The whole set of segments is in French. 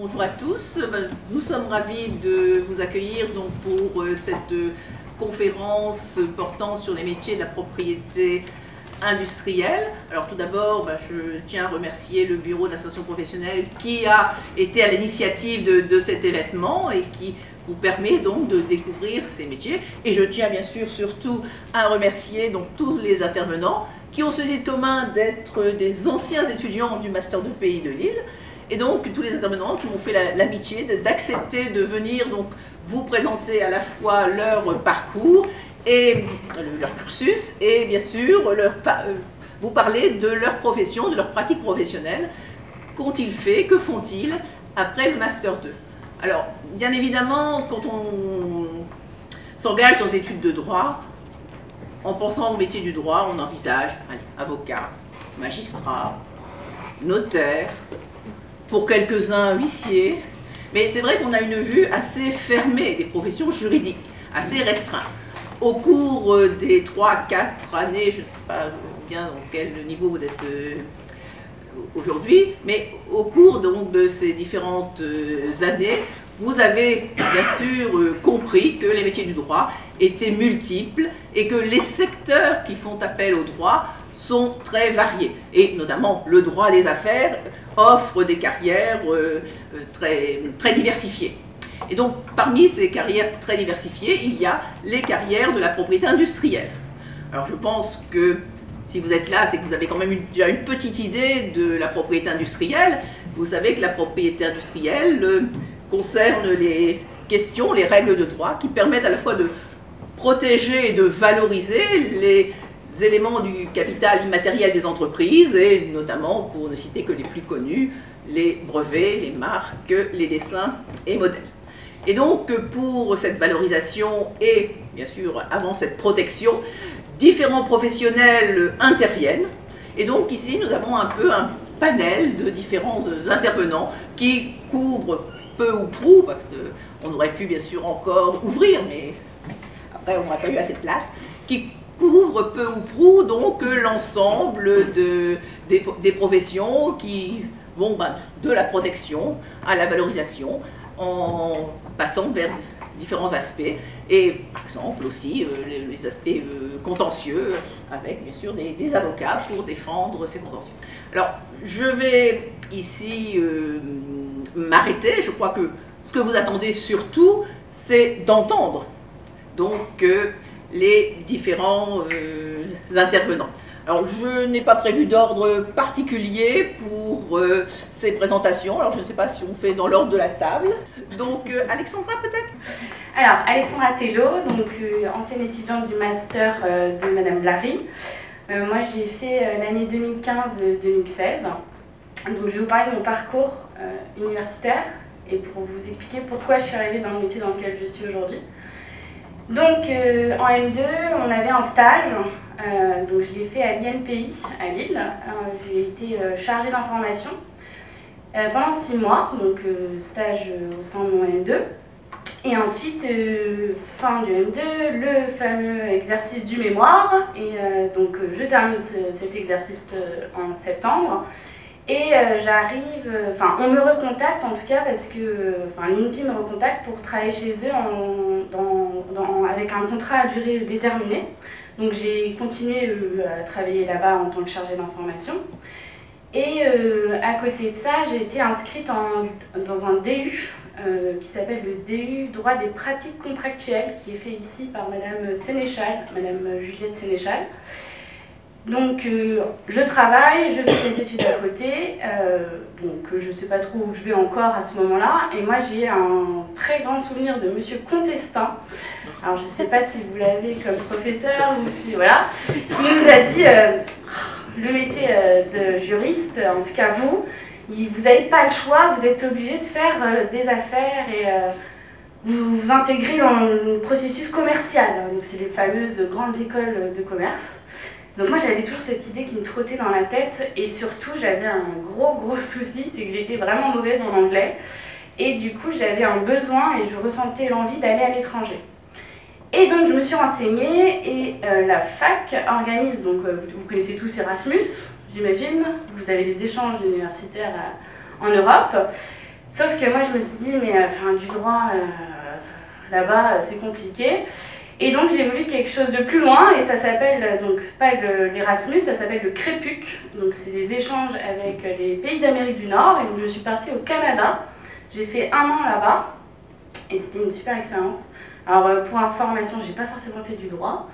Bonjour à tous, ben, nous sommes ravis de vous accueillir donc, pour euh, cette euh, conférence portant sur les métiers de la propriété industrielle. Alors tout d'abord, ben, je tiens à remercier le bureau de professionnelle qui a été à l'initiative de, de, cet événement et qui vous permet donc de découvrir ces métiers. Et je tiens bien sûr surtout à remercier donc, tous les intervenants qui ont ceci de commun d'être des anciens étudiants du Master de Pays de Lille et donc, tous les intervenants qui m'ont fait l'amitié d'accepter de venir donc, vous présenter à la fois leur parcours et leur cursus, et bien sûr, leur, euh, vous parler de leur profession, de leur pratique professionnelle. Qu'ont-ils fait? Que font-ils après le Master 2 Alors, bien évidemment, quand on s'engage dans les études de droit, en pensant au métier du droit, on envisage avocat, magistrat, notaire, pour quelques-uns huissiers, mais c'est vrai qu'on a une vue assez fermée des professions juridiques, assez restreinte. Au cours euh, des 3-4 années, je ne sais pas bien dans quel niveau vous êtes euh, aujourd'hui, mais au cours donc, de ces différentes euh, années, vous avez bien sûr compris que les métiers du droit étaient multiples et que les secteurs qui font appel au droit sont très variés. Et notamment le droit des affaires offre des carrières euh, euh, très, très diversifiées. Et donc, parmi ces carrières très diversifiées, il y a les carrières de la propriété industrielle. Alors, je pense que si vous êtes là, c'est que vous avez quand même déjà une petite idée de la propriété industrielle. Vous savez que la propriété industrielle euh, concerne les questions, les règles de droit qui permettent à la fois de protéger et de valoriser les éléments du capital immatériel des entreprises, et notamment, pour ne citer que les plus connus, les brevets, les marques, les dessins et modèles. Et donc, pour cette valorisation et, bien sûr, avant cette protection, différents professionnels interviennent. Et donc, ici, nous avons un peu un panel de différents intervenants qui couvrent peu ou prou, parce qu'on aurait pu, bien sûr, encore ouvrir, mais après, on n'aurait pas eu assez de place, qui couvre peu ou prou donc l'ensemble de, des, professions qui vont ben, de la protection à la valorisation en passant vers différents aspects. Et par exemple aussi euh, les, aspects euh, contentieux avec bien sûr des, avocats pour défendre ces contentieux. Alors je vais ici euh, m'arrêter, je crois que ce que vous attendez surtout c'est d'entendre. Donc les différents euh, intervenants. Alors, je n'ai pas prévu d'ordre particulier pour euh, ces présentations. Alors, je ne sais pas si on fait dans l'ordre de la table. Donc, euh, Alexandra, peut-être? Alors, Alexandra Tello, donc ancienne étudiante du master de Madame Blary. moi, j'ai fait l'année 2015-2016. Donc, je vais vous parler de mon parcours universitaire et pour vous expliquer pourquoi je suis arrivée dans le métier dans lequel je suis aujourd'hui. Donc euh, en M2, on avait un stage, euh, donc je l'ai fait à l'INPI à Lille. Euh, j'ai été chargée d'information pendant six mois, donc stage au sein de mon M2. Et ensuite, fin du M2, le fameux exercice du mémoire. Et donc je termine cet exercice en septembre. Et j'arrive, enfin on me recontacte en tout cas parce que, l'INPI me recontacte pour travailler chez eux dans avec un contrat à durée déterminée. Donc j'ai continué euh, à travailler là-bas en tant que chargée d'information. Et euh, à côté de ça, j'ai été inscrite dans un DU euh, qui s'appelle le DU droit des pratiques contractuelles, qui est fait ici par Madame Sénéchal, Madame Juliette Sénéchal. Donc euh, je travaille, je fais des études à côté, euh, donc je ne sais pas trop où je vais encore à ce moment-là. Et moi j'ai un très grand souvenir de Monsieur Contestin. Alors je ne sais pas si vous l'avez comme professeur ou si voilà, qui nous a dit euh, le métier de juriste, en tout cas vous, vous n'avez pas le choix, vous êtes obligé de faire des affaires et vous vous intégrez dans le processus commercial. Donc c'est les fameuses grandes écoles de commerce. Donc moi j'avais toujours cette idée qui me trottait dans la tête et surtout j'avais un gros gros souci, c'est que j'étais vraiment mauvaise en anglais et du coup j'avais un besoin et je ressentais l'envie d'aller à l'étranger. Et donc je me suis renseignée et euh, la fac organise, donc euh, vous, connaissez tous Erasmus, j'imagine, vous avez des échanges universitaires euh, en Europe. Sauf que moi, je me suis dit, mais enfin, du droit, là-bas, c'est compliqué. Et donc j'ai voulu quelque chose de plus loin et ça s'appelle donc pas l'Erasmus, ça s'appelle le CREPUC. Donc c'est des échanges avec les pays d'Amérique du Nord et donc je suis partie au Canada. J'ai fait un an là-bas et c'était une super expérience. Alors euh, pour information, j'ai pas forcément fait du droit.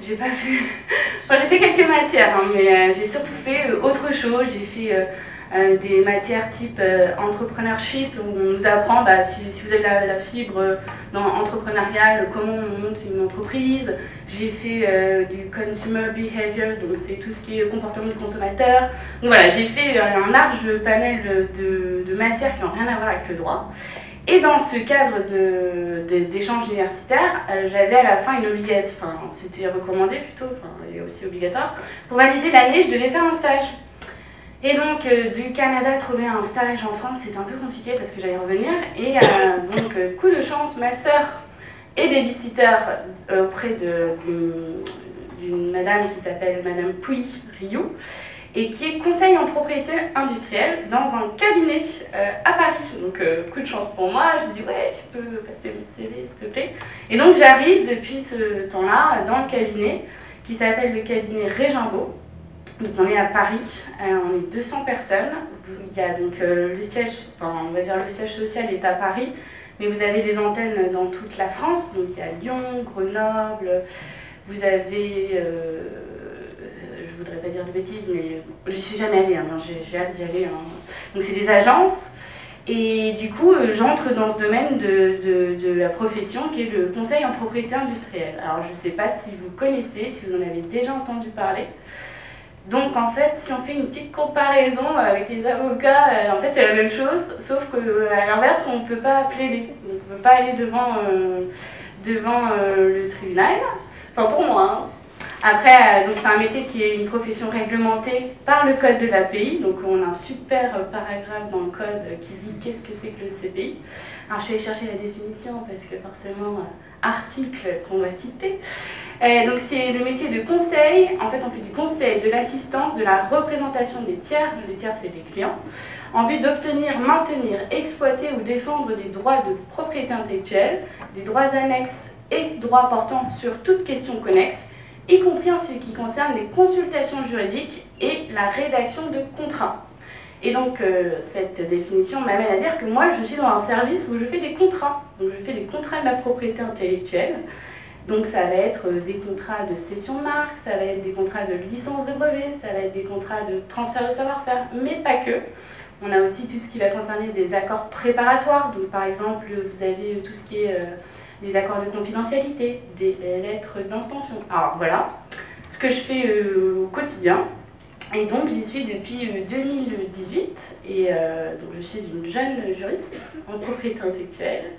J'ai pas fait. enfin, j'ai fait quelques matières, hein, mais euh, j'ai surtout fait euh, autre chose. J'ai fait euh, des matières type euh, entrepreneurship où on nous apprend, bah, si, vous avez la, fibre dans entrepreneurial, comment on monte une entreprise. J'ai fait euh, du consumer behavior, donc c'est tout ce qui est comportement du consommateur. Donc voilà, j'ai fait un large panel de, de matières qui n'ont rien à voir avec le droit. Et dans ce cadre d'échange de, universitaire, j'avais à la fin une obligation, c'était recommandé plutôt, enfin et aussi obligatoire, pour valider l'année, je devais faire un stage. Et donc, euh, du Canada, trouver un stage en France, c'était un peu compliqué parce que j'allais revenir. Et euh, donc, euh, coup de chance, ma sœur est babysitter auprès d'une madame qui s'appelle Madame Pouy Rioux et qui est conseil en propriété industrielle dans un cabinet à Paris. Donc, coup de chance pour moi, je dis ouais, tu peux passer mon CV s'il te plaît. Et donc, j'arrive depuis ce temps-là dans le cabinet qui s'appelle le cabinet Régimbault donc on est à Paris, euh, on est 200 personnes. Il y a donc euh, le siège, enfin, on va dire le siège social est à Paris, mais vous avez des antennes dans toute la France. Donc il y a Lyon, Grenoble, vous avez, euh, je voudrais pas dire de bêtises, mais j'y suis jamais allée, hein, j'ai hâte d'y aller. Hein. Donc c'est des agences. Et du coup, j'entre dans ce domaine de, de, de, la profession qui est le conseil en propriété industrielle. Alors, je ne sais pas si vous connaissez, si vous en avez déjà entendu parler. Donc en fait, si on fait une petite comparaison avec les avocats, euh, en fait c'est la même chose, sauf qu'à euh, l'inverse, on ne peut pas plaider. on ne peut pas aller devant, euh, devant le tribunal. Enfin pour moi. Hein. Après, donc c'est un métier qui est une profession réglementée par le code de l'API. Donc on a un super paragraphe dans le code qui dit qu'est-ce que c'est que le CPI. Alors je suis allée chercher la définition parce que forcément, article qu'on va citer. Euh, donc c'est le métier de conseil. En fait, on fait du conseil, de l'assistance, de la représentation des tiers. Les tiers, c'est les clients. En vue d'obtenir, maintenir, exploiter ou défendre des droits de propriété intellectuelle, des droits annexes et droits portant sur toute question connexe, y compris en ce qui concerne les consultations juridiques et la rédaction de contrats. Et donc, euh, cette définition m'amène à dire que moi, je suis dans un service où je fais des contrats. Donc, je fais des contrats de la propriété intellectuelle. Donc ça va être euh, des contrats de cession de marque, ça va être des contrats de licence de brevet, ça va être des contrats de transfert de savoir-faire, mais pas que. On a aussi tout ce qui va concerner des accords préparatoires. Donc par exemple, vous avez tout ce qui est euh, des accords de confidentialité, des lettres d'intention. Alors voilà, ce que je fais euh, au quotidien. Et donc j'y suis depuis 2018 et donc je suis une jeune juriste en propriété intellectuelle.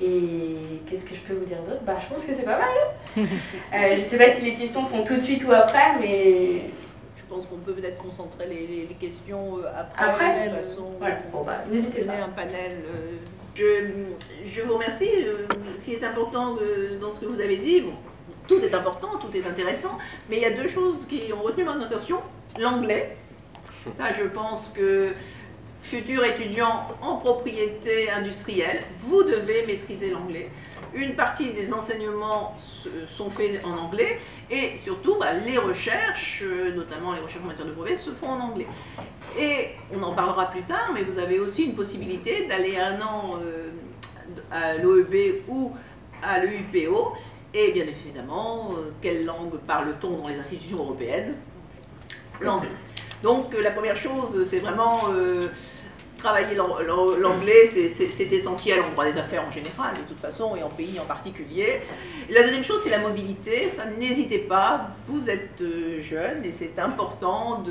Et qu'est-ce que je peux vous dire d'autre? Bah, Je pense que c'est pas mal. euh, je ne sais pas si les questions sont tout de suite ou après, mais... Je pense qu'on peut peut-être concentrer les, les, questions euh, après. Après, de toute façon, voilà. bon, bah, n'hésitez pas. un panel. Euh, je, vous remercie. Euh, ce qui est important dans ce que vous avez dit, tout est important, tout est intéressant, mais il y a deux choses qui ont retenu mon attention. L'anglais, ça je pense que futur étudiant en propriété industrielle, vous devez maîtriser l'anglais. Une partie des enseignements sont faits en anglais et surtout bah, les recherches, euh, notamment les recherches en matière de brevet, se font en anglais. Et on en parlera plus tard, mais vous avez aussi une possibilité d'aller un an euh, à l'OEB ou à l'EUPO. Et bien évidemment, euh, quelle langue parle-t-on dans les institutions européennes? L'anglais. Donc la première chose, c'est vraiment travailler l'anglais, c'est essentiel en droit des affaires en général, de toute façon, et en pays en particulier. La deuxième chose, c'est la mobilité. Ça, n'hésitez pas, vous êtes euh, jeune et c'est important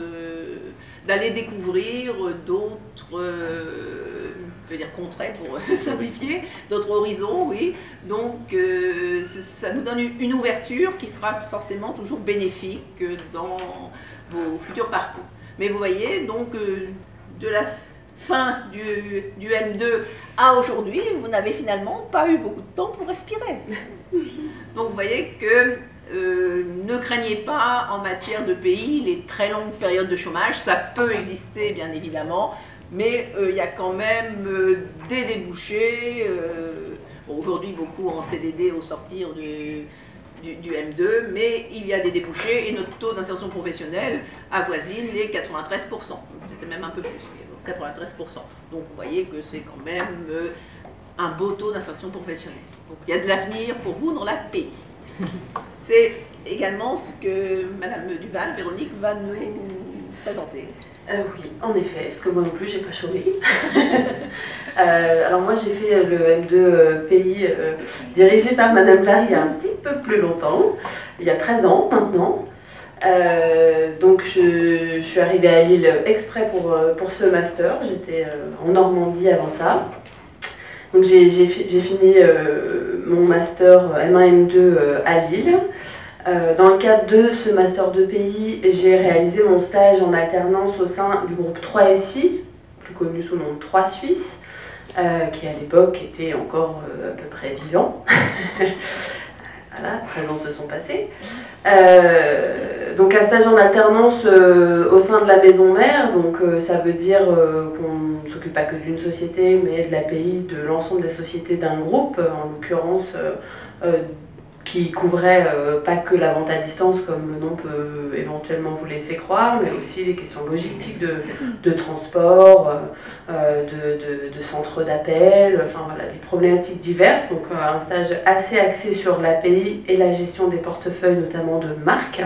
d'aller découvrir d'autres, euh, dire contrées pour simplifier, d'autres horizons, oui. Donc, euh, ça nous donne une ouverture qui sera forcément toujours bénéfique dans vos futurs parcours. Mais vous voyez, donc, de la fin du, du M2 à aujourd'hui, vous n'avez finalement pas eu beaucoup de temps pour respirer. Donc vous voyez que euh, ne craignez pas en matière de pays les très longues périodes de chômage, ça peut exister bien évidemment, mais il y a quand même des débouchés. Aujourd'hui, beaucoup en CDD au sortir du, du, M2, mais il y a des débouchés et notre taux d'insertion professionnelle avoisine les 93%. C'était même un peu plus, 93%. Donc vous voyez que c'est quand même un beau taux d'insertion professionnelle. Donc il y a de l'avenir pour vous dans la pays. C'est également ce que Madame Duval, Véronique, va nous présenter. Euh, oui, en effet, parce que moi non plus, j'ai pas chômé. Euh, alors moi, j'ai fait le M2 euh, pays dirigé par Madame Larry il y a un petit peu plus longtemps, il y a 13 ans maintenant. donc je, je, suis arrivée à Lille exprès pour, pour ce master, j'étais en Normandie avant ça. Donc j'ai fini mon master M1-M2 à Lille. Euh, dans le cadre de ce Master de pays, j'ai réalisé mon stage en alternance au sein du groupe 3SI, plus connu sous le nom de 3 Suisse, euh, qui à l'époque était encore euh, à peu près vivant. voilà, 13 ans se sont passés. donc un stage en alternance au sein de la maison mère, donc ça veut dire qu'on ne s'occupe pas que d'une société, mais de l'API de l'ensemble des sociétés d'un groupe, en l'occurrence qui couvrait euh, pas que la vente à distance comme le nom peut éventuellement vous laisser croire, mais aussi des questions logistiques de, transport, euh, euh, de, de, centres d'appel, enfin voilà, des problématiques diverses. Donc un stage assez axé sur l'API et la gestion des portefeuilles, notamment de marques.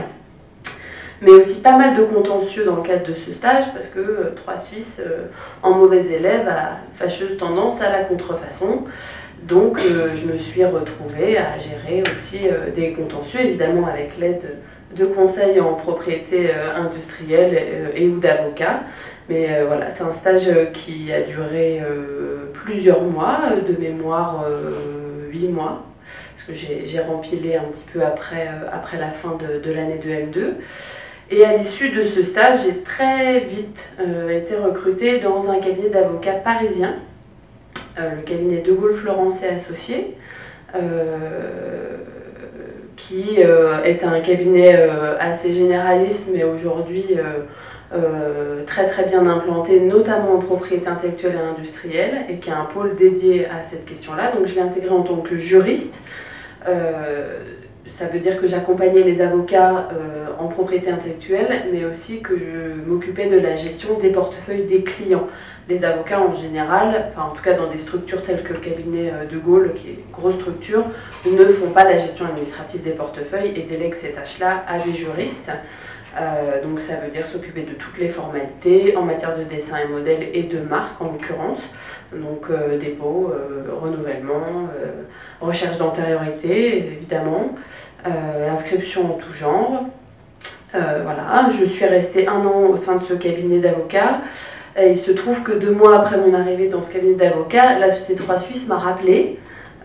Mais aussi pas mal de contentieux dans le cadre de ce stage parce que trois Suisses en mauvais élèves a fâcheuse tendance à la contrefaçon. Donc euh, je me suis retrouvée à gérer aussi euh, des contentieux, évidemment avec l'aide de conseils en propriété euh, industrielle et ou d'avocats. Mais voilà, c'est un stage qui a duré plusieurs mois, de mémoire huit mois, parce que j'ai rempilé un petit peu après, après la fin de, de l'année de M2. Et à l'issue de ce stage, j'ai très vite été recrutée dans un cabinet d'avocats parisien le cabinet de Gaulle Florence et Associés, euh, qui euh, est un cabinet assez généraliste, mais aujourd'hui très très bien implanté, notamment en propriété intellectuelle et industrielle, et qui a un pôle dédié à cette question-là. Donc je l'ai intégré en tant que juriste. ça veut dire que j'accompagnais les avocats en propriété intellectuelle, mais aussi que je m'occupais de la gestion des portefeuilles des clients les avocats en général, enfin en tout cas dans des structures telles que le cabinet euh, de Gaulle, qui est une grosse structure, ne font pas la gestion administrative des portefeuilles et délèguent ces tâches-là à des juristes. Euh, donc ça veut dire s'occuper de toutes les formalités en matière de dessin et modèle et de marque en l'occurrence. Donc euh, dépôt, renouvellement, recherche d'antériorité évidemment, inscription en tout genre. voilà, je suis restée un an au sein de ce cabinet d'avocats. Il se trouve que deux mois après mon arrivée dans ce cabinet d'avocat, la Société 3 Suisse m'a rappelé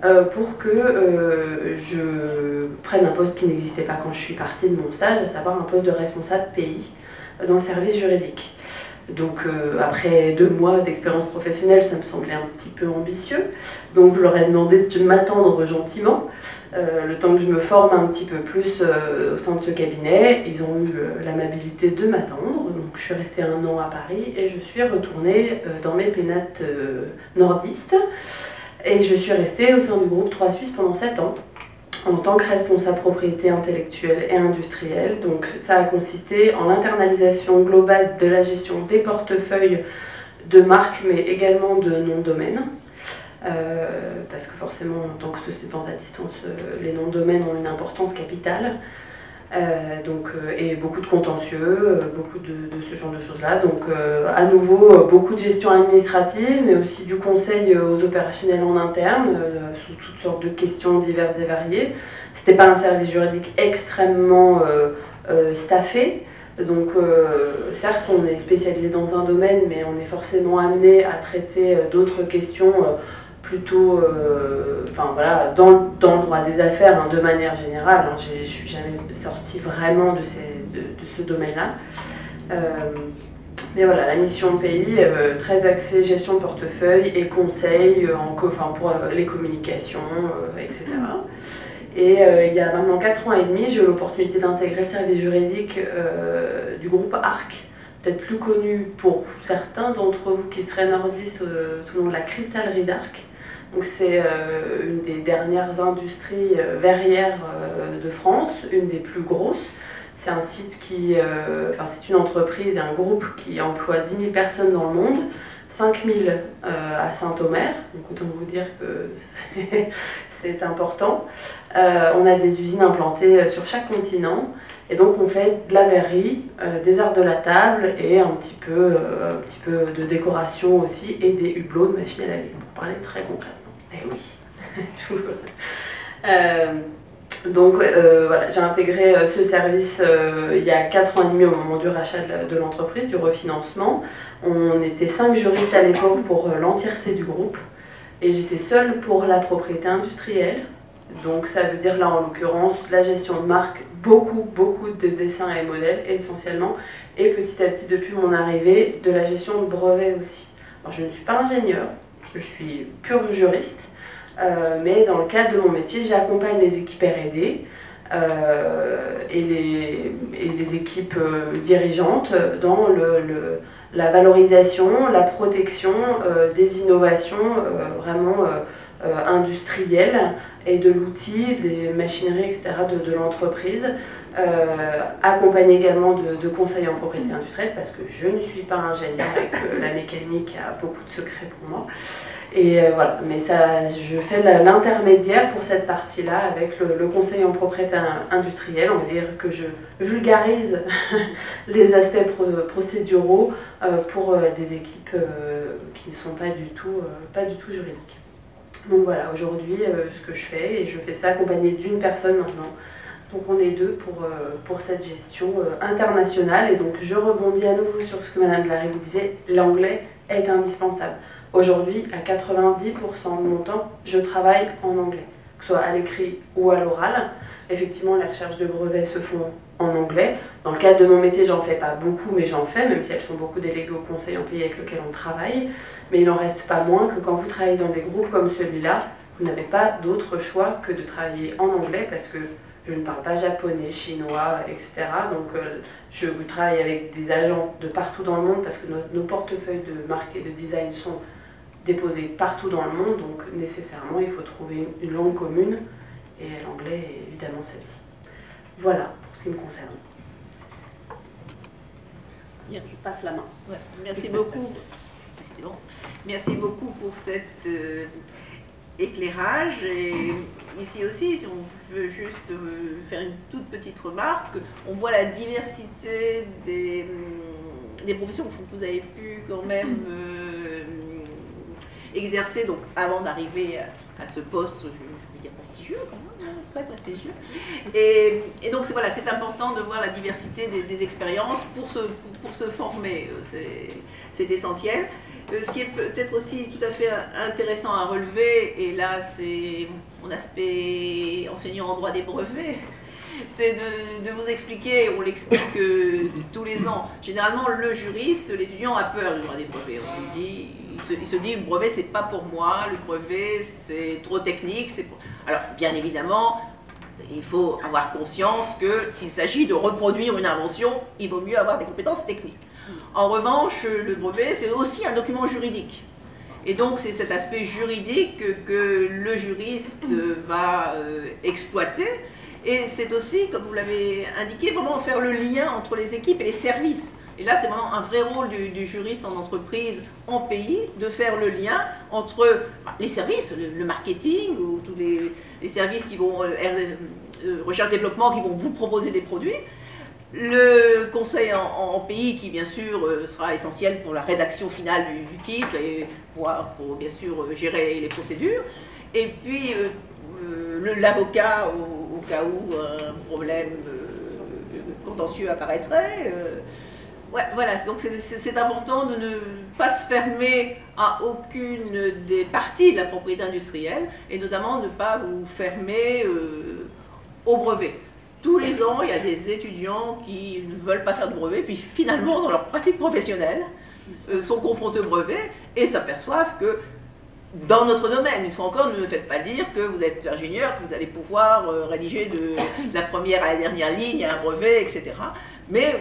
euh, pour que euh, je prenne un poste qui n'existait pas quand je suis partie de mon stage, à savoir un poste de responsable pays dans le service juridique. Donc euh, après deux mois d'expérience professionnelle, ça me semblait un petit peu ambitieux. Donc je leur ai demandé de m'attendre gentiment, euh, le temps que je me forme un petit peu plus euh, au sein de ce cabinet. Ils ont eu l'amabilité de m'attendre. Donc je suis restée un an à Paris et je suis retournée dans mes pénates nordistes. Et je suis restée au sein du groupe 3 Suisses pendant 7 ans en tant que responsable propriété intellectuelle et industrielle. Donc ça a consisté en l'internalisation globale de la gestion des portefeuilles de marques, mais également de noms de domaine. Euh, parce que forcément, en tant que société de vente à distance, euh, les noms de domaine ont une importance capitale. Euh, donc, et beaucoup de contentieux, beaucoup de, ce genre de choses-là. Donc à nouveau, beaucoup de gestion administrative, mais aussi du conseil aux opérationnels en interne, sous toutes sortes de questions diverses et variées. C'était pas un service juridique extrêmement staffé. Donc certes, on est spécialisé dans un domaine, mais on est forcément amené à traiter d'autres questions plutôt euh, enfin, voilà, dans, dans, le droit des affaires hein, de manière générale. Hein, je ne suis jamais sortie vraiment de, ces, de, ce domaine-là. Euh, mais voilà, la mission pays, euh, très axée gestion de portefeuille et conseil en, enfin, pour les communications, etc. Et il y a maintenant 4 ans et demi, j'ai eu l'opportunité d'intégrer le service juridique du groupe ARC, peut-être plus connu pour certains d'entre vous qui seraient nordistes sous le nom de la cristallerie d'Arc. C'est une des dernières industries verrières de France, une des plus grosses. C'est un site qui, enfin c'est une entreprise et un groupe qui emploie 10 000 personnes dans le monde. 5000 à Saint-Omer, donc autant vous dire que c'est important. Euh, on a des usines implantées euh, sur chaque continent. Et donc on fait de la verrerie, euh, des arts de la table et un petit, peu, un petit peu de décoration aussi et des hublots de machines à laver, pour parler très concrètement. Eh oui, donc voilà, j'ai intégré ce service il y a 4 ans et demi au moment du rachat de l'entreprise, du refinancement. On était 5 juristes à l'époque pour l'entièreté du groupe. Et j'étais seule pour la propriété industrielle. Donc ça veut dire là en l'occurrence la gestion de marque, beaucoup, beaucoup de dessins et modèles essentiellement. Et petit à petit depuis mon arrivée, de la gestion de brevets aussi. Alors je ne suis pas ingénieur, je suis pure juriste. Euh, mais dans le cadre de mon métier, j'accompagne les équipes R&D euh, et, les, et, les, équipes euh, dirigeantes dans le la valorisation, la protection des innovations vraiment industrielles et de l'outil, des machineries, etc. de, de l'entreprise. Accompagné également de, de, conseils en propriété industrielle parce que je ne suis pas ingénieur et que la mécanique a beaucoup de secrets pour moi. Et euh, voilà, mais ça, je fais l'intermédiaire pour cette partie-là avec le, conseil en propriété industrielle. On va dire que je vulgarise les aspects procéduraux euh, pour euh, des équipes qui ne sont pas du tout, pas du tout juridiques. Donc voilà, aujourd'hui, ce que je fais, et je fais ça accompagné d'une personne maintenant. Donc on est deux pour, pour cette gestion internationale. Et donc je rebondis à nouveau sur ce que Madame Larry vous disait, l'anglais est indispensable. Aujourd'hui, à 90% de mon temps, je travaille en anglais, que ce soit à l'écrit ou à l'oral. Effectivement, les recherches de brevets se font en anglais. Dans le cadre de mon métier, j'en fais pas beaucoup, mais j'en fais, même si elles sont beaucoup déléguées au conseil en pays avec lequel on travaille. Mais il n'en reste pas moins que quand vous travaillez dans des groupes comme celui-là, vous n'avez pas d'autre choix que de travailler en anglais parce que je ne parle pas japonais, chinois, etc. Donc euh, je travaille avec des agents de partout dans le monde parce que nos portefeuilles de marque et de design sont déposé partout dans le monde, donc nécessairement il faut trouver une langue commune, et l'anglais est évidemment celle-ci. Voilà pour ce qui me concerne. Je passe la main. Merci beaucoup. Merci beaucoup pour cet euh, éclairage. Et ici aussi, si on veut juste euh, faire une toute petite remarque, on voit la diversité des, hum, des professions que vous avez pu quand même euh, exercé donc avant d'arriver à, ce poste, je vais dire prestigieux quand même, hein, très prestigieux. Et, et donc voilà, c'est important de voir la diversité des, expériences pour se, pour, se former, euh, c'est essentiel. Euh, ce qui est peut-être aussi tout à fait intéressant à relever, et là c'est mon aspect enseignant en droit des brevets, c'est de, vous expliquer, on l'explique euh, tous les ans. Généralement, le juriste, l'étudiant a peur du droit des brevets. On lui dit, il se, dit le brevet c'est pas pour moi, le brevet c'est trop technique. Alors bien évidemment, il faut avoir conscience que s'il s'agit de reproduire une invention, il vaut mieux avoir des compétences techniques. En revanche, le brevet c'est aussi un document juridique. Et donc c'est cet aspect juridique que, le juriste va euh, exploiter. Et c'est aussi, comme vous l'avez indiqué, vraiment faire le lien entre les équipes et les services. Et là, c'est vraiment un vrai rôle du, juriste en entreprise, en pays, de faire le lien entre bah, les services, le, marketing ou tous les, services qui vont, euh, euh, recherche-développement, qui vont vous proposer des produits, le conseil en, pays qui bien sûr euh, sera essentiel pour la rédaction finale du, titre et pour, pour, bien sûr gérer les procédures, et puis l'avocat au, cas où un problème contentieux apparaîtrait voilà, donc c'est important de ne pas se fermer à aucune des parties de la propriété industrielle et notamment ne pas vous fermer euh, au brevet. Tous les ans, il y a des étudiants qui ne veulent pas faire de brevet, puis finalement, dans leur pratique professionnelle, euh, sont confrontés au brevet et s'aperçoivent que dans notre domaine, une fois encore, ne me faites pas dire que vous êtes ingénieur, que vous allez pouvoir euh, rédiger de, la première à la dernière ligne un brevet, etc. Mais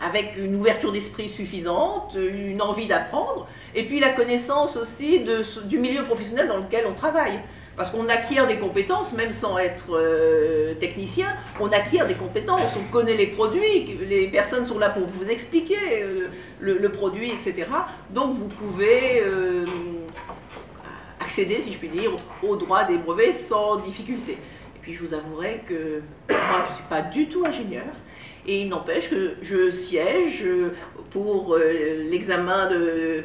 avec une ouverture d'esprit suffisante, une envie d'apprendre, et puis la connaissance aussi du milieu professionnel dans lequel on travaille. Parce qu'on acquiert des compétences, même sans être euh, technicien, on acquiert des compétences, on connaît les produits, les personnes sont là pour vous expliquer euh, le, produit, etc. Donc vous pouvez euh, accéder, si je puis dire, au droit des brevets sans difficulté. Et puis je vous avouerai que moi, je ne suis pas du tout ingénieur, et il n'empêche que je siège pour l'examen de,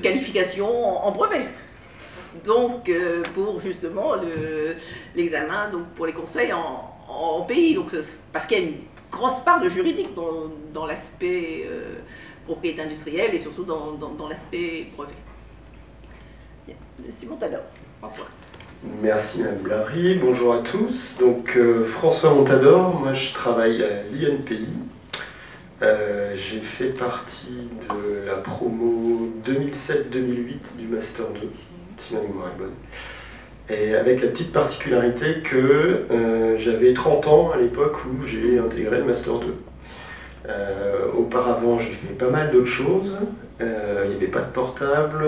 qualification en brevet donc euh, pour justement l'examen donc pour les conseils en, pays. Donc, parce qu'il y a une grosse part de juridique dans, l'aspect euh, propriété industrielle et surtout dans, l'aspect brevet. Simon Tador, François. Merci Mme Blary, bonjour à tous. Donc euh, François Montador, moi je travaille à l'INPI. J'ai fait partie de la promo 2007-2008 du Master 2 si. Et avec la petite particularité que euh, j'avais 30 ans à l'époque où j'ai intégré le Master 2. Euh, auparavant, j'ai fait pas mal d'autres choses. Euh, il n'y avait pas de portable,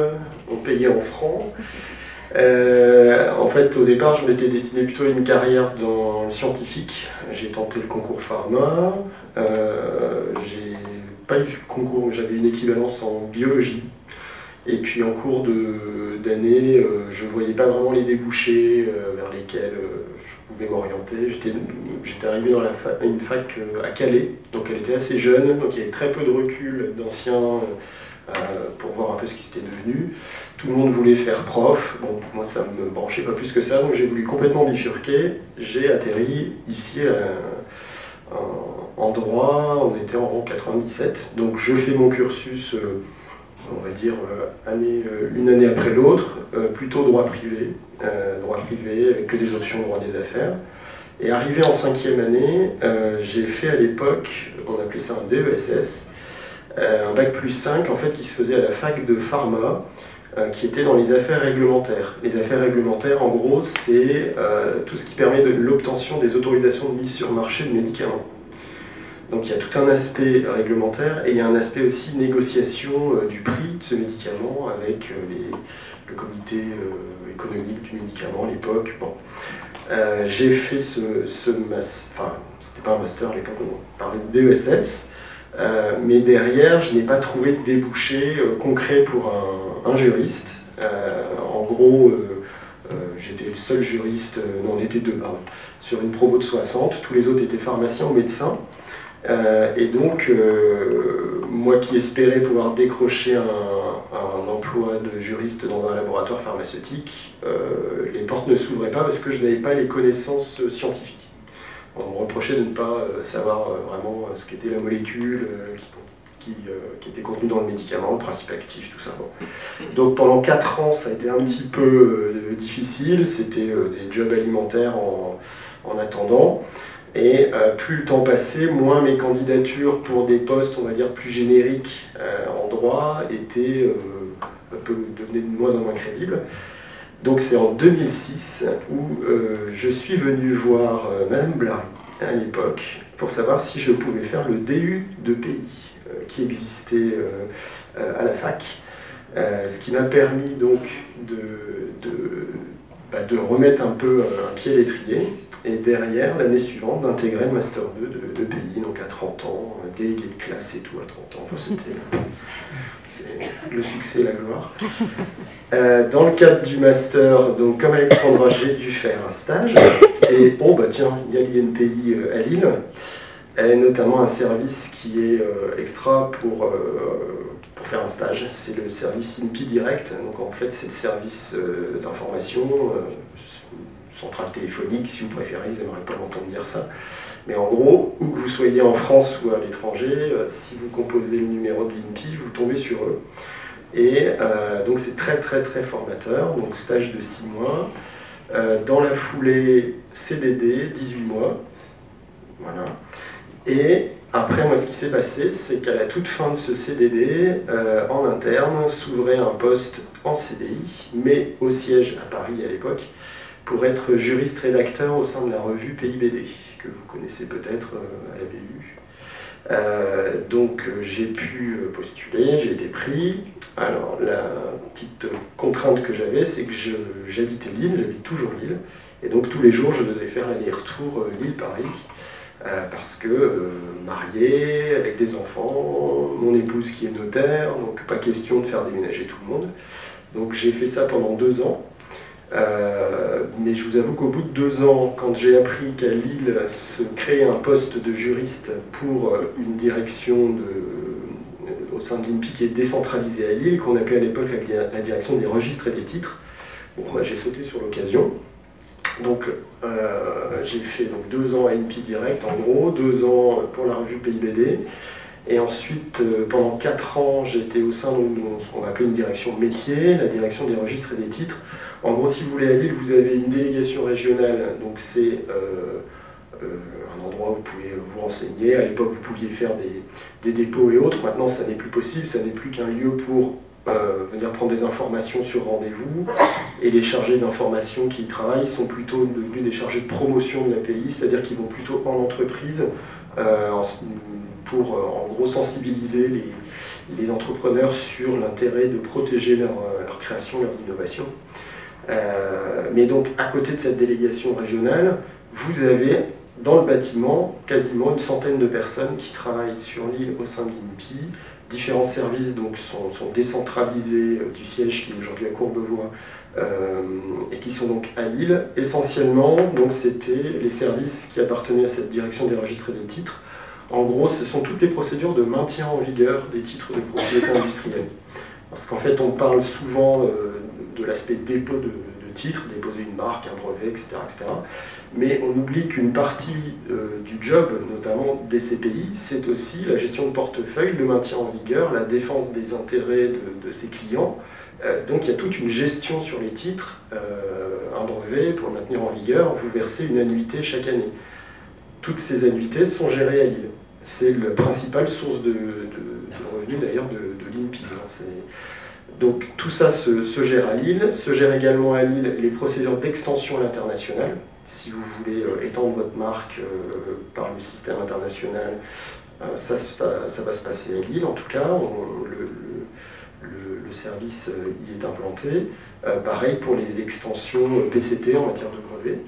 on payait en francs. en fait, au départ, je m'étais destiné plutôt à une carrière dans le scientifique. J'ai tenté le concours pharma. j'ai pas eu le concours, j'avais une équivalence en biologie. Et puis en cours d'année, euh, je ne voyais pas vraiment les débouchés euh, vers lesquels euh, je pouvais m'orienter. J'étais arrivé dans une fac à Calais, donc elle était assez jeune, donc il y avait très peu de recul d'anciens pour voir un peu ce qu'ils étaient devenus. Tout le monde voulait faire prof, bon, moi ça ne me branchait pas plus que ça, donc j'ai voulu complètement bifurquer. J'ai atterri ici en droit, on était en 97, donc je fais mon cursus on va dire, euh, euh, une année après l'autre, euh, plutôt droit privé, droit privé avec que des options droit des affaires. Et arrivé en cinquième année, j'ai fait à l'époque, on appelait ça un DESS, un bac plus 5 en fait qui se faisait à la fac de pharma, qui était dans les affaires réglementaires. Les affaires réglementaires, en gros, c'est tout ce qui permet l'obtention des autorisations de mise sur marché de médicaments. Donc il y a tout un aspect réglementaire et il y a un aspect aussi négociation euh, du prix de ce médicament avec euh, le comité euh, économique du médicament à l'époque. Bon. j'ai fait ce, ce master, enfin c'était pas un master à l'époque, on parlait de DESS, mais derrière je n'ai pas trouvé de débouché concret pour un, juriste. en gros, j'étais le seul juriste, non on était deux, pardon, sur une promo de 60, tous les autres étaient pharmaciens ou médecins. Euh, et donc, euh, moi qui espérais pouvoir décrocher un, emploi de juriste dans un laboratoire pharmaceutique, euh, les portes ne s'ouvraient pas parce que je n'avais pas les connaissances scientifiques. On me reprochait de ne pas savoir vraiment ce qu'était la molécule qui, était contenue dans le médicament, le principe actif, tout ça. Donc pendant 4 ans, ça a été un petit peu difficile, c'était des jobs alimentaires en, en attendant. Et euh, plus le temps passait, moins mes candidatures pour des postes, on va dire, plus génériques euh, en droit étaient, euh, devenaient de moins en moins crédibles. Donc c'est en 2006 où je suis venu voir Madame à l'époque pour savoir si je pouvais faire le DU de pays qui existait à la fac. ce qui m'a permis donc de, bah, de remettre un peu un pied à l'étrier et derrière, l'année suivante, d'intégrer le Master 2 de, de, pays, donc à 30 ans, euh, délégué de classe et tout à 30 ans. Enfin, c'était le succès la gloire. Euh, dans le cadre du Master, donc comme Alexandra, j'ai dû faire un stage. Et bon, bah tiens, il y a l'INPI euh, à Lille, et notamment un service qui est extra pour, pour faire un stage. C'est le service INPI Direct. Donc en fait, c'est le service d'information centrale téléphonique, si vous préférez, ils n'aimeraient pas m'entendre dire ça. Mais en gros, où que vous soyez en France ou à l'étranger, euh, si vous composez le numéro de l'INPI, vous tombez sur eux. Et euh, donc c'est très très très formateur, donc stage de 6 mois. Euh, dans la foulée, CDD, 18 mois. Voilà. Et après, moi, ce qui s'est passé, c'est qu'à la toute fin de ce CDD, en interne, s'ouvrait un poste en CDI, mais au siège à Paris à l'époque, pour être juriste rédacteur au sein de la revue PIBD, que vous connaissez peut-être euh, à la BU. donc j'ai pu postuler, j'ai été pris. Alors la petite contrainte que j'avais, c'est que j'habitais Lille, j'habite toujours Lille, et donc tous les jours je devais faire aller-retour Lille-Paris. parce que marié, avec des enfants, mon épouse qui est notaire, donc pas question de faire déménager tout le monde. Donc j'ai fait ça pendant deux ans. Euh, mais je vous avoue qu'au bout de deux ans, quand j'ai appris qu'à Lille se créait un poste de juriste pour euh, une direction euh, au sein de l'INPI qui est décentralisée à Lille, qu'on appelait à l'époque la, direction des registres et des titres, bon, moi j'ai sauté sur l'occasion. Donc j'ai fait donc, deux ans à INPI direct en gros, deux ans pour la revue PIBD, et ensuite, pendant quatre ans, j'étais au sein de ce qu'on va appeler une direction métier, la direction des registres et des titres, en gros, si vous voulez à Lille, vous avez une délégation régionale, donc c'est euh, euh, un endroit où vous pouvez vous renseigner. À l'époque, vous pouviez faire des, dépôts et autres. Maintenant, ça n'est plus possible, ça n'est plus qu'un lieu pour euh, venir prendre des informations sur rendez-vous. Et les chargés d'information qui y travaillent sont plutôt devenus des chargés de promotion de l'API, c'est-à-dire qu'ils vont plutôt en entreprise pour en gros sensibiliser les, entrepreneurs sur l'intérêt de protéger leur, leur création, leurs innovations. Euh, mais donc, à côté de cette délégation régionale, vous avez dans le bâtiment quasiment une centaine de personnes qui travaillent sur l'île au sein de l'INPI. Différents services donc, sont, décentralisés euh, du siège qui est aujourd'hui à Courbevoie euh, et qui sont donc à Lille. Essentiellement, c'était les services qui appartenaient à cette direction des registres et des titres. En gros, ce sont toutes les procédures de maintien en vigueur des titres de propriété industrielle. Parce qu'en fait, on parle souvent de l'aspect dépôt de, titres, déposer une marque, un brevet, etc. etc. Mais on oublie qu'une partie euh, du job, notamment des CPI, c'est aussi la gestion de portefeuille, le maintien en vigueur, la défense des intérêts de, ses clients. Euh, donc il y a toute une gestion sur les titres. Euh, un brevet, pour le maintenir en vigueur, vous versez une annuité chaque année. Toutes ces annuités sont gérées à Lille. C'est la principale source de, revenus d'ailleurs de, l'INPI. Hein. Donc tout ça se, gère à Lille, se gère également à Lille les procédures d'extension à l'international. Si vous voulez euh, étendre votre marque euh, par le système international, euh, ça, va se passer à Lille en tout cas. le, service y est implanté. pareil pour les extensions PCT en matière de brevet.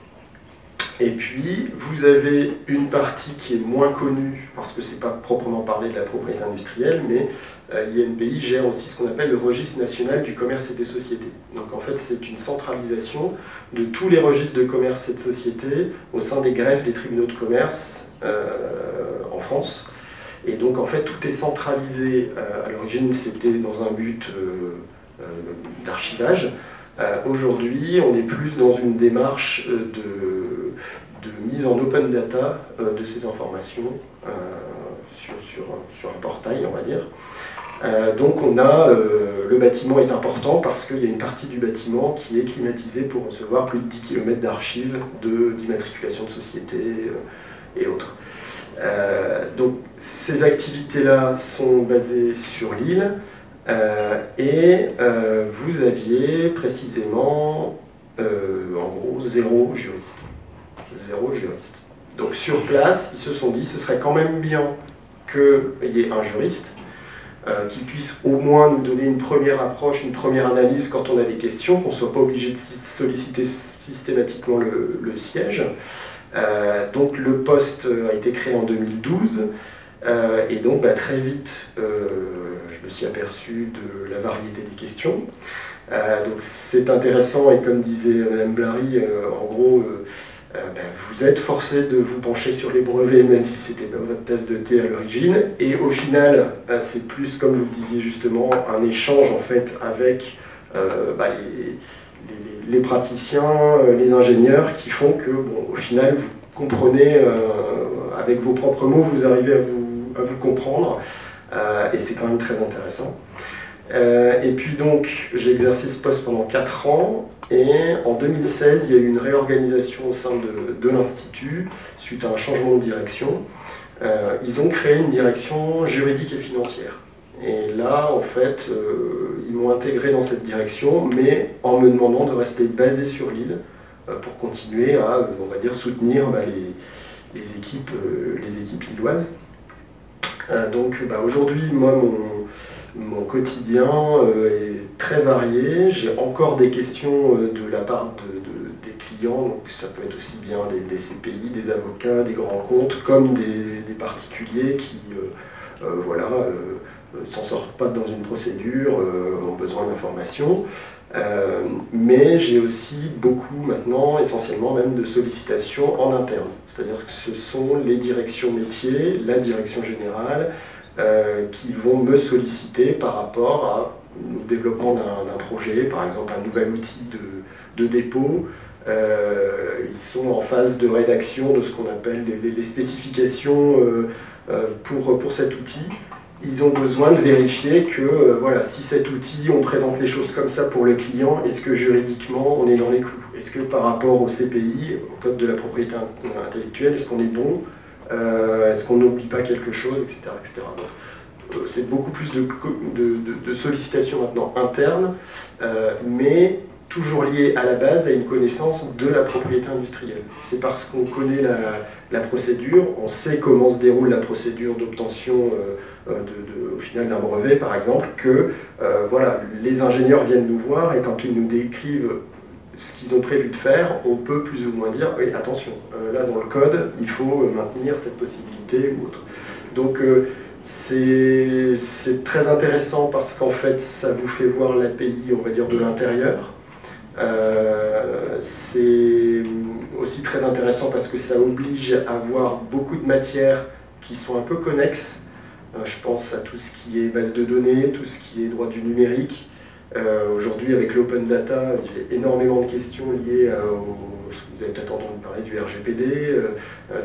Et puis, vous avez une partie qui est moins connue, parce que ce n'est pas proprement parler de la propriété industrielle, mais l'INPI gère aussi ce qu'on appelle le registre national du commerce et des sociétés. Donc en fait, c'est une centralisation de tous les registres de commerce et de sociétés au sein des greffes des tribunaux de commerce euh, en France. Et donc en fait, tout est centralisé. Euh, à l'origine, c'était dans un but d'archivage. Aujourd'hui, on est plus dans une démarche de, mise en open data de ces informations sur, un portail, on va dire. Euh, donc on a, euh, le bâtiment est important parce qu'il y a une partie du bâtiment qui est climatisée pour recevoir plus de 10 km d'archives, d'immatriculation de, de société euh, et autres. donc ces activités-là sont basées sur l'île et vous aviez précisément, en gros, zéro juriste. Zéro juriste. Donc sur place, ils se sont dit ce serait quand même bien qu'il y ait un juriste euh, qui puisse au moins nous donner une première approche, une première analyse quand on a des questions, qu'on ne soit pas obligé de solliciter systématiquement le, siège. Euh, donc le poste a été créé en 2012 euh, et donc bah, très vite je me suis aperçu de la variété des questions. donc c'est intéressant et comme disait Mme Blary, en gros euh, ben, vous êtes forcé de vous pencher sur les brevets, même si c'était pas votre tasse de thé à l'origine. Et au final, ben, c'est plus, comme vous le disiez justement, un échange en fait avec euh, ben, les, praticiens, euh, les ingénieurs, qui font que, bon, au final, vous comprenez avec vos propres mots, vous arrivez à vous, à vous comprendre. et c'est quand même très intéressant. Euh, et puis donc, j'ai exercé ce poste pendant 4 ans, et en 2016, il y a eu une réorganisation au sein de, l'Institut, suite à un changement de direction. Euh, ils ont créé une direction juridique et financière. Et là, en fait, euh, ils m'ont intégré dans cette direction, mais en me demandant de rester basé sur l'île pour continuer à, on va dire, soutenir bah, les, les, équipes, les équipes lilloises. donc bah, aujourd'hui, moi, mon, quotidien est très varié. J'ai encore des questions de la part des clients, donc ça peut être aussi bien des, CPI, des avocats, des grands comptes, comme des, particuliers qui voilà, ne s'en sortent pas dans une procédure, ont besoin d'informations. Euh, mais j'ai aussi beaucoup maintenant, essentiellement même, de sollicitations en interne. C'est-à-dire que ce sont les directions métiers, la direction générale, euh, qui vont me solliciter par rapport à au développement d'un projet, par exemple un nouvel outil de, de dépôt. Euh, ils sont en phase de rédaction de ce qu'on appelle les, spécifications pour, pour cet outil ils ont besoin de vérifier que euh, voilà, si cet outil, on présente les choses comme ça pour le client, est-ce que juridiquement on est dans les clous? Est-ce que par rapport au CPI, au Code de la propriété intellectuelle, est-ce qu'on est bon? Euh, Est-ce qu'on n'oublie pas quelque chose, etc. etc. Euh, c'est beaucoup plus de, de, sollicitations maintenant internes, mais toujours lié à la base à une connaissance de la propriété industrielle. C'est parce qu'on connaît la, la, procédure, on sait comment se déroule la procédure d'obtention euh, de, au final d'un brevet par exemple, que euh, voilà, les ingénieurs viennent nous voir et quand ils nous décrivent ce qu'ils ont prévu de faire, on peut plus ou moins dire, oui attention, euh, là dans le code, il faut maintenir cette possibilité ou autre. Donc c'est très intéressant parce qu'en fait ça vous fait voir l'API, on va dire, de l'intérieur. c'est aussi très intéressant parce que ça oblige à avoir beaucoup de matières qui sont un peu connexes euh, je pense à tout ce qui est base de données, tout ce qui est droit du numérique. Euh, aujourd'hui, avec l'open data, j'ai énormément de questions liées au. Vous avez peut-être entendu parler du RGPD. Euh,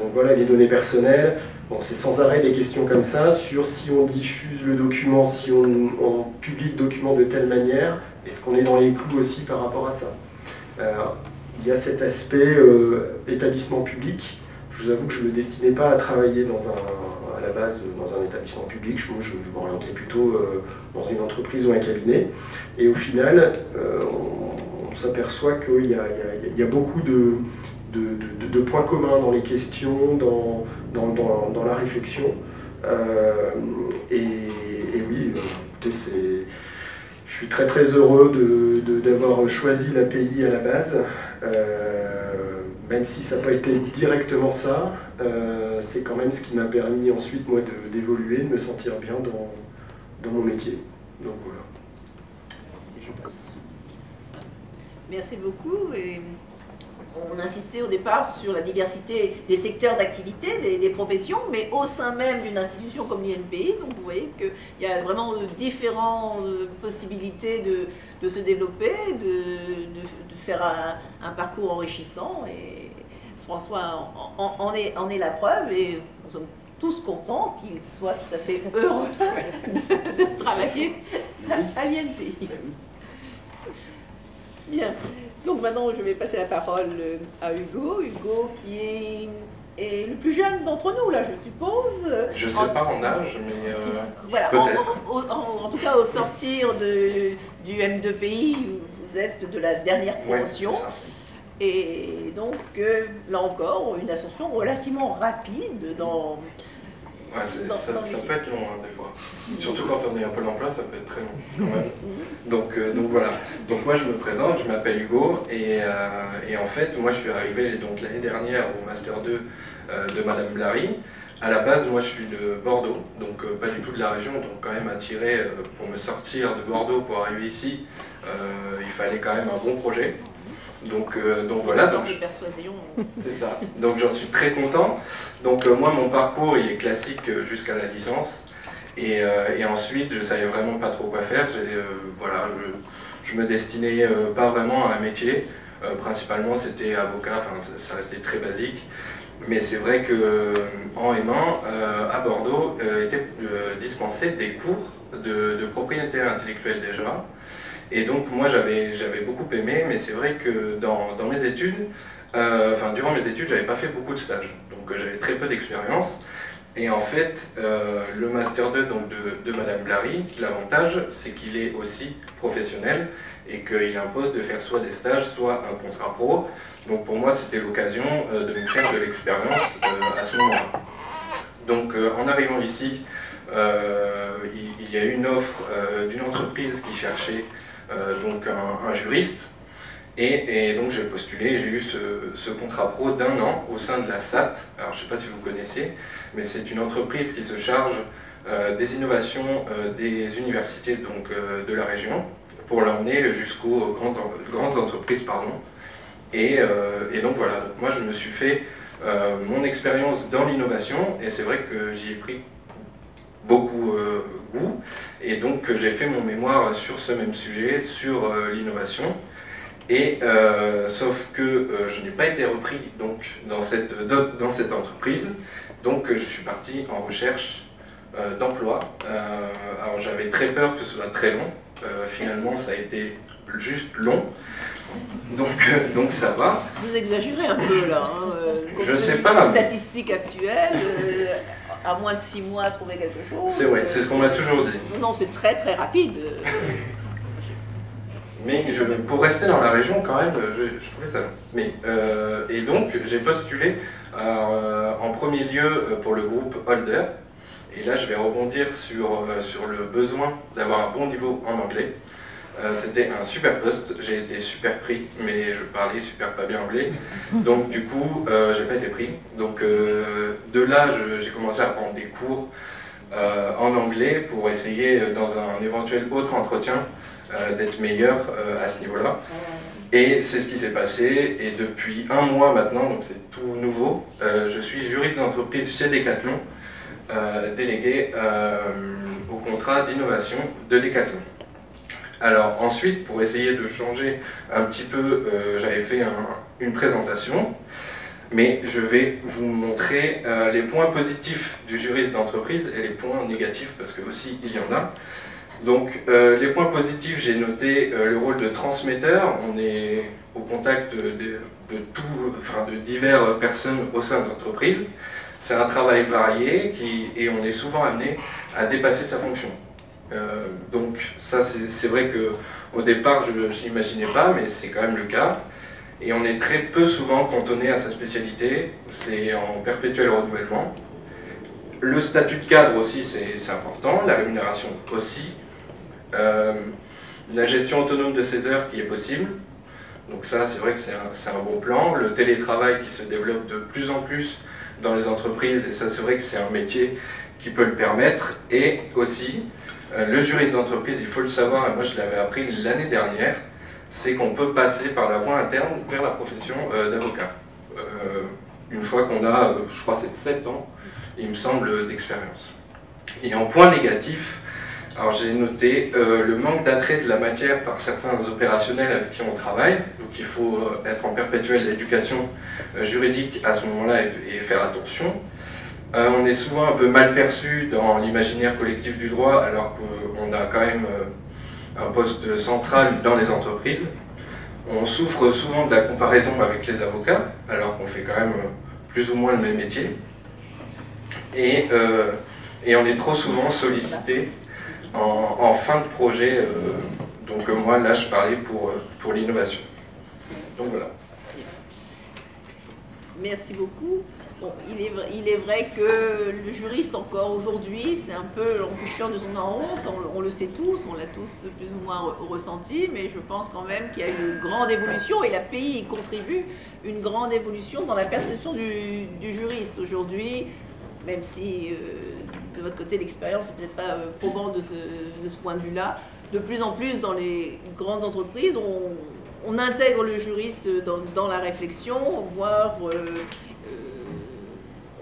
donc voilà, les données personnelles. Bon, c'est sans arrêt des questions comme ça sur si on diffuse le document, si on, on publie le document de telle manière, est-ce qu'on est dans les clous aussi par rapport à ça? Il y a cet aspect établissement public. Je vous avoue que je ne me destinais pas à travailler dans un, la base dans un établissement public. Moi, je, m'orientais plutôt euh, dans une entreprise ou un cabinet. Et au final, euh, on, s'aperçoit qu'il y, a beaucoup de, points communs dans les questions, dans, la réflexion. Euh, et, oui, je suis très très heureux d'avoir choisi l'API à la base, même si ça n'a pas été directement ça. Euh, c'est quand même ce qui m'a permis ensuite, moi, d'évoluer, de, me sentir bien dans, mon métier. Donc voilà. je passe. Merci beaucoup. Et on insistait au départ sur la diversité des secteurs d'activité, des, professions, mais au sein même d'une institution comme l'INPI. Donc vous voyez qu'il y a vraiment différentes possibilités de, se développer, de, faire un, parcours enrichissant. Et, François en, est, est, la preuve et nous sommes tous contents qu'il soit tout à fait heureux de, travailler à l'INPI. Bien. Donc maintenant, je vais passer la parole à Hugo. Hugo qui est, le plus jeune d'entre nous, là, je suppose. Je ne sais pas en âge, mais euh, voilà, en, tout cas, au sortir de, du M2PI, vous êtes de la dernière promotion. Et donc, euh, là encore, une ascension relativement rapide dans. Ouais, ça, peut être long hein, des fois. Surtout quand on est un peu l'emploi, ça peut être très long quand même. Donc, euh, donc voilà. Donc moi je me présente, je m'appelle Hugo et, euh, et, en fait moi je suis arrivé l'année dernière au Master 2 de Madame Blary. À la base moi je suis de Bordeaux, donc pas du tout de la région, donc quand même attiré pour me sortir de Bordeaux pour arriver ici, il fallait quand même un bon projet. Donc, euh, donc voilà. Donc, C'est ça. Donc j'en suis très content. Donc euh, moi, mon parcours, il est classique euh, jusqu'à la licence. Et, et, ensuite, je savais vraiment pas trop quoi faire. voilà, je, je, me destinais pas vraiment à un métier. principalement, c'était avocat. Enfin, ça, restait très basique. Mais c'est vrai que en aimant, à Bordeaux, étaient dispensés des cours de, de propriété intellectuelle déjà. Et donc moi j'avais beaucoup aimé, mais c'est vrai que dans, dans mes études, euh, enfin durant mes études, j'avais pas fait beaucoup de stages, donc euh, j'avais très peu d'expérience. Et en fait, euh, le Master 2 donc, de, de Madame Blary, l'avantage, c'est qu'il est aussi professionnel et qu'il impose de faire soit des stages, soit un contrat pro. Donc pour moi, c'était l'occasion de me faire de l'expérience à ce moment-là. Donc en arrivant ici, il, y a eu une offre d'une entreprise qui cherchait donc un, juriste. Et, donc j'ai postulé, j'ai eu ce, contrat pro d'un an au sein de la SAT. Alors je ne sais pas si vous connaissez, mais c'est une entreprise qui se charge des innovations des universités donc, de la région pour l'emmener jusqu'aux grandes, grandes, entreprises. Pardon. Et, donc voilà, moi je me suis fait euh, mon expérience dans l'innovation, et c'est vrai que j'y ai pris beaucoup euh, goût, et donc j'ai fait mon mémoire sur ce même sujet, sur euh, l'innovation. Et sauf que je n'ai pas été repris donc, dans, cette, dans cette entreprise, donc je suis parti en recherche d'emploi. alors j'avais très peur que ce soit très long, finalement ça a été juste long, donc, euh, donc ça va. Vous exagérez un peu là. Hein, euh, je sais pas. Les statistiques actuelles, euh, à moins de 6 mois, trouver quelque chose. C'est vrai, c'est ce qu'on m'a toujours dit. Non, c'est très très rapide. Mais je, pour rester dans la région, quand même, je, trouvais ça Mais, et donc, j'ai postulé en premier lieu pour le groupe Holder. Et là, je vais rebondir sur, sur le besoin d'avoir un bon niveau en anglais. Euh, c'était un super poste, j'ai été super pris, mais je parlais super pas bien anglais. Donc du coup, euh, j'ai pas été pris. Donc euh, de là, j'ai commencé à prendre des cours en anglais pour essayer, dans un éventuel autre entretien, d'être meilleur à ce niveau-là. Et c'est ce qui s'est passé. Et depuis un mois maintenant, donc c'est tout nouveau, je suis juriste d'entreprise chez Decathlon, délégué au contrat d'innovation de Decathlon. Alors ensuite, pour essayer de changer un petit peu, euh, j'avais fait une présentation, mais je vais vous montrer euh, les points positifs du juriste d'entreprise et les points négatifs, parce que aussi il y en a. Donc euh, les points positifs, j'ai noté le rôle de transmetteur, on est au contact de, tout, de diverses personnes au sein de l'entreprise. C'est un travail varié et on est souvent amené à dépasser sa fonction. Euh, donc ça c'est vrai que au départ je ne l'imaginais pas, mais c'est quand même le cas. Et on est très peu souvent cantonné à sa spécialité, c'est en perpétuel renouvellement. Le statut de cadre aussi c'est important, la rémunération aussi. Euh, la gestion autonome de ses heures qui est possible. Donc ça c'est vrai que c'est un, un, bon plan. Le télétravail qui se développe de plus en plus dans les entreprises, et ça c'est vrai que c'est un métier qui peut le permettre. Et aussi, le juriste d'entreprise, il faut le savoir, et moi je l'avais appris l'année dernière, c'est qu'on peut passer par la voie interne vers la profession euh, d'avocat. Euh, une fois qu'on a, je crois c'est 7 ans, il me semble, d'expérience. Et en point négatif, alors j'ai noté le manque d'attrait de la matière par certains opérationnels avec qui on travaille, donc il faut être en perpétuelle éducation juridique à ce moment-là et, faire attention. Euh, on est souvent un peu mal perçu dans l'imaginaire collectif du droit, alors qu'on a quand même euh, un poste central dans les entreprises. On souffre souvent de la comparaison avec les avocats, alors qu'on fait quand même euh, plus ou moins le même métier. Et, on est trop souvent sollicité en, fin de projet. donc moi, là, je parlais pour, pour l'innovation. Donc voilà. Merci beaucoup il, est vrai, que le juriste, encore aujourd'hui, c'est un peu l'embûcheur de son enfance, on, le sait tous, on l'a tous plus ou moins ressenti, mais je pense quand même qu'il y a une grande évolution, et la pays y contribue, une grande évolution dans la perception du, juriste. Aujourd'hui, même si euh, de votre côté l'expérience n'est peut-être pas euh, probante de ce, point de vue-là, de plus en plus dans les grandes entreprises, on, intègre le juriste dans, la réflexion, voire euh,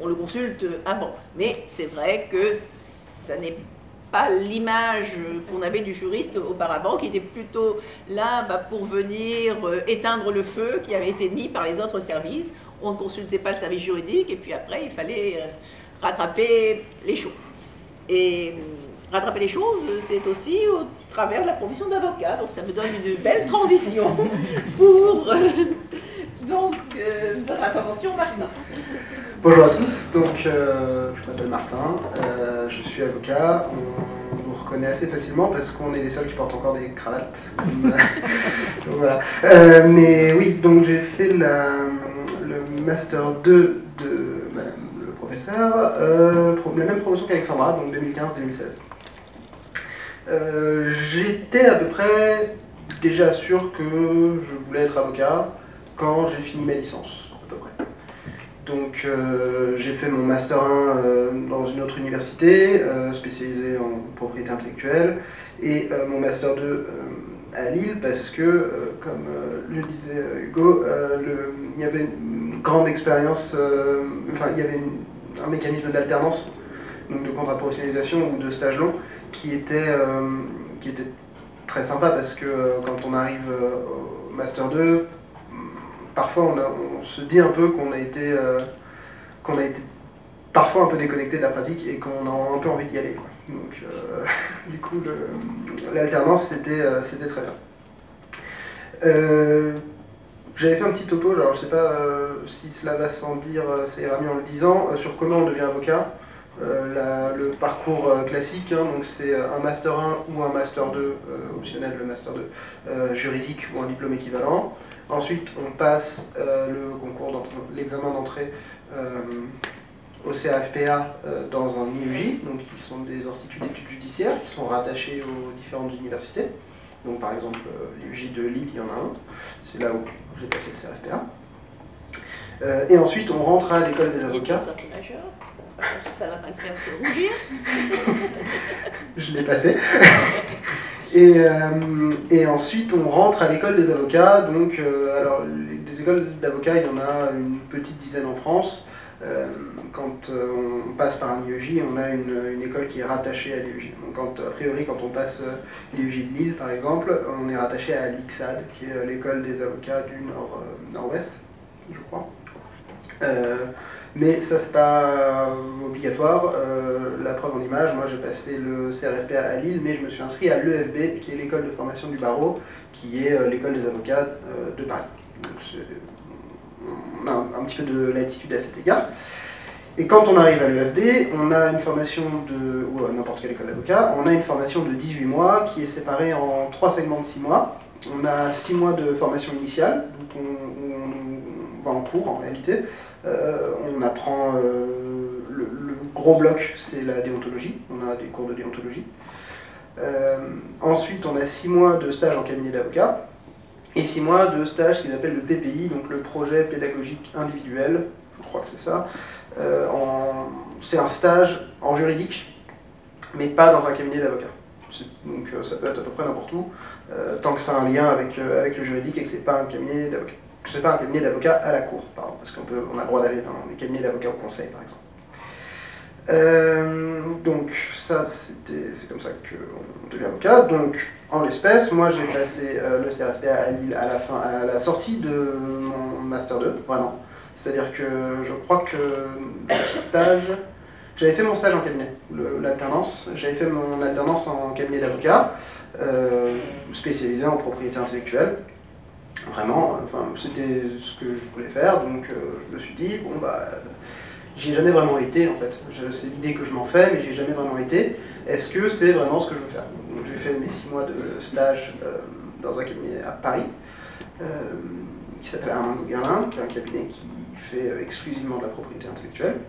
on le consulte avant. Mais c'est vrai que ça n'est pas l'image qu'on avait du juriste auparavant, qui était plutôt là bah, pour venir euh, éteindre le feu qui avait été mis par les autres services. On ne consultait pas le service juridique et puis après il fallait euh, rattraper les choses. Et euh, rattraper les choses, c'est aussi au travers de la profession d'avocat. Donc ça me donne une belle transition pour donc intervention, Martin. Bonjour à tous, donc euh, je m'appelle Martin, euh, je suis avocat, on nous reconnaît assez facilement parce qu'on est les seuls qui portent encore des cravates. voilà. Euh, mais oui, donc j'ai fait le master 2 de madame le professeur la même promotion qu'Alexandra, donc 2015-2016. Euh, j'étais à peu près déjà sûr que je voulais être avocat quand j'ai fini ma licence, à peu près. Donc euh, j'ai fait mon master 1 dans une autre université, spécialisée en propriété intellectuelle, et mon master 2 à Lille parce que, comme le disait Hugo, il y avait une grande expérience, enfin il y avait un mécanisme d'alternance, donc de contrat professionnalisation ou de stage long, qui était, euh, qui était très sympa parce que euh, quand on arrive euh, au Master 2, parfois on, se dit un peu qu'on a été qu'on a été parfois un peu déconnecté de la pratique et qu'on a un peu envie d'y aller. Donc du coup l'alternance c'était c'était très bien. J'avais fait un petit topo, alors je sais pas si cela va sans dire, ça ira mieux en le disant, sur comment on devient avocat. Euh, le parcours euh, classique, hein, donc c'est euh, un master 1 ou un master 2, optionnel le master 2, juridique ou un diplôme équivalent. Ensuite, on passe le concours, l'examen d'entrée au CRFPA dans un IUJ, donc qui sont des instituts d'études judiciaires qui sont rattachés aux différentes universités. Donc par exemple, l'IUJ de Lille, il y en a un, c'est là où j'ai passé le CRFPA. et ensuite, on rentre à l'école des avocats ça va pas le faire se rougir. Je l'ai passé. Et, euh, et, ensuite, on rentre à l'école des avocats. Donc, euh, alors, des écoles d'avocats, il y en a une petite dizaine en France. Euh, quand on passe par un IEJ, on a une, une école qui est rattachée à l'IEJ. Donc, quand, a priori, quand on passe l'IEJ de Lille, par exemple, on est rattaché à l'IXAD, qui est l'école des avocats du nord, nord-ouest, je crois. Mais ça, c'est pas euh, obligatoire. Euh, la preuve en image, moi j'ai passé le CRFPA à Lille, mais je me suis inscrit à l'EFB, qui est l'école de formation du barreau, qui est euh, l'école des avocats de Paris. Donc on a un, petit peu de latitude à cet égard. Et quand on arrive à l'EFB, on a une formation de, ou à n'importe quelle école d'avocat, on a une formation de 18 mois qui est séparée en trois segments de 6 mois. On a 6 mois de formation initiale, donc on va en cours en réalité. Euh, on apprend euh, le, gros bloc, c'est la déontologie. On a des cours de déontologie. Euh, ensuite, on a six mois de stage en cabinet d'avocat et six mois de stage qu'ils appellent le PPI, donc le projet pédagogique individuel, je crois que c'est ça. c'est un stage en juridique, mais pas dans un cabinet d'avocat. Donc ça peut être à peu près n'importe où, tant que ça a un lien avec, le juridique et que c'est pas un cabinet d'avocat je sais pas, un cabinet d'avocat à la cour, pardon, parce qu'on on a le droit d'aller dans les cabinets d'avocats au conseil, par exemple. Euh, donc ça, c'est comme ça qu'on devient avocat. Donc en l'espèce, moi j'ai passé euh, le CRFPA à Lille à la, fin, à la sortie de mon Master 2, vraiment. C'est-à-dire que je crois que le stage... J'avais fait mon stage en cabinet, l'alternance. J'avais fait mon alternance en cabinet d'avocat, euh, spécialisé en propriété intellectuelle. Vraiment, enfin, c'était ce que je voulais faire, donc euh, je me suis dit, bon bah, j'ai jamais vraiment été en fait. C'est l'idée que je m'en fais, mais j'ai jamais vraiment été. Est-ce que c'est vraiment ce que je veux faire? Donc j'ai fait mes six mois de stage euh, dans un cabinet à Paris, euh, qui s'appelle Armand Gerlin, qui est un cabinet qui fait exclusivement de la propriété intellectuelle.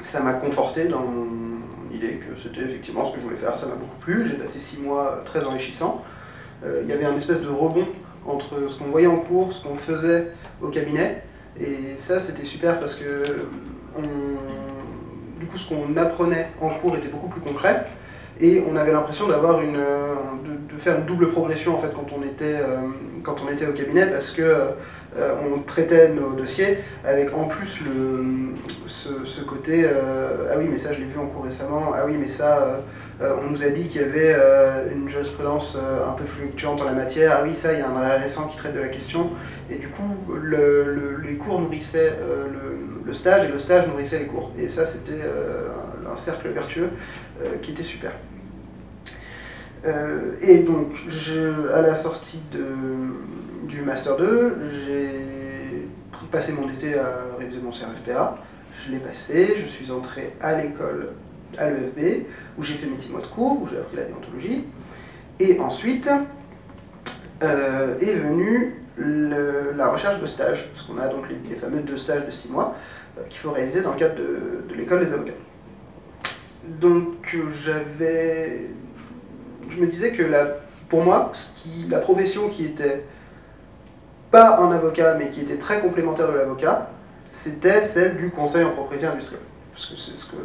Ça m'a conforté dans mon idée que c'était effectivement ce que je voulais faire, ça m'a beaucoup plu. J'ai passé six mois très enrichissants. Il y avait un espèce de rebond entre ce qu'on voyait en cours, ce qu'on faisait au cabinet. Et ça, c'était super parce que du coup, ce qu'on apprenait en cours était beaucoup plus concret. Et on avait l'impression d'avoir une, de, faire une double progression en fait quand on était, euh, quand on était au cabinet parce que euh, on traitait nos dossiers avec en plus le, ce, côté euh, ah oui mais ça je l'ai vu en cours récemment, ah oui mais ça euh, on nous a dit qu'il y avait euh, une jurisprudence euh, un peu fluctuante en la matière. Ah oui, ça, il y a un arrêt récent qui traite de la question. Et du coup, les cours nourrissaient le, stage et le stage nourrissait les cours. Et ça, c'était un cercle vertueux qui était super. et donc, à la sortie du Master 2, j'ai passé mon été à réviser mon CRFPA. Je l'ai passé, je suis entré à l'école à l'EFB, où j'ai fait mes six mois de cours, où j'ai appris la déontologie. Et ensuite euh, est venue la recherche de stage, parce qu'on a donc les, fameux deux stages de six mois. qu'il faut réaliser dans le cadre de, l'école des avocats. Donc j'avais... Je me disais que la, pour moi, la profession qui était pas un avocat, mais qui était très complémentaire de l'avocat, c'était celle du conseil en propriété industrielle. Parce que c'est ce que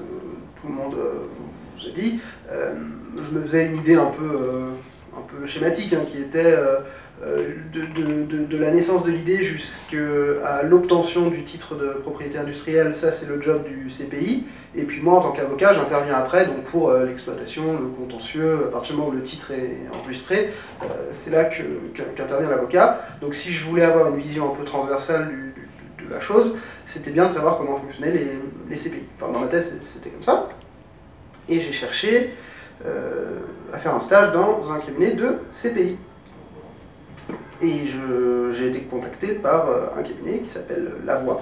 tout le monde vous a dit. je me faisais une idée un peu, un peu schématique, hein, qui était euh, de, la naissance de l'idée jusqu'à l'obtention du titre de propriété industrielle, ça c'est le job du CPI. Et puis moi en tant qu'avocat, j'interviens après donc pour euh, l'exploitation, le contentieux, à partir du moment où le titre est enregistré, euh, c'est là qu'intervient l'avocat. Donc si je voulais avoir une vision un peu transversale la chose, c'était bien de savoir comment fonctionnaient les, les CPI. Enfin dans ma thèse c'était comme ça. Et j'ai cherché à faire un stage dans un cabinet de CPI. Et j'ai été contacté par euh, un cabinet qui s'appelle La Voix,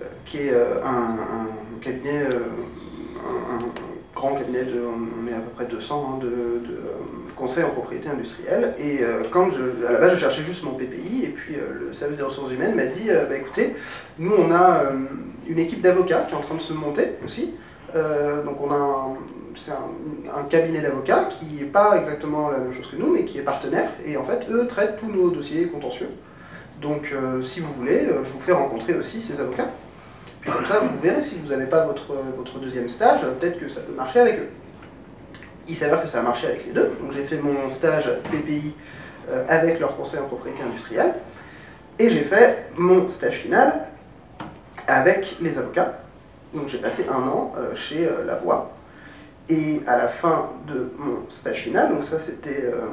euh, qui est euh, un, cabinet, grand cabinet, de, on est à peu près 200, hein, de, de conseil en propriété industrielle. Et quand je, à la base, je cherchais juste mon PPI, et puis le service des ressources humaines m'a dit bah, écoutez, nous on a une équipe d'avocats qui est en train de se monter aussi. donc on a un, c'est un, cabinet d'avocats qui n'est pas exactement la même chose que nous, mais qui est partenaire, et en fait, eux traitent tous nos dossiers contentieux. Donc, euh, si vous voulez, euh, je vous fais rencontrer aussi ces avocats. Puis comme ça, vous verrez, si vous n'avez pas votre, votre deuxième stage, peut-être que ça peut marcher avec eux. Il s'avère que ça a marché avec les deux. Donc j'ai fait mon stage PPI euh, avec leur conseil en propriété industrielle, et j'ai fait mon stage final avec les avocats. Donc j'ai passé un an chez La Voix, et à la fin de mon stage final, donc ça c'était euh,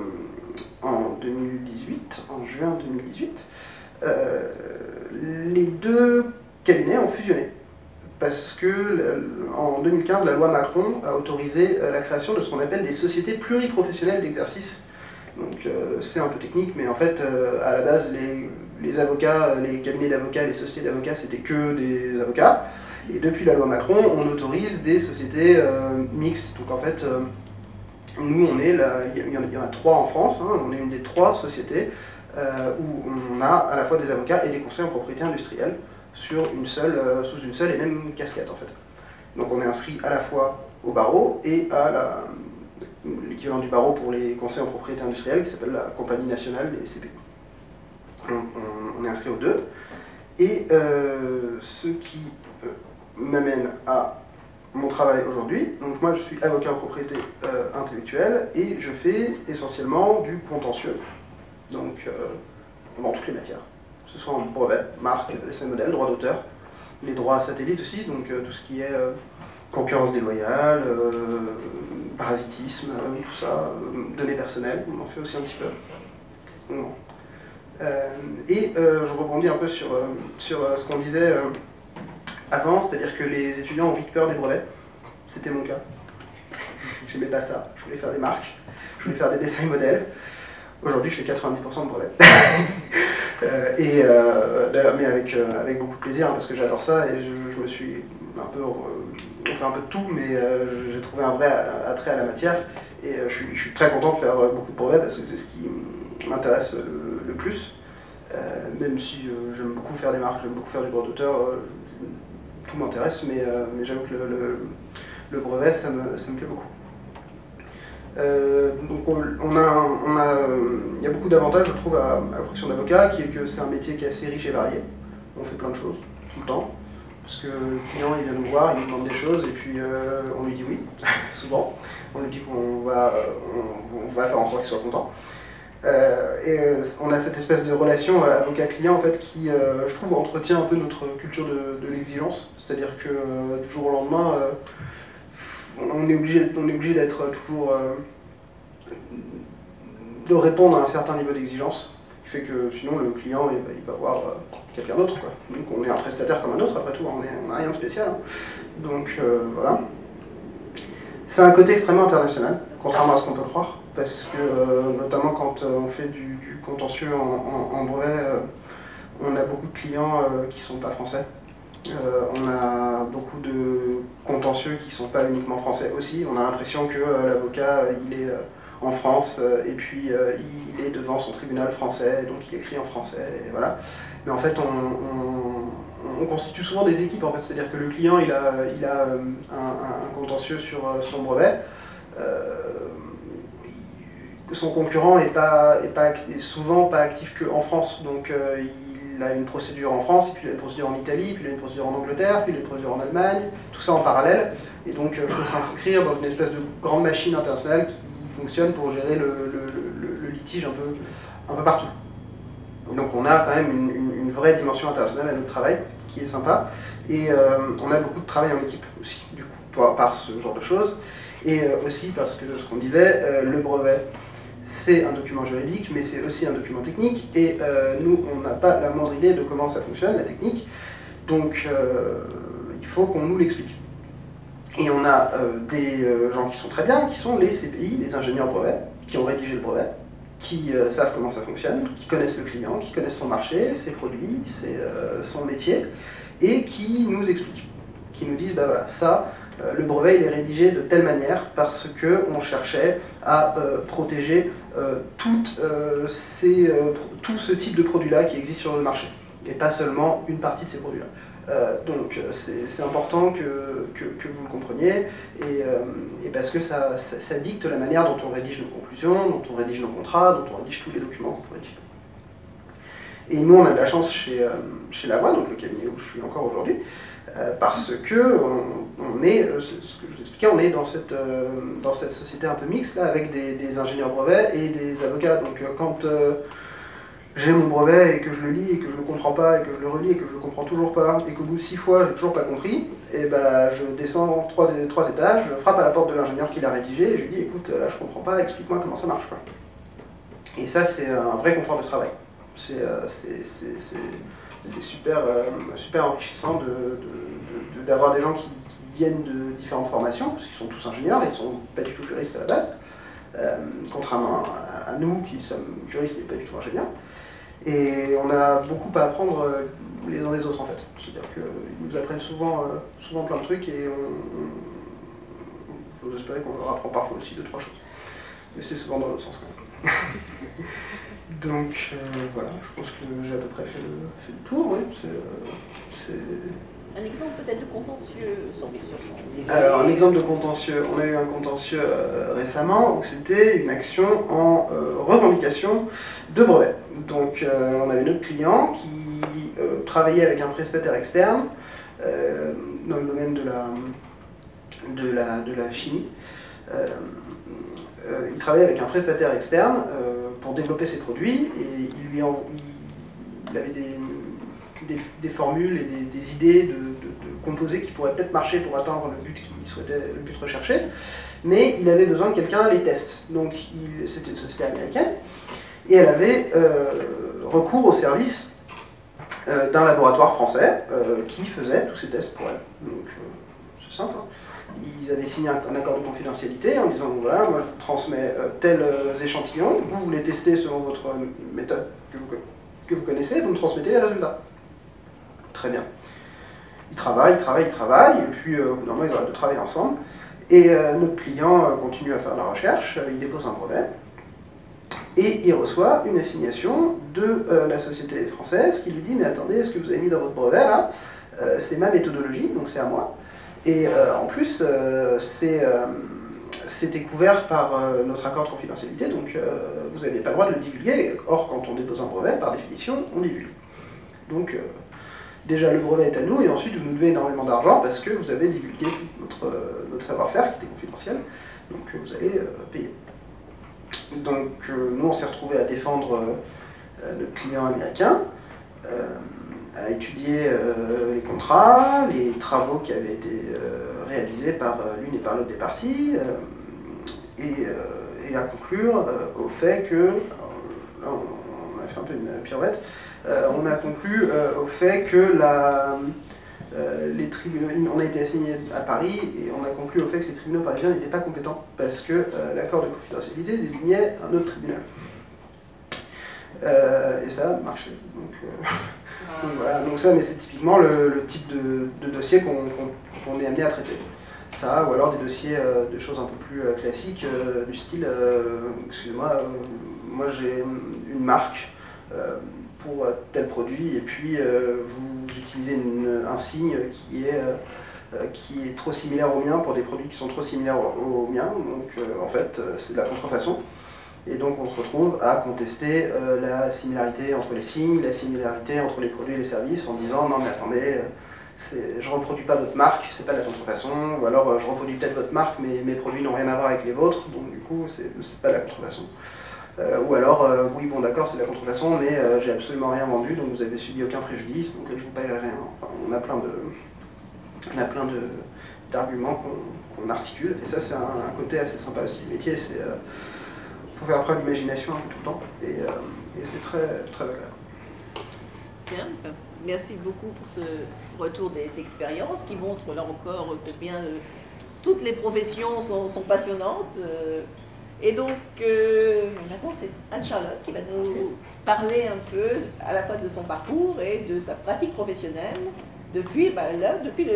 en 2018, en juin 2018, euh, les deux cabinets ont fusionné. Parce que en 2015, la loi Macron a autorisé euh, la création de ce qu'on appelle des sociétés pluriprofessionnelles d'exercice. Donc c'est un peu technique, mais en fait, à la base, les, avocats, les cabinets d'avocats, les sociétés d'avocats, c'était que des avocats. Et depuis la loi Macron, on autorise des sociétés euh, mixtes. Donc en fait, euh, nous, on est il y, en a trois en France, hein. on est une des trois sociétés euh, où on a à la fois des avocats et des conseils en propriété industrielle sur une seule, sous une seule et même casquette en fait. Donc on est inscrit à la fois au barreau et à l'équivalent du barreau pour les conseils en propriété industrielle qui s'appelle la Compagnie nationale des CPI. On, est inscrit aux deux. Et ce qui m'amène à mon travail aujourd'hui. Donc moi je suis avocat en propriété euh, intellectuelle et je fais essentiellement du contentieux, donc euh, dans toutes les matières, que ce soit en brevet, marque, dessin modèle, droit d'auteur, les droits satellites aussi, donc euh, tout ce qui est concurrence déloyale, parasitisme, tout ça, données personnelles, on en fait aussi un petit peu. et je rebondis un peu sur, sur ce qu'on disait avant, c'est-à-dire que les étudiants ont vite peur des brevets. C'était mon cas. J'aimais pas ça. Je voulais faire des marques, je voulais faire des dessins modèles. Aujourd'hui, je fais 90% de brevets. Euh, et euh, mais avec, euh, avec beaucoup de plaisir, parce que j'adore ça et je, me suis un peu. on fait un peu de tout, mais j'ai trouvé un vrai attrait à la matière. Et je suis, très content de faire beaucoup de brevets parce que c'est ce qui m'intéresse le, plus. même si j'aime beaucoup faire des marques, j'aime beaucoup faire du droit d'auteur, tout m'intéresse, mais, mais j'avoue que le, le, brevet, ça me, ça me, plaît beaucoup. Euh, donc on, a, a, il y a beaucoup d'avantages, je trouve, à, la profession d'avocat, qui est que c'est un métier qui est assez riche et varié. On fait plein de choses, tout le temps. Parce que le client, il vient nous voir, il nous demande des choses, et puis euh, on lui dit oui, souvent. On lui dit qu'on va, faire en sorte qu'il soit content. Euh, et euh, on a cette espèce de relation euh, avocat-client en fait qui, je trouve, entretient un peu notre culture de, l'exigence. C'est-à-dire que du jour au lendemain, on est obligé, obligé d'être toujours de répondre à un certain niveau d'exigence, qui fait que sinon le client il, va voir quelqu'un d'autre. Donc on est un prestataire comme un autre, après tout, on n'a rien de spécial. Hein. Donc voilà. C'est un côté extrêmement international, contrairement à ce qu'on peut croire parce que euh, notamment quand euh, on fait du, contentieux en, brevet, euh, on a beaucoup de clients qui ne sont pas français. On a beaucoup de contentieux qui ne sont pas uniquement français aussi. On a l'impression que l'avocat, il est en France, et puis il est devant son tribunal français, donc il écrit en français, voilà. Mais en fait, on, constitue souvent des équipes, en fait, c'est-à-dire que le client, il a, il a un, contentieux sur son brevet, son concurrent est, pas, est, pas, souvent pas actif qu'en France, donc a une procédure en France, puis il a une procédure en Italie, puis il a une procédure en Angleterre, puis il a une procédure en Allemagne, tout ça en parallèle. Et donc il faut s'inscrire dans une espèce de grande machine internationale qui fonctionne pour gérer le, litige un peu, un peu partout. Donc on a quand même une, vraie dimension internationale à notre travail, qui est sympa. Et euh, on a beaucoup de travail en équipe aussi, du coup, par, ce genre de choses. Et euh, aussi parce que ce qu'on disait, euh, le brevet, c'est un document juridique, mais c'est aussi un document technique, et euh, nous, on n'a pas la moindre idée de comment ça fonctionne, la technique, donc euh, il faut qu'on nous l'explique. Et on a euh, des gens qui sont très bien, qui sont les CPI, les ingénieurs brevets, qui ont rédigé le brevet, qui savent comment ça fonctionne, qui connaissent le client, qui connaissent son marché, ses produits, son métier, et qui nous expliquent, qui nous disent, bah voilà, ça, le brevet il est rédigé de telle manière parce qu'on cherchait à euh, protéger euh, tout ce type de produits-là qui existe sur le marché, et pas seulement une partie de ces produits-là. donc c'est important que, que, vous le compreniez, et, parce que ça, dicte la manière dont on rédige nos conclusions, dont on rédige nos contrats, dont on rédige tous les documents qu'on rédige. Et nous, on a de la chance chez, chez donc le cabinet où je suis encore aujourd'hui, euh, parce que on, est, euh, ce que je vous expliquais, on est dans cette, euh, dans cette société un peu mixte là, avec des, ingénieurs brevets et des avocats. Donc quand j'ai mon brevet et que je le lis et que je ne le comprends pas et que je le relis et que je ne le comprends toujours pas et qu'au bout de six fois j'ai toujours pas compris, et eh ben je descends trois, étages, je frappe à la porte de l'ingénieur qui l'a rédigé et je lui dis écoute là je comprends pas, explique-moi comment ça marche. Quoi. Et ça c'est un vrai confort de travail. C'est c'est super, euh, super enrichissant d'avoir de, des gens qui, viennent de différentes formations, parce qu'ils sont tous ingénieurs, ils sont pas du tout juristes à la base, euh, contrairement à, nous qui sommes juristes et pas du tout ingénieurs. Et on a beaucoup à apprendre euh, les uns des autres en fait. C'est-à-dire qu'ils nous apprennent souvent, souvent plein de trucs et on, on, espérer qu'on leur apprend parfois aussi deux, trois choses. Mais c'est souvent dans l'autre sens quand même. Donc euh, voilà, je pense que j'ai à peu près fait le, tour. Oui. C'est, un exemple peut-être de contentieux sans sur Alors un exemple de contentieux, on a eu un contentieux euh, récemment où c'était une action en euh, revendication de brevet. Donc on avait notre client qui travaillait avec un prestataire externe dans le domaine de la, de la, de la chimie. Il travaillait avec un prestataire externe pour développer ses produits et il, lui avait des, formules et des, idées de, composés qui pourraient peut-être marcher pour atteindre le but qu'il souhaitait, le but recherché, mais il avait besoin de quelqu'un les teste. Donc c'était une société américaine et elle avait euh, recours au service euh, d'un laboratoire français euh, qui faisait tous ces tests pour elle. Donc c'est simple. Hein ils avaient signé un, accord de confidentialité en disant voilà, moi je vous transmets euh, tels euh, échantillons, vous, voulez tester selon votre méthode que vous, vous connaissez, vous me transmettez les résultats. Très bien. Ils travaillent, ils travaillent, ils travaillent, et puis euh, moment ils arrêtent de travailler ensemble. Et notre client continue à faire la recherche, il dépose un brevet, et il reçoit une assignation de la société française qui lui dit mais attendez, est-ce que vous avez mis dans votre brevet là? C'est ma méthodologie, donc c'est à moi. Et euh, en plus, euh, euh, c'était couvert par notre accord de confidentialité, donc vous n'avez pas le droit de le divulguer. Or, quand on dépose un brevet, par définition, on divulgue. Donc, déjà, le brevet est à nous, et ensuite, vous nous devez énormément d'argent parce que vous avez divulgué notre, notre savoir-faire qui était confidentiel, donc vous allez payer. Donc, nous, on s'est retrouvés à défendre notre client américain à étudier euh, les contrats, les travaux qui avaient été euh, réalisés par euh, l'une et par l'autre des parties, et, à conclure au fait que, là on a fait un peu une pirouette, on a conclu au fait que la, les tribunaux, on a été assigné à Paris et on a conclu au fait que les tribunaux parisiens n'étaient pas compétents parce que l'accord de confidentialité désignait un autre tribunal. et ça a marché. Donc, donc voilà, donc ça, mais c'est typiquement le, type de, dossier qu'on est amené à traiter. ça, ou alors des dossiers de choses un peu plus classiques, du style, excusez-moi, moi j'ai une marque pour tel produit, et puis vous utilisez un signe qui est qui est trop similaire au mien pour des produits qui sont trop similaires aux, miens. Donc en fait, c'est de la contrefaçon. Et donc on se retrouve à contester euh, la similarité entre les signes, la similarité entre les produits et les services en disant non mais attendez, euh, je reproduis pas votre marque, c'est pas de la contrefaçon, ou alors euh, je reproduis peut-être votre marque mais mes produits n'ont rien à voir avec les vôtres, donc du coup c'est pas de la contrefaçon. ou alors, oui bon d'accord c'est de la contrefaçon mais j'ai absolument rien vendu donc vous avez subi aucun préjudice donc je vous paierai rien. On a plein de, on a plein d'arguments qu'on articule et ça c'est un, côté assez sympa aussi du métier, c'est il faut faire preuve d'imagination tout le temps et, euh, c'est très, très agréable. Bien, merci beaucoup pour ce retour d'expérience qui montre là encore combien euh, toutes les professions sont, passionnantes. Euh. et donc, maintenant, c'est Anne-Charlotte qui va nous parler un peu à la fois de son parcours et de sa pratique professionnelle depuis, bah, là, depuis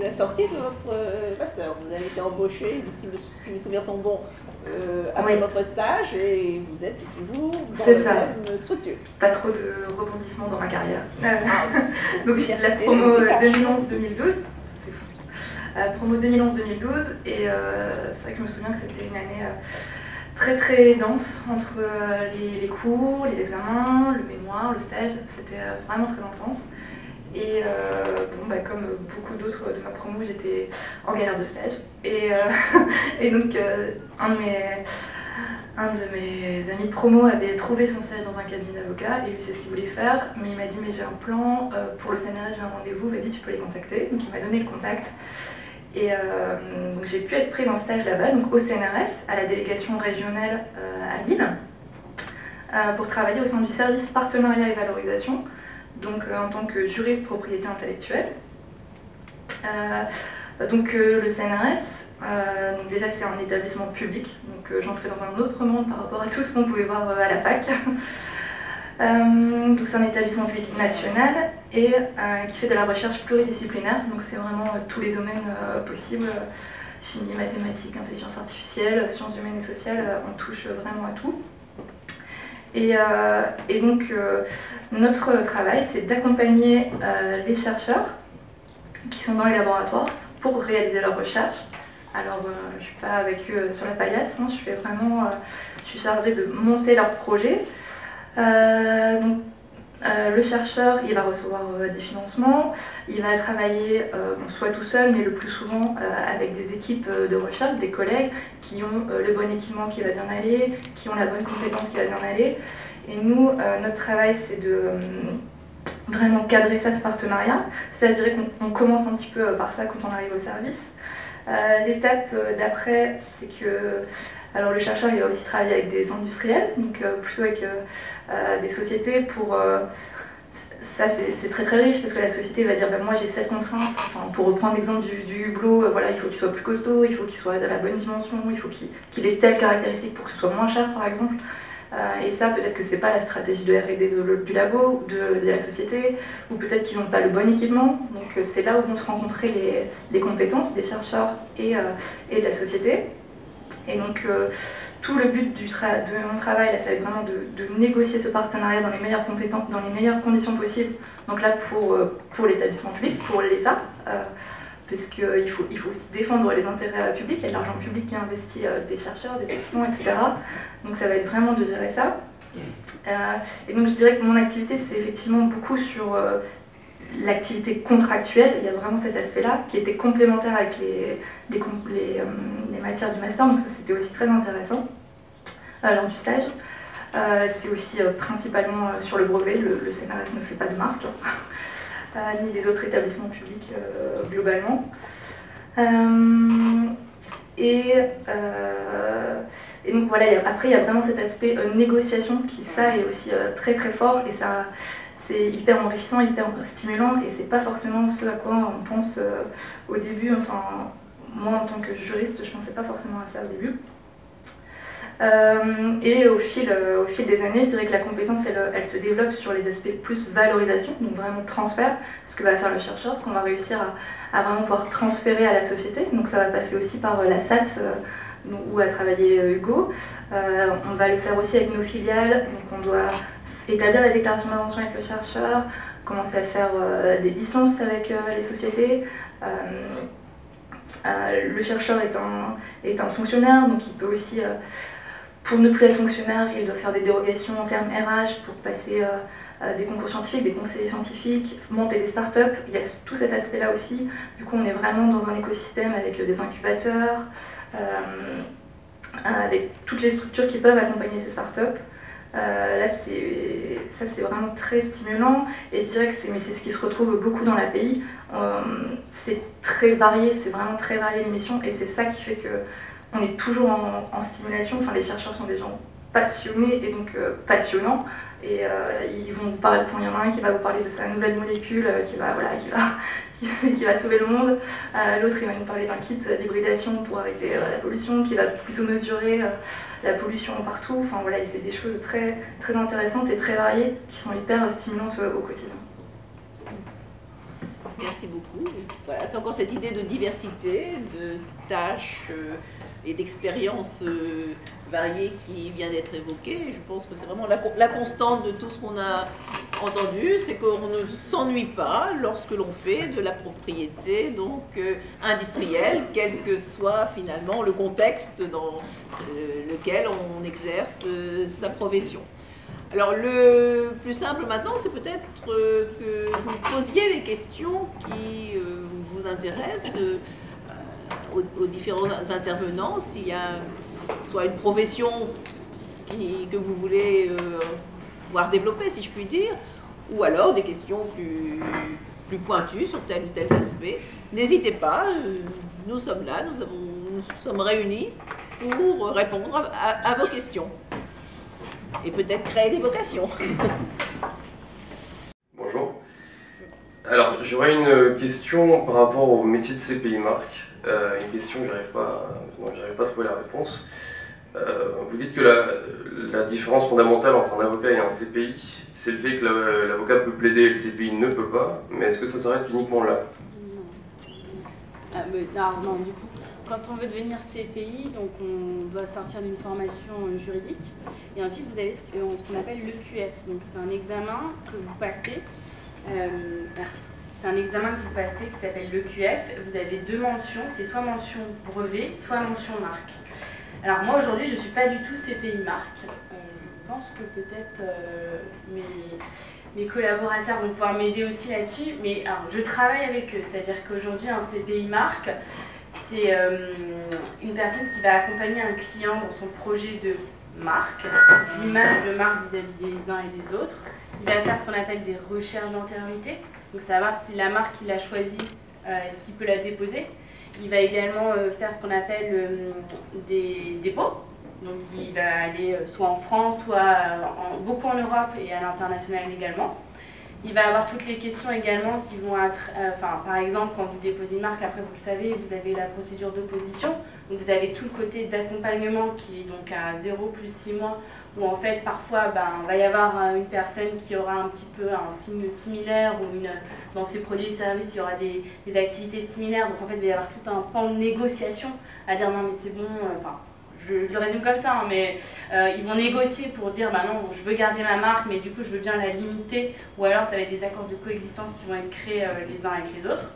la sortie de votre master. Vous avez été embauché, si, mes souvenirs sont bons, euh, après votre stage et vous êtes toujours dans la même structure. Pas trop de rebondissements dans ma carrière. Ah, donc j'ai la promo 2011-2012. C'est promo 2011-2012 et euh, c'est vrai que je me souviens que c'était une année euh, très très dense entre les, les, cours, les examens, le mémoire, le stage. C'était vraiment très intense. Et euh, bon, bah, comme beaucoup d'autres de ma promo, j'étais en galère de stage. Et, euh, donc, euh, un, de mes, un de mes amis de promo avait trouvé son stage dans un cabinet d'avocat et lui, c'est ce qu'il voulait faire. Mais il m'a dit Mais j'ai un plan pour le CNRS, j'ai un rendez-vous, vas-y, tu peux les contacter. Donc, il m'a donné le contact. Et donc, j'ai pu être prise en stage là-bas, donc au CNRS, à la délégation régionale à Lille, pour travailler au sein du service partenariat et valorisation donc euh, en tant que juriste propriété intellectuelle. Euh, donc euh, le CNRS, donc déjà c'est un établissement public, donc j'entrais dans un autre monde par rapport à tout ce qu'on pouvait voir à la fac. donc c'est un établissement public national et qui fait de la recherche pluridisciplinaire, donc c'est vraiment tous les domaines possibles, chimie, mathématiques, intelligence artificielle, sciences humaines et sociales, on touche vraiment à tout. Et, et donc notre travail, c'est d'accompagner euh, les chercheurs qui sont dans les laboratoires pour réaliser leurs recherches. Alors, euh, je ne suis pas avec eux sur la paillasse, hein, je, fais vraiment, euh, je suis chargée de monter leurs projets. donc, le chercheur, il va recevoir des financements, il va travailler soit tout seul, mais le plus souvent avec des équipes de recherche, des collègues qui ont le bon équipement qui va bien aller, qui ont la bonne compétence qui va bien aller. Et nous, euh, notre travail, c'est de euh, vraiment cadrer ça, ce partenariat. C'est-à-dire qu'on commence un petit peu euh, par ça quand on arrive au service. L'étape d'après, c'est que alors le chercheur il va aussi travailler avec des industriels, donc plutôt avec des sociétés pour ça c'est très très riche parce que la société va dire ben, moi j'ai cette contrainte, enfin, pour reprendre l'exemple du, du, hublot, voilà, il faut qu'il soit plus costaud, il faut qu'il soit de la bonne dimension, il faut qu'il ait telle caractéristique pour que ce soit moins cher par exemple. Euh, et ça, peut-être que c'est pas la stratégie de R&D du labo, de, de, la société, ou peut-être qu'ils n'ont pas le bon équipement. Donc euh, c'est là où vont se rencontrer les, compétences des chercheurs euh, et, de la société. Et donc tout le but du de mon travail, là, ça va être vraiment de, de, négocier ce partenariat dans les meilleures compétences, dans les meilleures conditions possibles. Donc là pour, pour l'établissement public, pour l'État puisqu'il faut, il faut défendre les intérêts publics, il y a de l'argent public qui investit euh, des chercheurs, des équipements, etc. Donc ça va être vraiment de gérer ça. Euh, et donc je dirais que mon activité, c'est effectivement beaucoup sur euh, l'activité contractuelle, il y a vraiment cet aspect-là qui était complémentaire avec les, les, les, matières du master, donc ça c'était aussi très intéressant lors du stage. c'est aussi principalement sur le brevet, le, le CNRS ne fait pas de marque. ni les autres établissements publics euh, globalement. Euh, et, euh, et, donc voilà, après il y a vraiment cet aspect négociation qui ça est aussi très très fort et ça c'est hyper enrichissant, hyper stimulant et c'est pas forcément ce à quoi on pense au début. Enfin, moi en tant que juriste, je pensais pas forcément à ça au début. et au fil, au fil des années, je dirais que la compétence, elle, se développe sur les aspects plus valorisation, donc vraiment transfert, ce que va faire le chercheur, ce qu'on va réussir à, à, vraiment pouvoir transférer à la société. Donc ça va passer aussi par la SATS, où a travaillé Hugo. on va le faire aussi avec nos filiales, donc on doit établir la déclaration d'invention avec le chercheur, commencer à faire euh, des licences avec euh, les sociétés. Euh, le chercheur est un, est un fonctionnaire, donc il peut aussi, pour ne plus être fonctionnaire, il doit faire des dérogations en termes RH pour passer des concours scientifiques, des conseillers scientifiques, monter des startups. Il y a tout cet aspect-là aussi. Du coup, on est vraiment dans un écosystème avec des incubateurs, avec toutes les structures qui peuvent accompagner ces startups. Euh, là, ça c'est vraiment très stimulant et je dirais que c'est, ce qui se retrouve beaucoup dans l'API. Euh, c'est très varié, c'est vraiment très varié l'émission et c'est ça qui fait que on est toujours en, stimulation. Enfin, les chercheurs sont des gens passionnés et donc euh, passionnants et ils vont vous parler. il y en a un qui va vous parler de sa nouvelle molécule qui va voilà qui va qui va sauver le monde. l'autre, il va nous parler d'un kit d'hybridation pour arrêter la pollution, qui va plutôt mesurer la pollution partout. Enfin voilà, c'est des choses très, très intéressantes et très variées qui sont hyper stimulantes euh, au quotidien. Merci beaucoup. C'est encore cette idée de diversité, de tâches euh, et d'expériences euh, variées qui vient d'être évoquée. Je pense que c'est vraiment la, constante de tout ce qu'on a entendu, c'est qu'on ne s'ennuie pas lorsque l'on fait de la propriété donc euh, industrielle, quel que soit finalement le contexte dans lequel on exerce sa profession. Alors le plus simple maintenant, c'est peut-être que vous posiez les questions qui vous intéressent aux, différents intervenants s'il y a soit une profession que vous voulez euh, voir développer, si je puis dire, ou alors des questions plus, pointues sur tel ou tel aspect. N'hésitez pas, euh, nous sommes là, nous, avons, nous sommes réunis pour répondre à, à vos questions et peut-être créer des vocations. Bonjour. Alors, j'aurais une question par rapport au métier de CPI Marc. Euh, une question que j'arrive pas, pas à trouver la réponse. Euh, vous dites que la, différence fondamentale entre un avocat et un CPI, c'est le fait que l'avocat peut plaider et le CPI ne peut pas, mais est-ce que ça s'arrête uniquement là? Non. Ah, non, du coup, quand on veut devenir CPI, donc on doit sortir d'une formation juridique, et ensuite vous avez ce qu'on appelle l'EQF, donc c'est un examen que vous passez. Euh, merci. C'est un examen que vous passez qui s'appelle l'EQF. Vous avez deux mentions, c'est soit mention brevet, soit mention marque. Alors moi aujourd'hui je ne suis pas du tout CPI marque. Euh, je pense que peut-être euh, mes, collaborateurs vont pouvoir m'aider aussi là-dessus. Mais alors je travaille avec eux, c'est-à-dire qu'aujourd'hui un CPI marque, c'est euh, une personne qui va accompagner un client dans son projet de marque, d'image de marque vis-à-vis des uns et des autres. Il va faire ce qu'on appelle des recherches d'antériorité. Donc savoir si la marque qu'il a choisie, euh, est-ce qu'il peut la déposer. Il va également euh, faire ce qu'on appelle euh, des dépôts. Donc il va aller soit en France, soit beaucoup en Europe et à l'international également. Il va avoir toutes les questions également qui vont être, euh, par exemple, quand vous déposez une marque, après vous le savez, vous avez la procédure d'opposition. Vous avez tout le côté d'accompagnement qui est donc à 0 plus 6 mois, où en fait parfois ben, il va y avoir euh, une personne qui aura un petit peu un signe similaire, ou une, dans ses produits et services, il y aura des, des, activités similaires. Donc en fait il va y avoir tout un pan de négociation à dire non mais c'est bon, euh, enfin je, le résume comme ça, hein, mais euh, ils vont négocier pour dire bah non, je veux garder ma marque, mais du coup je veux bien la limiter, ou alors ça va être des accords de coexistence qui vont être créés euh, les uns avec les autres.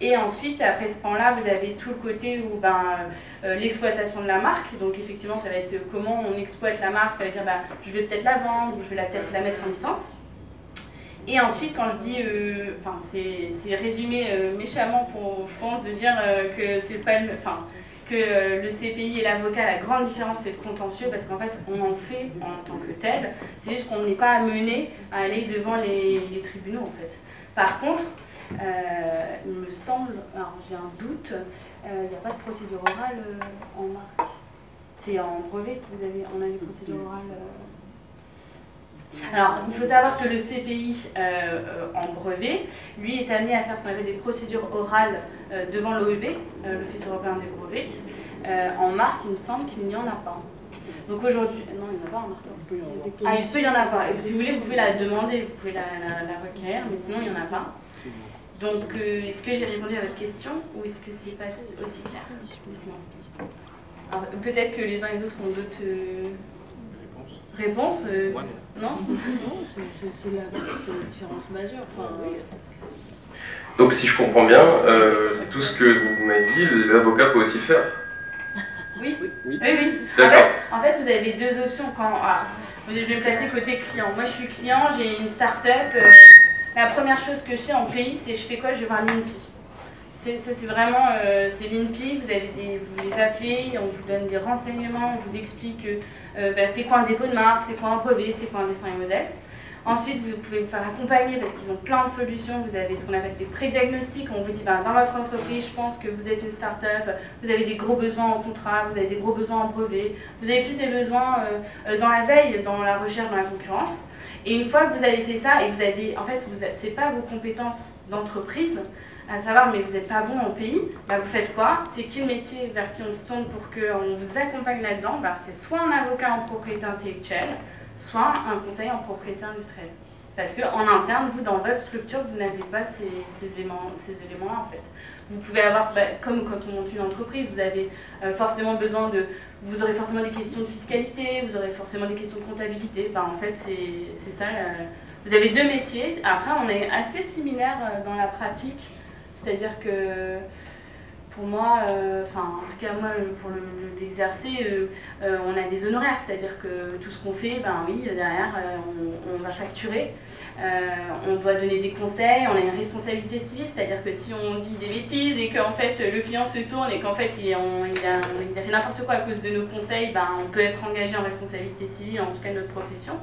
Et ensuite, après ce pan-là, vous avez tout le côté où ben, euh, l'exploitation de la marque. Donc effectivement, ça va être comment on exploite la marque. Ça veut dire bah, je vais peut-être la vendre ou je vais peut-être la mettre en licence. Et ensuite, quand je dis, enfin c'est résumé méchamment pour, je pense, de dire que c'est pas, enfin que euh, le CPI et l'avocat, la grande différence c'est le contentieux parce qu'en fait on en fait en tant que tel, c'est juste qu'on n'est pas amené à aller devant les, tribunaux en fait. Par contre, euh, il me semble, alors j'ai un doute, euh, il n'y a pas de procédure orale en marque. C'est en brevet que vous avez, on a des procédures orales. Alors, il faut savoir que le CPI euh, euh, en brevet, lui, est amené à faire ce qu'on appelle des procédures orales euh, devant l'OEB, l'Office européen des brevets. en marque, il me semble qu'il n'y en a pas. Donc aujourd'hui, non, il n'y en a pas en marque. Ah, il peut y en avoir. Et si vous voulez, vous pouvez la demander, vous pouvez la, requérir, mais sinon, il n'y en a pas. Donc, est-ce que j'ai répondu à votre question ou est-ce que c'est pas aussi clair? Peut-être que les uns et les autres ont d'autres réponses. Non Non, c'est la, différence majeure. Donc si je comprends bien, euh, tout ce que vous m'avez dit, l'avocat peut aussi le faire Oui, oui, oui. oui. En, fait, en, fait, vous avez deux options quand... Ah, je vais me placer côté client. Moi, je suis client, j'ai une start-up. Euh, la première chose que je sais en pays, c'est je fais quoi? Je vais voir l'INPI. Ça, c'est vraiment, euh, c'est l'INPI, vous, avez vous les appelez, on vous donne des renseignements, on vous explique euh, bah, c'est quoi un dépôt de marque, c'est quoi un brevet, c'est quoi un dessin et modèle. Ensuite, vous pouvez vous faire accompagner parce qu'ils ont plein de solutions. Vous avez ce qu'on appelle des pré-diagnostics. On vous dit, ben, dans votre entreprise, je pense que vous êtes une start-up, vous avez des gros besoins en contrat, vous avez des gros besoins en brevet, vous avez plus des besoins euh, dans la veille, dans la recherche, dans la concurrence. Et une fois que vous avez fait ça, et vous avez, en fait, ce n'est pas vos compétences d'entreprise, à savoir, mais vous n'êtes pas bon en pays, bah, vous faites quoi? C'est qui le métier vers qui on se tourne pour qu'on vous accompagne là-dedans? Bah, C'est soit un avocat en propriété intellectuelle, soit un conseiller en propriété industrielle. Parce qu'en interne, vous, dans votre structure, vous n'avez pas ces, ces éléments-là, en fait. Vous pouvez avoir, bah, comme quand on monte une entreprise, vous avez euh, forcément besoin de... Vous aurez forcément des questions de fiscalité, vous aurez forcément des questions de comptabilité. Bah, en fait, c'est ça. Vous avez deux métiers. Après, on est assez similaires euh, dans la pratique. C'est-à-dire que pour moi, euh, enfin en tout cas moi pour l'exercer, euh, euh, on a des honoraires, c'est-à-dire que tout ce qu'on fait, ben oui, derrière on, va facturer, on doit donner des conseils, on a une responsabilité civile, c'est-à-dire que si on dit des bêtises et qu'en fait le client se tourne et qu'en fait il, a, fait n'importe quoi à cause de nos conseils, ben, on peut être engagé en responsabilité civile, en tout cas notre profession.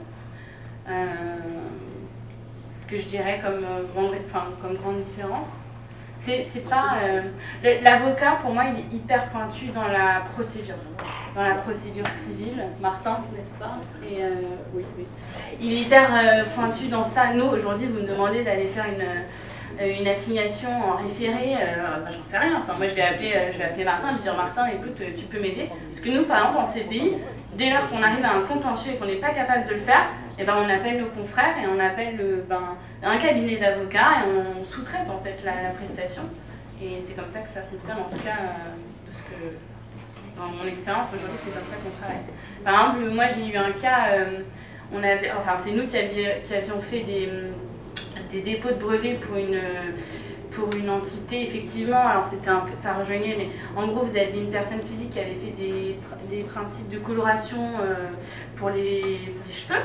ce que je dirais comme comme grande différence. C'est pas. Euh, l'avocat, pour moi, il est hyper pointu dans la procédure, dans la procédure civile. Martin, n'est-ce pas? Et, euh, oui, oui. Il est hyper euh, pointu dans ça. Nous, aujourd'hui, vous me demandez d'aller faire une, une, assignation en référé. Bah, J'en sais rien. Enfin, moi, je vais appeler, je vais appeler Martin, je vais dire Martin, écoute, tu peux m'aider. Parce que nous, par exemple, en CPI, dès lors qu'on arrive à un contentieux et qu'on n'est pas capable de le faire, eh ben, on appelle nos confrères et on appelle ben, un cabinet d'avocats et on sous-traite en fait la, prestation. Et c'est comme ça que ça fonctionne, en tout cas, euh, que, dans mon expérience aujourd'hui, c'est comme ça qu'on travaille. Par exemple, moi j'ai eu un cas, euh, on avait, enfin c'est nous qui, avions fait des dépôts de brevets pour une pour une entité, effectivement, alors c'était un ça rejoignait, mais en gros, vous aviez une personne physique qui avait fait des, des principes de coloration euh, pour, les, pour, les, cheveux.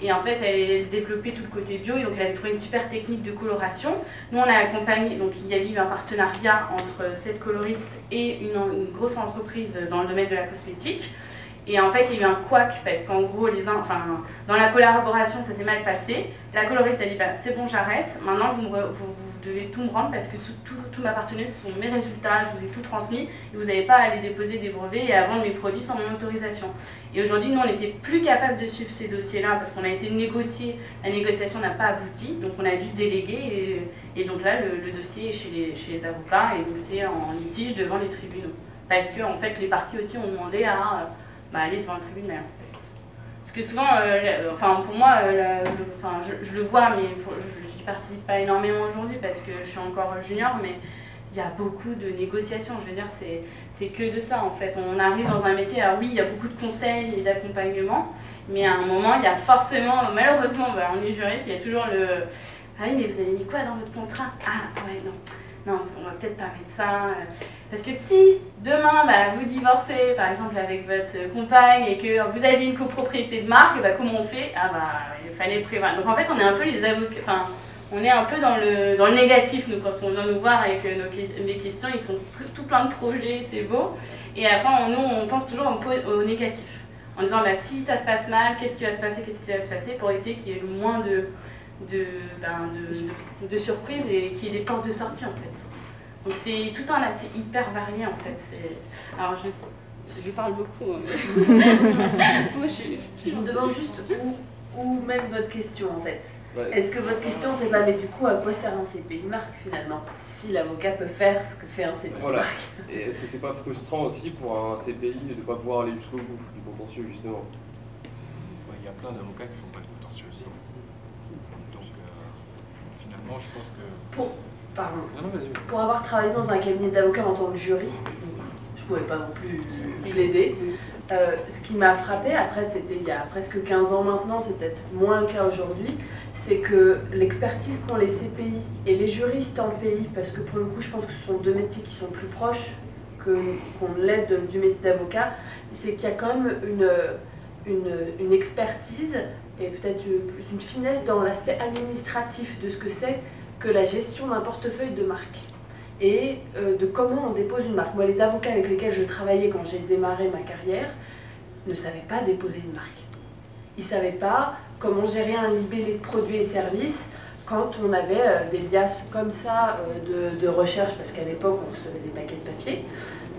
Et en fait, elle développait tout le côté bio, et donc elle avait trouvé une super technique de coloration. Nous, on a accompagné, donc il y avait eu un partenariat entre cette coloriste et une grosse entreprise dans le domaine de la cosmétique. Et en fait, il y a eu un couac parce qu'en gros, les enfin, dans la collaboration, ça s'est mal passé. La coloriste a dit bah, c'est bon, j'arrête. Maintenant, vous, devez tout me rendre parce que tout, tout m'appartenait, ce sont mes résultats, je vous ai tout transmis. Et vous n'avez pas à aller déposer des brevets et à vendre mes produits sans mon autorisation. Et aujourd'hui, nous, on n'était plus capable de suivre ces dossiers-là parce qu'on a essayé de négocier. La négociation n'a pas abouti, donc on a dû déléguer. Et, donc là, le, dossier est chez les, chez les avocats et donc c'est en litige devant les tribunaux. Parce que en fait, les parties aussi ont demandé à bah, aller devant le tribunal. En fait. Parce que souvent, euh, enfin, pour moi, euh, enfin, je, le vois, mais je n'y participe pas énormément aujourd'hui parce que je suis encore junior, mais il y a beaucoup de négociations. Je veux dire, c'est que de ça en fait. On arrive dans un métier, ah oui, il y a beaucoup de conseils et d'accompagnement, mais à un moment, il y a forcément, malheureusement, bah, on est juriste, il y a toujours le Ah oui, mais vous avez mis quoi dans votre contrat? Ah ouais, non non, on va peut-être pas mettre ça. Euh, parce que si demain bah, vous divorcez par exemple avec votre compagne et que vous avez une copropriété de marque, bah, comment on fait? Ah bah il fallait prévoir. Donc en fait on est un peu les avocats, enfin on est un peu dans le, dans le négatif nous quand on vient nous voir et que nos, les questions ils sont tout, plein de projets, c'est beau. Et après nous on pense toujours au, au négatif. En disant bah, si ça se passe mal, qu'est-ce qui va se passer, qu'est-ce qui va se passer pour essayer qu'il y ait le moins de, de, ben, de, de, surprise et qui est des portes de sortie en fait. Donc c'est tout un c'est hyper varié en fait. Alors je, je lui parle beaucoup. Hein, je, je, me demande juste où, où mettre votre question en fait. Est-ce que votre question c'est pas mais du coup à quoi sert un CPI marque finalement si l'avocat peut faire ce que fait un CPI voilà. marque Et est-ce que c'est pas frustrant aussi pour un CPI de ne pas pouvoir aller jusqu'au bout du contentieux justement? Il y a plein d'avocats qui font pas de contentieux aussi. Donc finalement je pense que... Pour, pardon, Non, non, vas-y. pour avoir travaillé dans un cabinet d'avocats en tant que juriste, je pouvais pas non plus plaider. Euh, ce qui m'a frappé, après c'était il y a presque 15 ans maintenant, c'est peut-être moins le cas aujourd'hui, c'est que l'expertise qu'ont les CPI et les juristes en pays, parce que pour le coup je pense que ce sont deux métiers qui sont plus proches que- qu'on l'est de- du métier d'avocat, c'est qu'il y a quand même une, une, une expertise et peut-être plus une finesse dans l'aspect administratif de ce que c'est que la gestion d'un portefeuille de marque et euh, de comment on dépose une marque. Moi, les avocats avec lesquels je travaillais quand j'ai démarré ma carrière ne savaient pas déposer une marque. Ils ne savaient pas comment gérer un libellé de produits et services quand on avait euh, des liasses comme ça euh, de, de recherche, parce qu'à l'époque, on recevait des paquets de papier,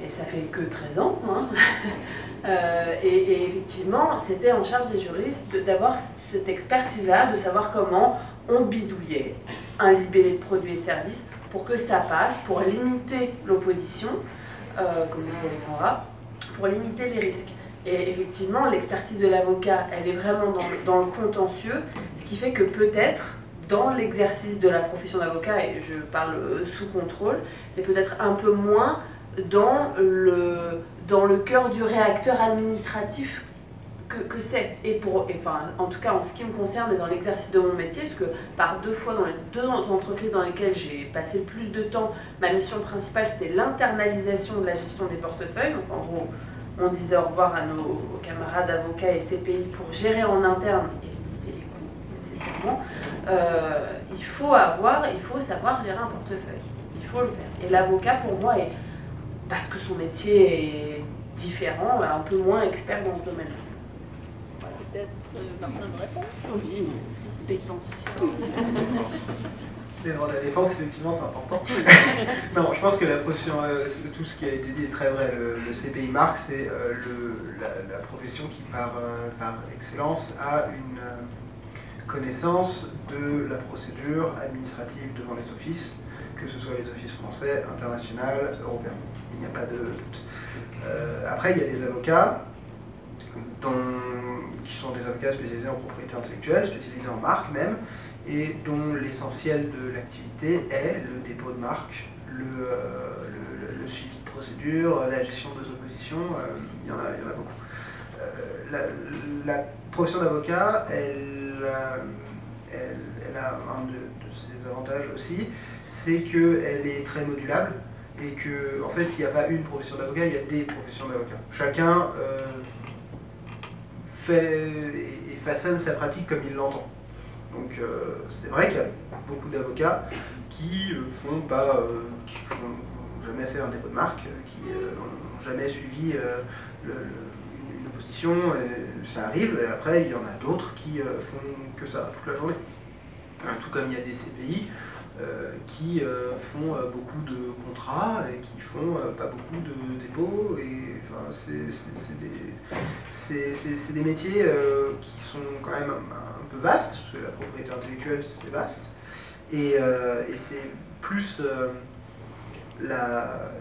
et ça fait que 13 ans. hein. Euh, et, effectivement, c'était en charge des juristes d'avoir cette expertise-là, de savoir comment on bidouillait un libellé de produits et services pour que ça passe, pour limiter l'opposition, euh, comme disait Alexandra, pour limiter les risques. Et effectivement, l'expertise de l'avocat, elle est vraiment dans, le- dans le contentieux, ce qui fait que peut-être, dans l'exercice de la profession d'avocat, et je parle euh, sous contrôle, mais peut-être un peu moins dans le, dans le cœur du réacteur administratif que, que c'est. Et pour, enfin, en tout cas, en ce qui me concerne et dans l'exercice de mon métier, parce que par deux fois dans les deux entreprises dans lesquelles j'ai passé le plus de temps, ma mission principale c'était l'internalisation de la gestion des portefeuilles. Donc en gros, on disait au revoir à nos camarades avocats et CPI pour gérer en interne et limiter les coûts nécessairement. Euh, il faut avoir, il faut savoir gérer un portefeuille. Il faut le faire. Et l'avocat, pour moi, est, parce que son métier est différent, un peu moins expert dans ce domaine-là. Peut-être euh, Martin me répond. Oui, défense. Les droits de la défense, effectivement, c'est important. non, je pense que la profession, euh, tout ce qui a été dit est très vrai. Le, le CPI Marc, c'est euh, le- la, la profession qui, par, euh, par excellence, a une euh, connaissance de la procédure administrative devant les offices, que ce soit les offices français, internationaux, européens. Il n'y a pas de. Euh, après, il y a des avocats dont- qui sont des avocats spécialisés en propriété intellectuelle, spécialisés en marque même, et dont l'essentiel de l'activité est le dépôt de marque, le, euh, le- suivi de procédure, la gestion des oppositions, euh, il, y en a, il y en a beaucoup. La, profession d'avocat, elle, elle, elle a un de, de ses avantages aussi, c'est qu'elle est très modulable et que en fait il n'y a pas une profession d'avocat, il y a des professions d'avocat. Chacun euh, fait et, façonne sa pratique comme il l'entend. Donc euh, c'est vrai qu'il y a beaucoup d'avocats qui euh, font pas, qui font, jamais fait un dépôt de marque, qui n'ont jamais suivi une opposition, ça arrive. Et après il y en a d'autres qui font que ça toute la journée. Tout comme il y a des CPI qui euh, font euh, beaucoup de contrats et qui font euh, pas beaucoup de dépôts. Et enfin, c'est des, des métiers euh, qui sont quand même un, peu vastes, parce que la propriété intellectuelle c'est vaste. Et, euh, et c'est plus euh, la,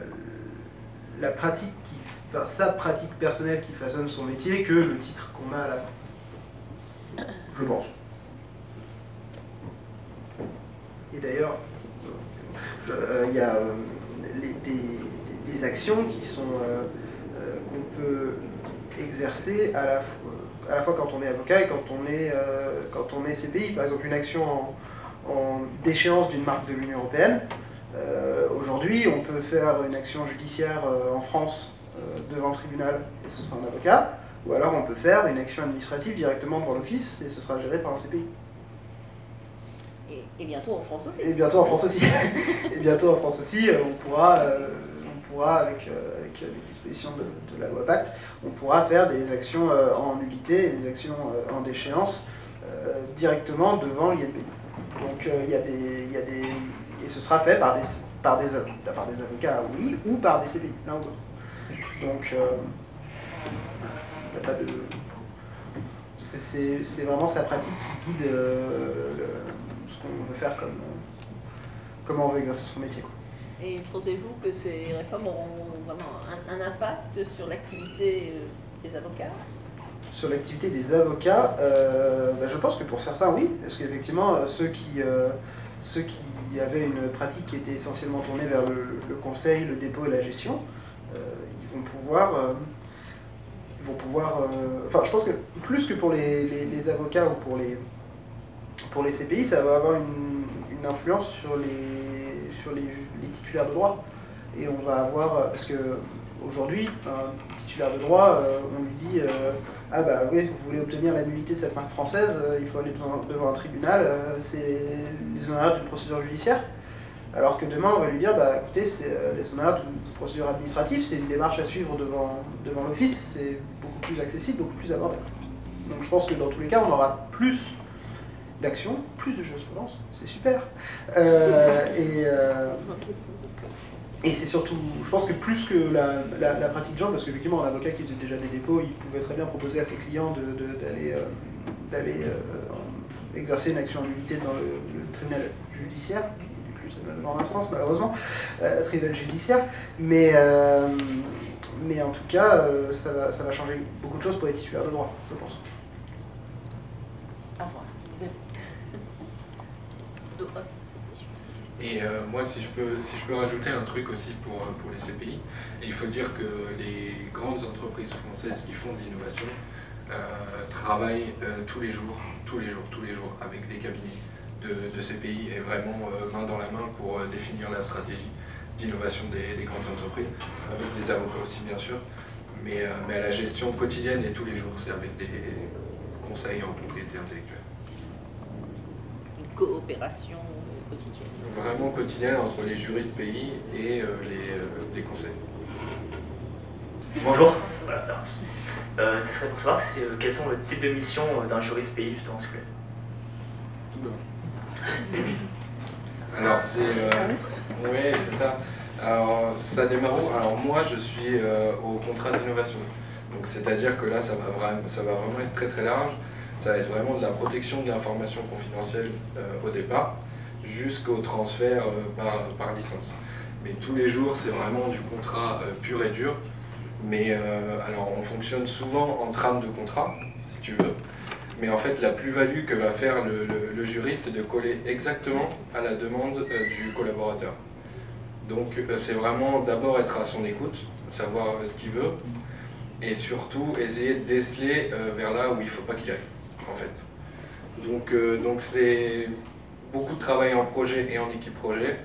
la pratique, qui, enfin, sa pratique personnelle qui façonne son métier que le titre qu'on a à la fin. Je pense. Et d'ailleurs, euh, il y a euh, des, actions qui sont euh, qu'on peut exercer à la, fois, quand on est avocat et quand on est, quand on est CPI. Par exemple, une action en, déchéance d'une marque de l'Union européenne. Aujourd'hui, on peut faire une action judiciaire en France devant le tribunal et ce sera un avocat. Ou alors on peut faire une action administrative directement devant l'office et ce sera géré par un CPI. Et, bientôt en France aussi. Et bientôt en France aussi. et bientôt en France aussi, euh, on pourra, euh, on pourra avec, euh, les dispositions de, la loi Pacte, on pourra faire des actions en nullité des actions en déchéance directement devant l'INPI. Donc il y a des, y a des, et ce sera fait par des, par des, par des avocats, oui, ou par des CPI, l'un ou l'autre. Donc il n'y a pas de, c'est- vraiment sa pratique qui guide ce qu'on veut faire comme comment on veut exercer son métier. Et pensez-vous que ces réformes auront vraiment un, impact sur l'activité des avocats? Sur l'activité des avocats, bah, je pense que pour certains, oui, parce qu'effectivement, ceux qui, ceux qui avaient une pratique qui était essentiellement tournée vers le, conseil, le dépôt et la gestion, euh, ils vont pouvoir... Euh, ils vont pouvoir euh, enfin, je pense que plus que pour les, avocats ou pour les, pour les CPI, ça va avoir une, influence sur, les, sur les, titulaires de droit. Et on va avoir, parce que aujourd'hui, un titulaire de droit, on lui dit ah bah oui, vous voulez obtenir la nullité de cette marque française, euh, il faut aller devant, un tribunal, euh, c'est les honoraires d'une procédure judiciaire. Alors que demain, on va lui dire, bah écoutez, c'est euh, les honoraires d'une procédure administrative, c'est une démarche à suivre devant, devant l'office, c'est beaucoup plus accessible, beaucoup plus abordable. Donc je pense que dans tous les cas, on aura plus d'action, plus de jurisprudence, c'est super. et, et c'est surtout, je pense que plus que la, la, pratique genre, parce qu'effectivement, un avocat qui faisait déjà des dépôts, il pouvait très bien proposer à ses clients d'aller de, d'aller euh, exercer une action en nullité dans le, tribunal judiciaire, plus tribunal de grande instance malheureusement, euh, tribunal judiciaire, mais, euh, mais en tout cas, ça, va, ça va changer beaucoup de choses pour les titulaires de droit, je pense. Et euh, moi, si je, peux, si je peux rajouter un truc aussi pour, euh, pour les CPI, il faut dire que les grandes entreprises françaises qui font de l'innovation euh, travaillent tous les jours, tous les jours, tous les jours avec des cabinets de, CPI et vraiment main dans la main pour définir la stratégie d'innovation des, des, grandes entreprises, avec des avocats aussi bien sûr, mais, mais à la gestion quotidienne et tous les jours, c'est avec des conseils en propriété intellectuelle. Une coopération Vraiment quotidienne entre les juristes pays et euh, les, euh, les, conseils. Bonjour, voilà, ça marche. Euh, ce serait pour savoir quels sont le type de mission d'un juriste pays, justement, s'il vous plaît. Alors, c'est. oui, c'est ça. Alors, ça démarre Alors, moi, je suis au contrat d'innovation. Donc, c'est-à-dire que là, ça va, vraiment, ça va vraiment être très très large. Ça va être vraiment de la protection de l'information confidentielle au départ jusqu'au transfert euh, par, licence. Mais tous les jours, c'est vraiment du contrat euh, pur et dur. Mais euh, alors, on fonctionne souvent en trame de contrat, si tu veux. Mais en fait, la plus-value que va faire le, juriste, c'est de coller exactement à la demande du collaborateur. Donc, c'est vraiment d'abord être à son écoute, savoir ce qu'il veut, et surtout essayer de déceler vers là où il ne faut pas qu'il aille, en fait. Donc, donc c'est beaucoup de travail en projet et en équipe projet,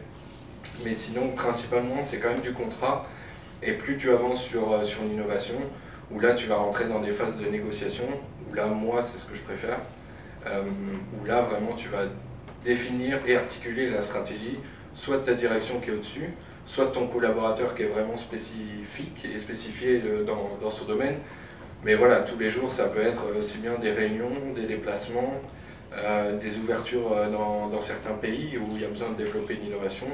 mais sinon, principalement, c'est quand même du contrat. Et plus tu avances sur, euh, sur une innovation, où là, tu vas rentrer dans des phases de négociation, où là, moi, c'est ce que je préfère, euh, où là, vraiment, tu vas définir et articuler la stratégie, soit de ta direction qui est au-dessus, soit de ton collaborateur qui est vraiment spécifique et spécifié euh, dans, dans ce domaine. Mais voilà, tous les jours, ça peut être aussi bien des réunions, des déplacements, des ouvertures euh, dans, certains pays où il y a besoin de développer une innovation.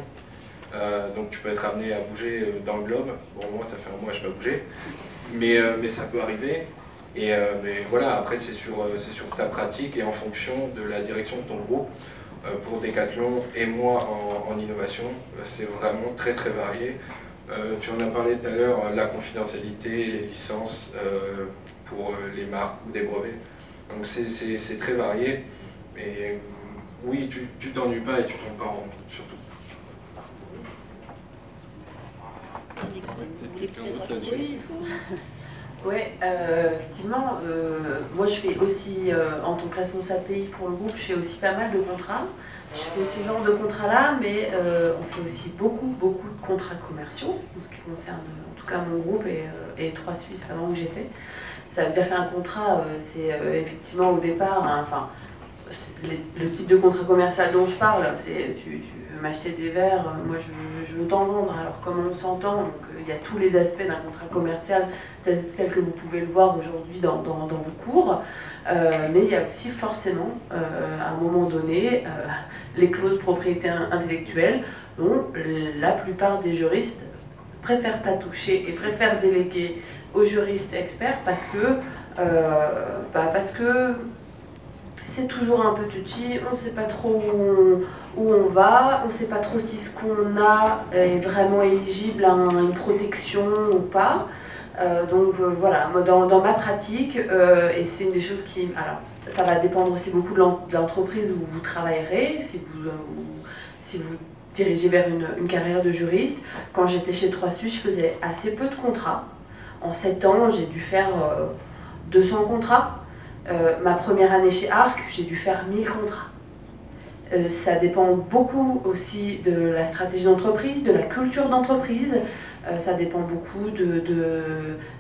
Euh, donc tu peux être amené à bouger dans le globe. Bon, moi, ça fait un mois, je vais bouger. Mais, mais ça peut arriver. Et mais voilà, après, c'est sur, sur ta pratique et en fonction de la direction de ton groupe. pour Decathlon et moi en, innovation, c'est vraiment très très varié. tu en as parlé tout à l'heure, la confidentialité, les licences pour les marques ou des brevets. Donc c'est très varié. Mais oui, tu t'ennuies pas et tu tombes pas en surtout. Oui, euh, effectivement, euh, moi je fais aussi, euh, en tant que responsable pays pour le groupe, je fais aussi pas mal de contrats. Je fais ce genre de contrats-là, mais on fait aussi beaucoup, beaucoup de contrats commerciaux, en ce qui concerne en tout cas mon groupe et, et trois Suisses avant où j'étais. Ça veut dire qu'un contrat, c'est effectivement au départ, hein, le type de contrat commercial dont je parle, c'est tu, veux m'acheter des verres, euh, moi je, veux t'en vendre. Alors comme on s'entend, donc euh, il y a tous les aspects d'un contrat commercial tel, que vous pouvez le voir aujourd'hui dans, dans, vos cours, euh, mais il y a aussi forcément à un moment donné les clauses propriété intellectuelle dont la plupart des juristes préfèrent pas toucher et préfèrent déléguer aux juristes experts parce que, bah, parce que c'est toujours un peu touchy, on ne sait pas trop où on, va, on ne sait pas trop si ce qu'on a est vraiment éligible à une protection ou pas. Euh, donc euh, voilà, dans, ma pratique, euh, et c'est une des choses qui... Alors, ça va dépendre aussi beaucoup de l'entreprise où vous travaillerez, si vous, si vous dirigez vers une, une carrière de juriste. Quand j'étais chez 3 Su, je faisais assez peu de contrats. En 7 ans, j'ai dû faire 200 contrats. Ma première année chez ARC, j'ai dû faire 1000 contrats. ça dépend beaucoup aussi de la stratégie d'entreprise, de la culture d'entreprise. Euh, ça dépend beaucoup de,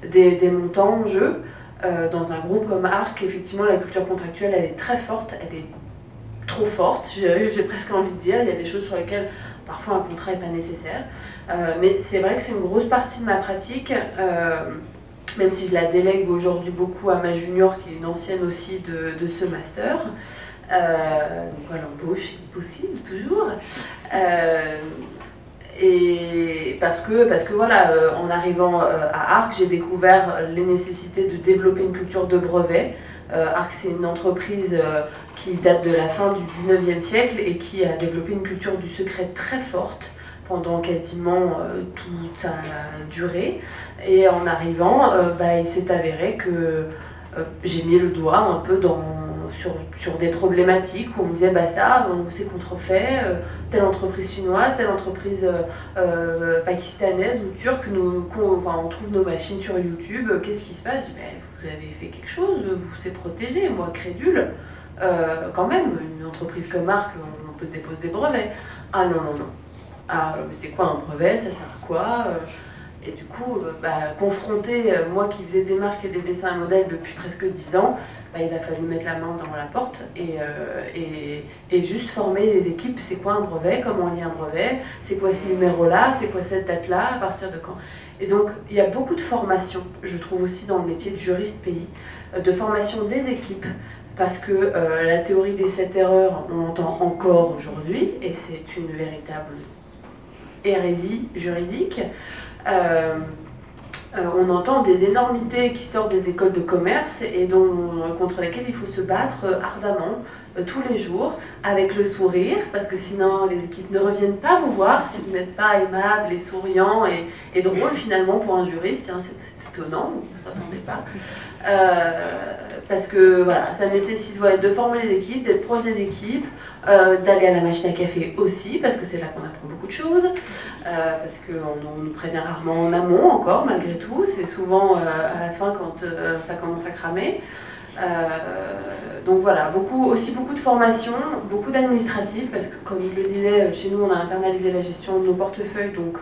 des, montants en jeu. Euh, dans un groupe comme ARC, effectivement, la culture contractuelle, elle est très forte, elle est trop forte, j'ai presque envie de dire. Il y a des choses sur lesquelles parfois un contrat n'est pas nécessaire. Euh, mais c'est vrai que c'est une grosse partie de ma pratique, même si je la délègue aujourd'hui beaucoup à ma junior, qui est une ancienne aussi de, ce master. donc voilà, l'embauche est possible toujours. Et parce que, parce que voilà, euh, en arrivant euh, à Arc, j'ai découvert les nécessités de développer une culture de brevet. Euh, Arc, c'est une entreprise qui date de la fin du 19e siècle et qui a développé une culture du secret très forte pendant quasiment toute sa durée. Et en arrivant, bah, il s'est avéré que j'ai mis le doigt un peu dans sur, des problématiques où on me disait bah ça, c'est contrefait, euh, telle entreprise chinoise, telle entreprise euh, euh, pakistanaise ou turque, nous, on, trouve nos machines sur YouTube, qu'est-ce qui se passe? Je dis vous avez fait quelque chose, vous c'est protégé, moi crédule, quand même, une entreprise comme Marc, on, peut déposer des brevets. Ah non, non, non. Ah, c'est quoi un brevet Ça sert à quoi et du coup, bah, confronté, moi qui faisais des marques et des dessins à modèles depuis presque 10 ans, bah, il a fallu mettre la main dans la porte euh, et, et, juste former les équipes. C'est quoi un brevet Comment on lit un brevet C'est quoi ce numéro-là C'est quoi cette date-là À partir de quand? Et donc, il y a beaucoup de formation, je trouve aussi dans le métier de juriste pays, euh, de formation des équipes, parce que euh, la théorie des sept erreurs, on l'entend encore aujourd'hui, et c'est une véritable hérésie juridique. Euh, on entend des énormités qui sortent des écoles de commerce et contre lesquelles il faut se battre euh, ardemment euh, tous les jours avec le sourire parce que sinon les équipes ne reviennent pas vous voir si vous n'êtes pas aimable et souriant et, drôle finalement pour un juriste. Hein, étonnant, vous ne s'attendez pas. parce que voilà, ça nécessite de former les équipes, d'être proche des équipes, d'aller à la machine à café aussi, parce que c'est là qu'on apprend beaucoup de choses, euh, parce qu'on nous prévient rarement en amont encore, malgré tout. C'est souvent euh, à la fin quand euh, ça commence à cramer. donc voilà, beaucoup, aussi beaucoup de formation, beaucoup d'administratif, parce que comme je le disais, chez nous on a internalisé la gestion de nos portefeuilles, donc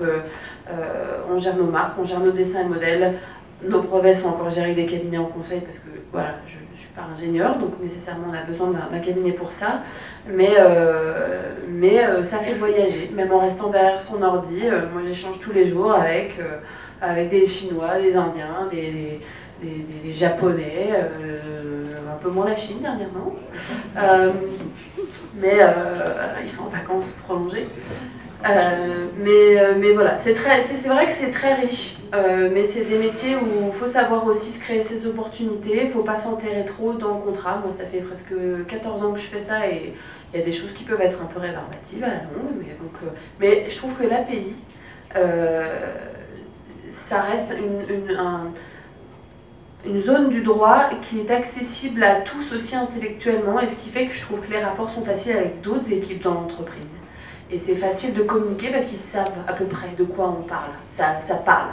on gère nos marques, on gère nos dessins et modèles, nos brevets sont encore gérés des cabinets en conseil, parce que voilà, je ne suis pas ingénieur, donc nécessairement on a besoin d'un cabinet pour ça mais, euh, mais euh, ça fait voyager, même en restant derrière son ordi. Euh, moi, j'échange tous les jours avec, avec des Chinois, des Indiens, des, des, des, Japonais, un peu moins la Chine dernièrement. mais ils sont en vacances prolongées. Mais, mais voilà, c'est vrai que c'est très riche, mais c'est des métiers où il faut savoir aussi se créer ses opportunités, il ne faut pas s'enterrer trop dans le contrat. Moi, ça fait presque 14 ans que je fais ça et il y a des choses qui peuvent être un peu rébarbatives à la longue, mais, donc, euh, mais je trouve que l'API, euh, ça reste une, une, zone du droit qui est accessible à tous aussi intellectuellement, et ce qui fait que je trouve que les rapports sont faciles avec d'autres équipes dans l'entreprise. Et c'est facile de communiquer parce qu'ils savent à peu près de quoi on parle. Ça, ça parle.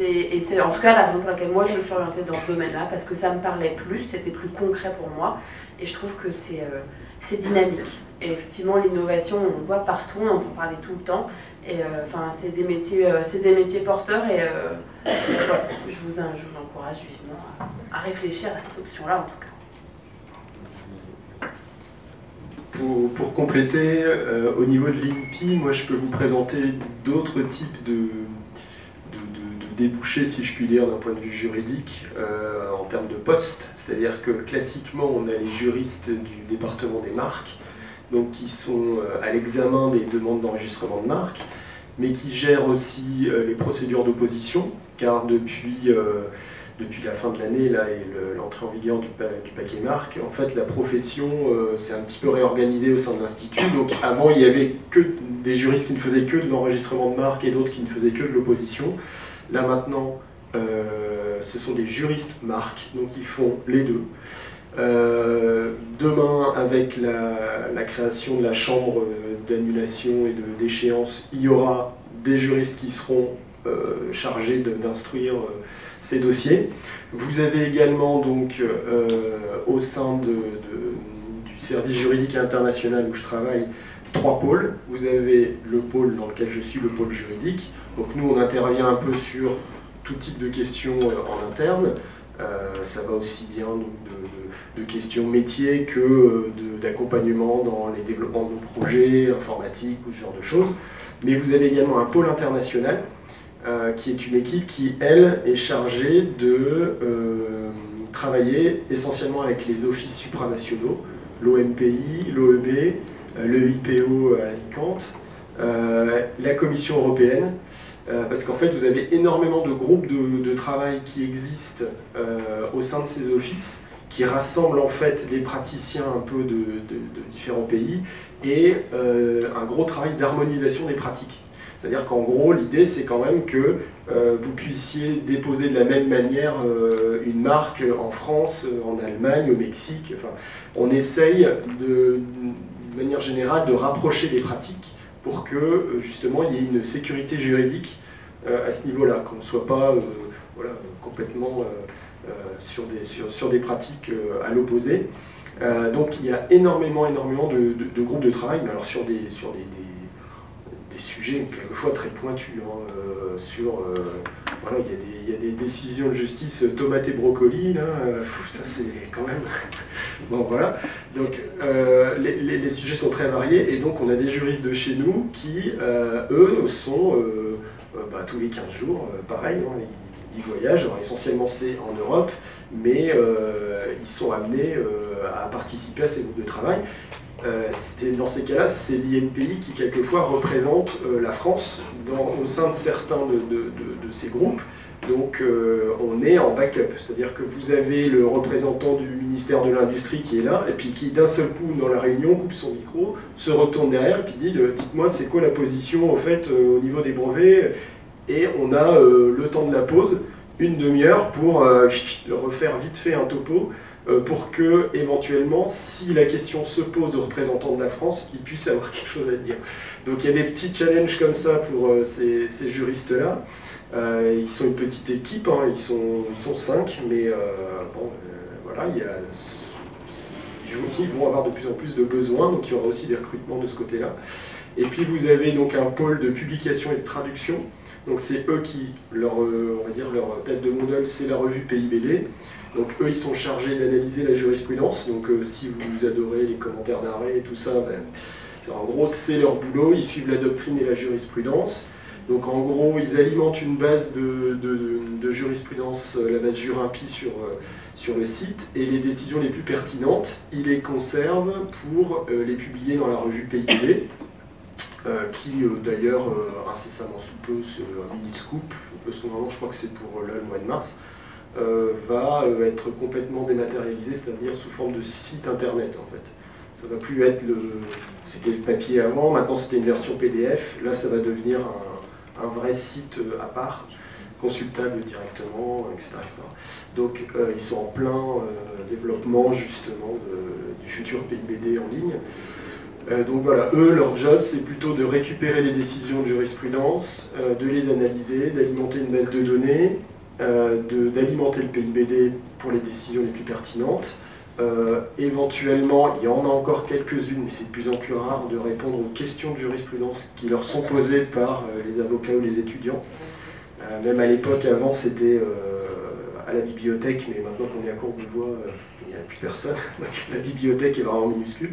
Et c'est en tout cas la raison pour laquelle moi je me suis orientée dans ce domaine-là, parce que ça me parlait plus, c'était plus concret pour moi. Et je trouve que c'est euh, dynamique. Et effectivement, l'innovation, on voit partout, on entend parler tout le temps. Et euh, enfin, c'est des métiers, euh, des métiers porteurs. Et je, vous, je vous encourage vivement à, réfléchir à cette option-là, en tout cas. Pour, compléter, au niveau de l'INPI, moi, je peux vous présenter d'autres types de, débouchés, si je puis dire, d'un point de vue juridique, en termes de postes. C'est-à-dire que classiquement, on a les juristes du département des marques, donc qui sont euh, à l'examen des demandes d'enregistrement de marques, mais qui gèrent aussi euh, les procédures d'opposition, car depuis, euh, depuis la fin de l'année là et l'entrée en vigueur du, paquet marque, en fait la profession s'est un petit peu réorganisée au sein de l'institut. Donc avant il y avait que des juristes qui ne faisaient que de l'enregistrement de marque et d'autres qui ne faisaient que de l'opposition. Là maintenant ce sont des juristes marques, donc ils font les deux. Euh, demain, avec la, création de la chambre d'annulation et de déchéance, il y aura des juristes qui seront euh, chargés d'instruire euh, ces dossiers. Vous avez également donc au sein du service juridique international où je travaille trois pôles. Vous avez le pôle dans lequel je suis, le pôle juridique. Donc nous, on intervient un peu sur tout type de questions en interne. ça va aussi bien de questions métiers que euh, d'accompagnement dans les développements de projets informatiques ou ce genre de choses. Mais vous avez également un pôle international euh, qui est une équipe qui, elle, est chargée de euh, travailler essentiellement avec les offices supranationaux, l'OMPI, l'OEB, le IPO à Alicante, la Commission européenne, parce qu'en fait vous avez énormément de groupes de, travail qui existent au sein de ces offices qui rassemble en fait des praticiens un peu de, différents pays et euh, un gros travail d'harmonisation des pratiques. C'est-à-dire qu'en gros, l'idée c'est quand même que euh, vous puissiez déposer de la même manière euh, une marque en France, en Allemagne, au Mexique. On essaye de, manière générale de rapprocher les pratiques pour que justement il y ait une sécurité juridique à ce niveau-là, qu'on ne soit pas voilà, complètement euh, sur, des, pratiques euh, à l'opposé. Euh, donc il y a énormément, énormément de, groupes de travail, mais alors sur des, sur des, sujets quelquefois très pointus. Hein, sur, voilà, il y, des, y, a des décisions de justice tomate et brocoli, là, ça c'est quand même... bon voilà, donc les, sujets sont très variés, et donc on a des juristes de chez nous qui, eux, sont bah, tous les 15 jours, pareil, hein, voyagent. Alors, essentiellement, c'est en Europe, mais euh, ils sont amenés euh, à participer à ces groupes de travail. Euh, dans ces cas-là, c'est l'INPI qui, quelquefois, représente la France au sein de certains de, ces groupes. Donc, on est en backup, c'est-à-dire que vous avez le représentant du ministère de l'Industrie qui est là, et puis qui, d'un seul coup, dans la réunion, coupe son micro, se retourne derrière, et puis dit Dites-moi, c'est quoi la position, au fait, au niveau des brevets? Et on a euh, le temps de la pause, une demi-heure pour euh, refaire vite fait un topo euh, pour que éventuellement, si la question se pose aux représentants de la France, ils puissent avoir quelque chose à dire. Donc il y a des petits challenges comme ça pour ces, juristes-là. ils sont une petite équipe, hein, ils, sont, cinq, mais bon, voilà, ils vont avoir de plus en plus de besoins, donc il y aura aussi des recrutements de ce côté-là. Et puis vous avez donc un pôle de publication et de traduction donc c'est eux qui, leur, euh, on va dire, leur tête de modèle, c'est la revue PIBD. Donc eux, ils sont chargés d'analyser la jurisprudence. Donc euh, si vous adorez les commentaires d'arrêt et tout ça, ben, en gros, c'est leur boulot. Ils suivent la doctrine et la jurisprudence. Donc en gros, ils alimentent une base de, jurisprudence, euh, la base Jurimpi sur, sur le site, et les décisions les plus pertinentes, ils les conservent pour les publier dans la revue. Euh, qui euh, d'ailleurs euh, incessamment sous peu, c'est un mini scoop, parce que vraiment je crois que c'est pour le mois de mars, va être complètement dématérialisé, c'est-à-dire sous forme de site internet en fait. Ça va plus être le. C'était le papier avant, maintenant c'était une version PDF, là ça va devenir un, vrai site à part, consultable directement, etc. Donc ils sont en plein développement justement du futur PIBD en ligne. Euh, donc voilà, eux, leur job, c'est plutôt de récupérer les décisions de jurisprudence, euh, de les analyser, d'alimenter une base de données, euh, d'alimenter le PIBD pour les décisions les plus pertinentes. éventuellement, il y en a encore quelques-unes, mais c'est de plus en plus rare de répondre aux questions de jurisprudence qui leur sont posées par les avocats ou les étudiants. même à l'époque, avant, c'était à la bibliothèque, mais maintenant qu'on est à Courbevoie, il n'y a plus personne. la bibliothèque est vraiment minuscule.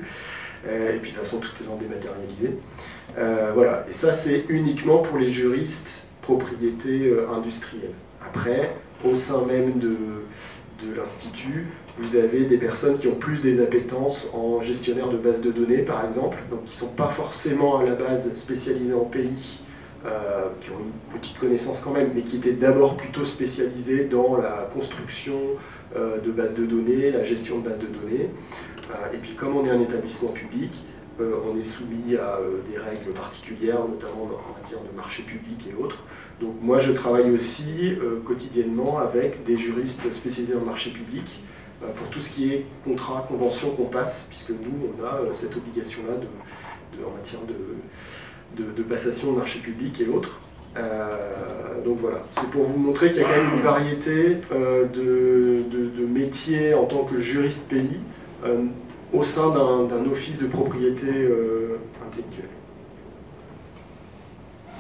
Euh, et puis de toute façon, tout est en dématérialisé. Euh, voilà, et ça c'est uniquement pour les juristes propriété euh, industrielle. Après, au sein même de, de l'Institut, vous avez des personnes qui ont plus des appétences en gestionnaire de bases de données, par exemple, donc qui ne sont pas forcément à la base spécialisées en pays, qui ont une petite connaissance quand même, mais qui étaient d'abord plutôt spécialisés dans la construction de bases de données, la gestion de bases de données. et puis comme on est un établissement public, on est soumis à des règles particulières, notamment en matière de marché public et autres. Donc moi je travaille aussi quotidiennement avec des juristes spécialisés en marché public euh, pour tout ce qui est contrat, convention qu'on passe, puisque nous, on a euh, cette obligation-là de, en matière de, de, passation de marché public et autres. Euh, donc voilà, c'est pour vous montrer qu'il y a quand même une variété de, métiers en tant que juriste pays au sein d'un office de propriété intellectuelle.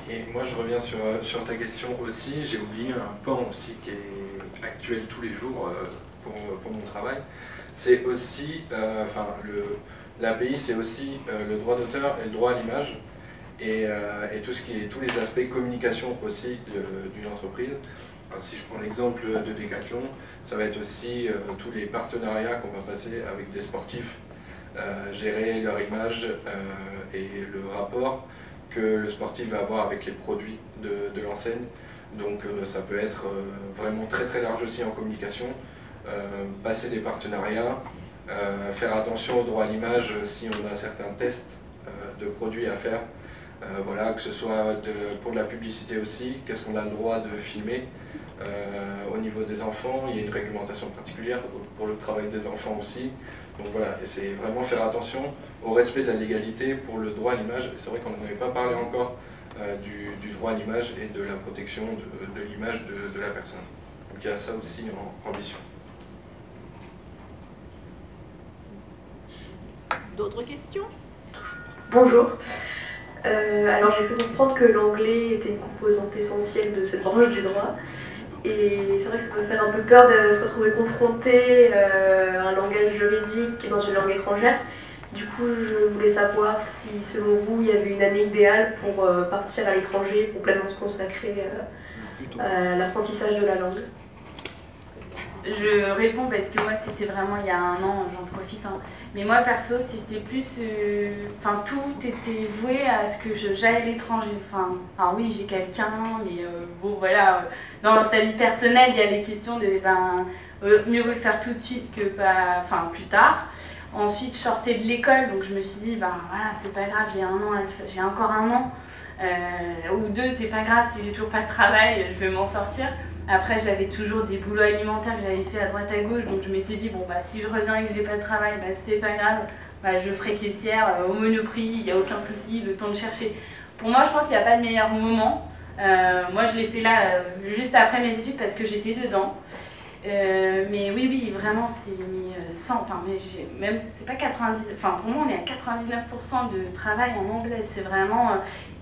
Et moi je reviens sur, sur ta question aussi, j'ai oublié un pan aussi qui est actuel tous les jours pour, mon travail, c'est aussi, euh, enfin, l'API, c'est aussi euh, le droit d'auteur et le droit à l'image, et, euh, tous les aspects communication aussi d'une entreprise. Si je prends l'exemple de Decathlon, ça va être aussi tous les partenariats qu'on va passer avec des sportifs, gérer leur image et le rapport que le sportif va avoir avec les produits de, de l'enseigne. Donc ça peut être vraiment très très large aussi en communication. Euh, passer des partenariats, euh, faire attention au droit à l'image si on a certains tests euh, de produits à faire. Voilà, que ce soit pour de la publicité aussi, qu'est-ce qu'on a le droit de filmer. au niveau des enfants, il y a une réglementation particulière pour le travail des enfants aussi. Donc voilà, et c'est vraiment faire attention au respect de la légalité pour le droit à l'image. C'est vrai qu'on n'avait pas parlé encore du, droit à l'image et de la protection de, l'image de, la personne. Donc il y a ça aussi en ambition. D'autres questions? Bonjour. Euh, alors j'ai pu comprendre que l'anglais était une composante essentielle de cette branche du droit. Et c'est vrai que ça peut faire un peu peur de se retrouver confronté euh, à un langage juridique dans une langue étrangère. Du coup, je voulais savoir si, selon vous, il y avait une année idéale pour euh, partir à l'étranger, pour pleinement se consacrer à l'apprentissage de la langue. Je réponds parce que moi c'était vraiment il y a un an, j'en profite. Hein. Mais moi perso c'était plus, euh, enfin tout était voué à ce que j'aille à l'étranger. Enfin, alors oui j'ai quelqu'un, mais euh, bon voilà, dans sa vie personnelle il y a les questions de, ben euh, mieux vaut le faire tout de suite que pas, enfin plus tard. Ensuite je sortais de l'école donc je me suis dit ben voilà c'est pas grave j'ai un an, j'ai encore un an. ou deux, c'est pas grave si j'ai toujours pas de travail, je vais m'en sortir. Après, j'avais toujours des boulots alimentaires que j'avais fait à droite à gauche, donc je m'étais dit, bon, bah, si je reviens et que j'ai pas de travail, bah, c'est pas grave, bah, je ferai caissière euh, au monoprix, il n'y a aucun souci, le temps de chercher. Pour moi, je pense qu'il n'y a pas de meilleur moment. Euh, moi, je l'ai fait là, euh, juste après mes études, parce que j'étais dedans. mais oui, oui, vraiment, c'est mis 100, enfin, mais même, c'est pas 90, enfin, pour moi, on est à 99% de travail en anglais. C'est vraiment,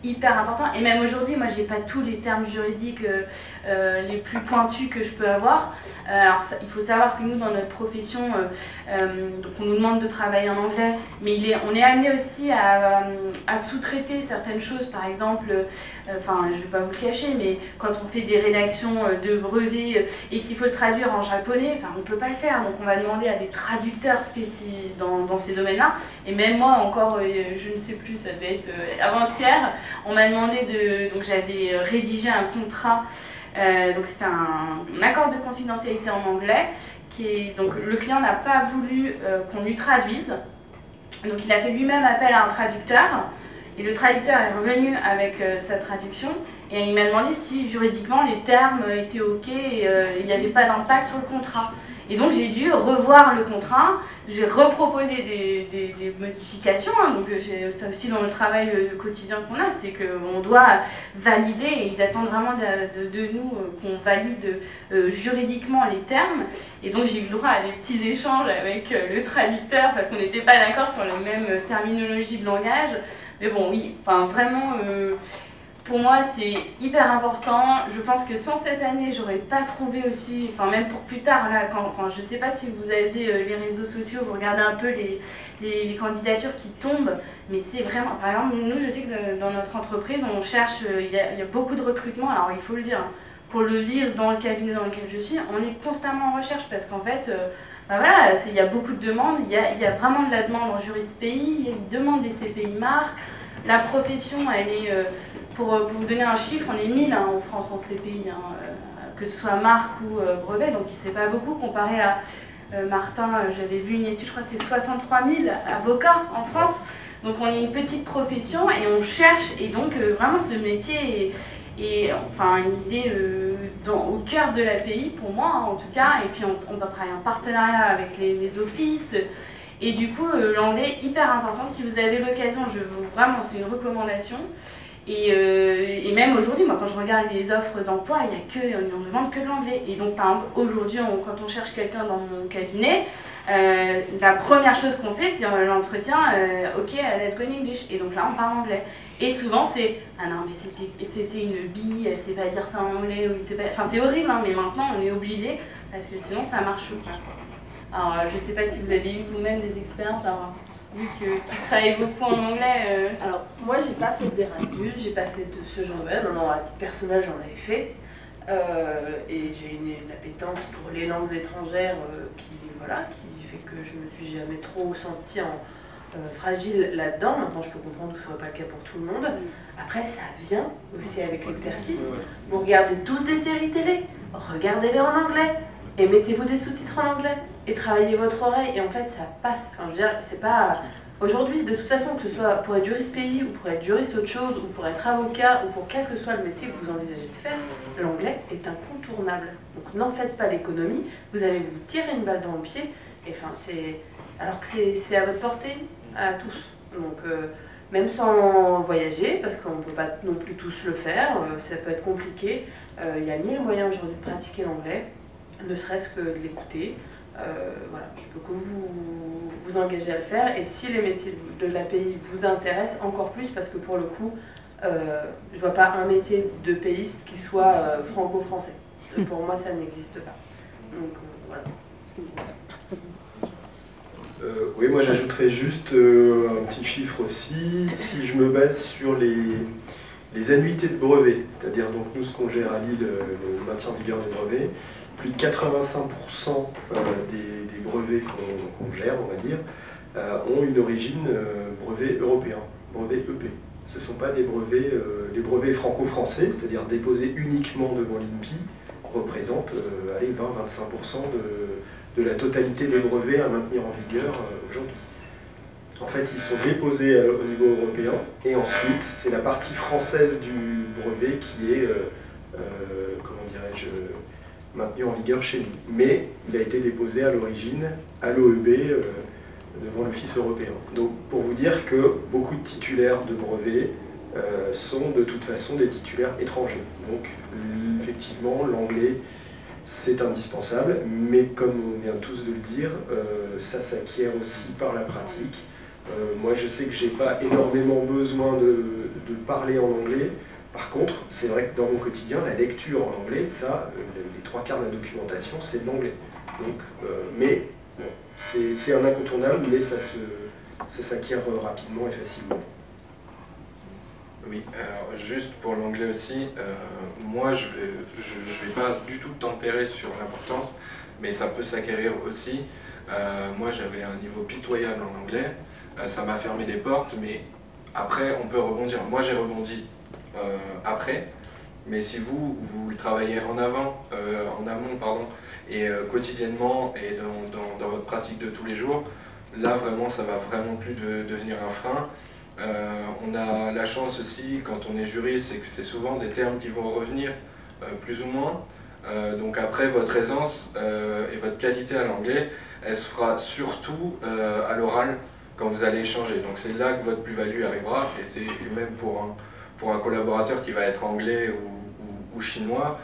hyper important. Et même aujourd'hui, moi, j'ai pas tous les termes juridiques euh, euh, les plus pointus que je peux avoir. Euh, alors, il faut savoir que nous, dans notre profession, donc on nous demande de travailler en anglais, mais on est amené aussi à, à sous-traiter certaines choses. Par exemple, enfin, je vais pas vous le cacher, mais quand on fait des rédactions de brevets et qu'il faut le traduire en japonais, enfin, on peut pas le faire. Donc, on va demander à des traducteurs spécifiques dans, dans ces domaines-là. Et même moi, encore, je ne sais plus, ça devait être avant-hier, on m'a demandé de. Donc j'avais rédigé un contrat, euh, donc c'était un, accord de confidentialité en anglais. Qui le client n'a pas voulu euh, qu'on lui traduise. Donc il a fait lui-même appel à un traducteur. Et le traducteur est revenu avec euh, sa traduction et il m'a demandé si juridiquement les termes étaient ok et il n'y avait pas d'impact sur le contrat. Et donc j'ai dû revoir le contrat, j'ai reproposé des, modifications, hein. donc ça aussi dans le travail euh, quotidien qu'on a, c'est qu'on doit valider, et ils attendent vraiment de, de, nous euh, qu'on valide euh, juridiquement les termes, et donc j'ai eu le droit à des petits échanges avec le traducteur parce qu'on n'était pas d'accord sur la même terminologie de langage, mais bon oui, enfin vraiment pour moi, c'est hyper important. Je pense que sans cette année, j'aurais pas trouvé aussi, enfin même pour plus tard, là, quand, enfin je sais pas si vous avez euh, les réseaux sociaux, vous regardez un peu les, les, candidatures qui tombent, mais c'est vraiment, par exemple, nous, je sais que dans notre entreprise, on cherche, euh, il y, a, beaucoup de recrutement, alors il faut le dire, pour le vivre dans le cabinet dans lequel je suis, on est constamment en recherche parce qu'en fait, euh, bah il y a beaucoup de demandes, il y a, y a, vraiment de la demande en juris pays, il y a une demande des CPI marques, la profession, elle est, pour, vous donner un chiffre, on est 1000 hein, en France en CPI, hein, que ce soit marque ou brevet, donc c'est pas beaucoup comparé à Martin, j'avais vu une étude, je crois que c'est 63 000 avocats en France. Donc on est une petite profession et on cherche, et donc vraiment ce métier est, enfin, il est au cœur de l'API, pour moi hein, en tout cas, et puis on, on travailler en partenariat avec les, offices. Et du coup, euh, l'anglais hyper important. Si vous avez l'occasion, je vous, vraiment, c'est une recommandation. Et, euh, et, même aujourd'hui, moi, quand je regarde les offres d'emploi, il y a que, on ne demande que de l'anglais. Et donc, par exemple, aujourd'hui, quand on cherche quelqu'un dans mon cabinet, euh, la première chose qu'on fait, c'est l'entretien, ok, let's go in English. Et donc là, on parle anglais. Et souvent, c'est Ah non, mais c'était une bille, elle sait pas dire ça en anglais. Ou pas... Enfin, c'est horrible, hein, mais maintenant, on est obligé parce que sinon, ça marche pas. Alors, je sais pas si vous avez eu vous-même des expériences, alors, vu que tu travailles beaucoup en anglais. Euh. Alors, moi, j'ai pas fait d'Erasmus, j'ai pas fait de ce genre de. Non, non, à titre personnel, j'en avais fait. Euh, et j'ai une, une, appétence pour les langues étrangères euh, qui, voilà, qui fait que je me suis jamais trop sentie en fragile là-dedans. Maintenant, je peux comprendre que ce ne soit pas le cas pour tout le monde. Après, ça vient aussi avec l'exercice. Vous regardez tous des séries télé, regardez-les en anglais et mettez-vous des sous-titres en anglais et travaillez votre oreille. Et en fait, ça passe. Aujourd'hui, de toute façon, que ce soit pour être juriste pays ou pour être juriste autre chose ou pour être avocat ou pour quel que soit le métier que vous envisagez de faire, l'anglais est incontournable. Donc n'en faites pas l'économie, vous allez vous tirer une balle dans le pied. Et c'est alors que c'est à votre portée à tous. Donc, euh, même sans voyager, parce qu'on ne peut pas non plus tous le faire, euh, ça peut être compliqué. Euh, il y a mille moyens aujourd'hui de pratiquer l'anglais, ne serait-ce que de l'écouter. voilà, je peux que vous vous engager à le faire. Et si les métiers de l'API vous intéressent, encore plus, parce que pour le coup, je ne vois pas un métier de payiste qui soit franco-français. Pour moi, ça n'existe pas. Donc voilà. Euh, oui, moi j'ajouterais juste euh, un petit chiffre aussi. Si je me base sur les, annuités de brevets, c'est-à-dire donc nous ce qu'on gère à Lille, euh, le maintien en vigueur des brevets, plus de 85% des, brevets qu'on gère, on va dire, ont une origine brevet européen, brevet EP. Ce ne sont pas des brevets, les brevets franco-français, c'est-à-dire déposés uniquement devant l'INPI, représentent 20-25% de la totalité des brevets à maintenir en vigueur euh, aujourd'hui. En fait, ils sont déposés euh, au niveau européen et ensuite, c'est la partie française du brevet qui est, euh, comment dirais-je, maintenue en vigueur chez nous. Mais il a été déposé à l'origine à l'OEB devant l'Office européen. Donc, pour vous dire que beaucoup de titulaires de brevets sont de toute façon des titulaires étrangers. Donc, effectivement, l'anglais c'est indispensable, mais comme on vient tous de le dire, euh, ça s'acquiert aussi par la pratique. Euh, moi, je sais que je n'ai pas énormément besoin de, parler en anglais. Par contre, c'est vrai que dans mon quotidien, la lecture en anglais, ça, euh, les trois quarts de la documentation, c'est de l'anglais. Donc, mais c'est un incontournable, mais ça s'acquiert rapidement et facilement. Oui, alors juste pour l'anglais aussi, euh, moi je ne vais, je, vais pas du tout tempérer sur l'importance, mais ça peut s'acquérir aussi. Euh, moi j'avais un niveau pitoyable en anglais, euh, ça m'a fermé des portes, mais après on peut rebondir. Moi j'ai rebondi après, mais si vous, vous le travaillez en avant, en amont, pardon, et quotidiennement et dans, votre pratique de tous les jours, là vraiment ça va vraiment plus devenir un frein. Euh, on a la chance aussi, quand on est juriste, c'est que c'est souvent des termes qui vont revenir euh, plus ou moins. Euh, donc après, votre aisance et votre qualité à l'anglais, elle se fera surtout à l'oral quand vous allez échanger. Donc c'est là que votre plus-value arrivera, et c'est même pour un, pour un collaborateur qui va être anglais ou, chinois,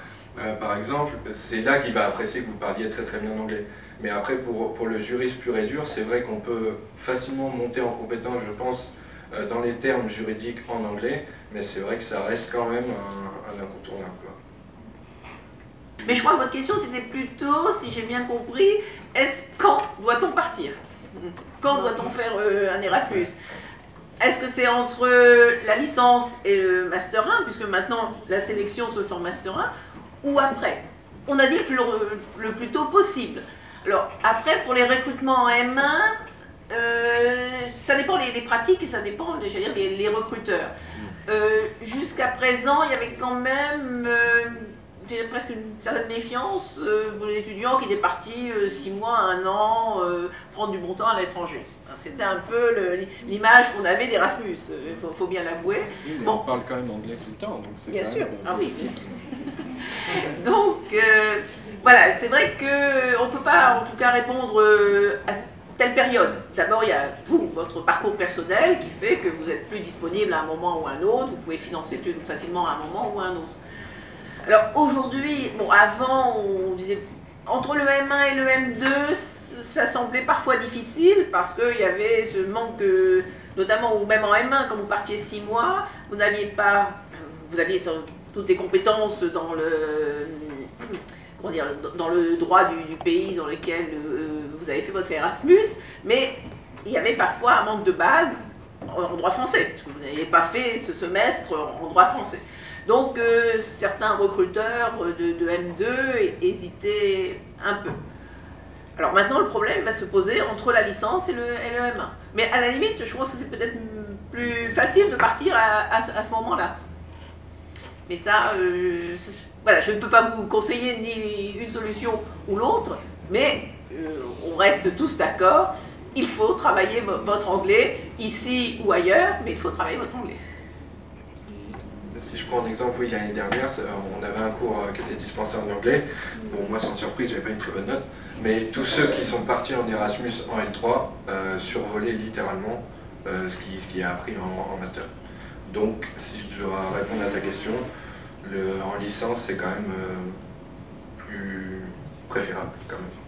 par exemple, c'est là qu'il va apprécier que vous parliez très très bien anglais. Mais après, pour, pour le juriste pur et dur, c'est vrai qu'on peut facilement monter en compétence, je pense, euh, dans les termes juridiques en anglais, mais c'est vrai que ça reste quand même un, incontournable. Mais je crois que votre question c'était plutôt, si j'ai bien compris, est-ce quand doit-on partir? Quand doit-on faire euh, un Erasmus? Est-ce que c'est entre la licence et le Master 1, puisque maintenant la sélection se fait en Master 1, ou après? On a dit le plus, le plus tôt possible. Alors après, pour les recrutements en M1, euh, ça dépend des, pratiques et ça dépend, dire, les, les recruteurs. Euh, jusqu'à présent, il y avait quand même euh, presque une certaine méfiance pour les étudiants qui étaient partis six mois, un an, prendre du bon temps à l'étranger. C'était un peu l'image qu'on avait d'Erasmus, il faut, bien l'avouer. on parle quand même anglais tout le temps, donc c'est Bien sûr, ah oui. donc, voilà, c'est vrai qu'on ne peut pas en tout cas répondre à telle période. D'abord, il y a vous, votre parcours personnel qui fait que vous êtes plus disponible à un moment ou à un autre, vous pouvez financer plus facilement à un moment ou à un autre. Alors aujourd'hui, bon, avant, on disait entre le M1 et le M2, ça semblait parfois difficile parce qu'il y avait ce manque, notamment ou même en M1, quand vous partiez six mois, vous n'aviez pas, vous aviez toutes les compétences dans le dire, dans le droit du, pays dans lequel euh, vous avez fait votre Erasmus, mais il y avait parfois un manque de base en droit français, parce que vous n'avez pas fait ce semestre en droit français. Donc euh, certains recruteurs de, M2 hésitaient un peu. Alors maintenant, le problème va se poser entre la licence et le, M1. Mais à la limite, je pense que c'est peut-être plus facile de partir à, ce moment-là. Mais ça, euh, voilà, je ne peux pas vous conseiller ni une solution ou l'autre, mais euh, on reste tous d'accord, il faut travailler votre anglais, ici ou ailleurs, mais il faut travailler votre anglais. Si je prends un exemple, oui, l'année dernière, on avait un cours euh, qui était dispensé en anglais. Bon, moi, sans surprise, j'avais pas une très bonne note. Mais tous ceux qui sont partis en Erasmus en L3 euh, survolaient littéralement ce qui, ce est appris en, master. Donc, si je dois répondre à ta question, en licence, c'est quand même euh, plus préférable quand même.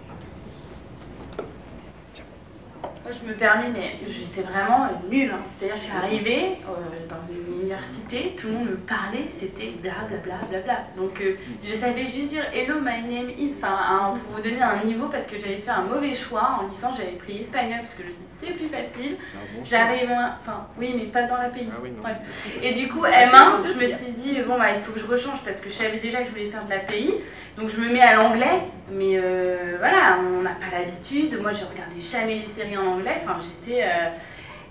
Je me permets, mais j'étais vraiment nulle. Hein. C'est-à-dire, je suis arrivée euh, dans une université, tout le monde me parlait, c'était blablabla. Bla, bla, bla, Donc, euh, je savais juste dire Hello, my name is. Enfin, pour vous donner un niveau, parce que j'avais fait un mauvais choix. En licence, j'avais pris espagnol, parce que je me suis dit c'est plus facile. J'arrive, enfin, oui, mais pas dans la pays. Ah Et du coup, M1, je me suis dit, bon, bah, il faut que je rechange, parce que je savais déjà que je voulais faire de la pays. Donc, je me mets à l'anglais, mais euh, voilà, on n'a pas l'habitude. Moi, je regardais jamais les séries en anglais Enfin, j'étais. Euh,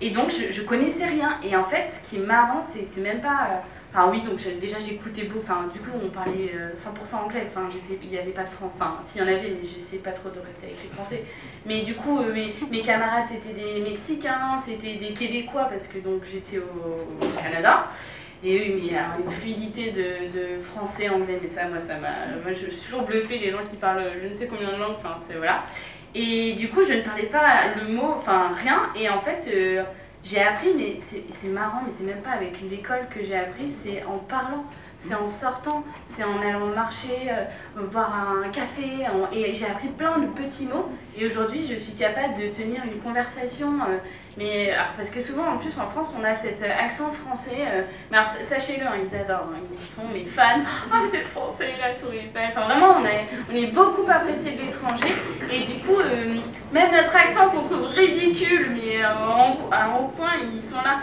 et donc, je, je, connaissais rien. Et en fait, ce qui est marrant, c'est même pas. Euh, enfin, oui, donc déjà, j'écoutais beau. Enfin, du coup, on parlait 100% euh, anglais. Enfin, il n'y avait pas de français. Enfin, s'il y en avait, mais j'essayais pas trop de rester avec les Français. Mais du coup, mes, mes, camarades, c'était des Mexicains, c'était des Québécois, parce que donc j'étais au, Canada. Et eux, il y a une fluidité de, de français, anglais, mais ça, moi, ça m'a. Moi, je suis toujours bluffée, les gens qui parlent je ne sais combien de langues. Enfin, c'est voilà. Et du coup, je ne parlais pas le mot, enfin rien. Et en fait, euh, j'ai appris, mais c'est marrant, mais c'est même pas avec l'école que j'ai appris, c'est en parlant c'est en sortant, c'est en allant marcher, euh, boire un café, et j'ai appris plein de petits mots. Et aujourd'hui, je suis capable de tenir une conversation. Euh, mais parce que souvent, en plus, en France, on a cet accent français. Euh, mais alors, sachez-le, hein, ils adorent, hein, ils sont mes fans. Ah, vous êtes français, la Tour Eiffel. Enfin, vraiment, on est, on est beaucoup apprécié de l'étranger. Et du coup, même notre accent qu'on trouve ridicule, mais à un point, ils sont là,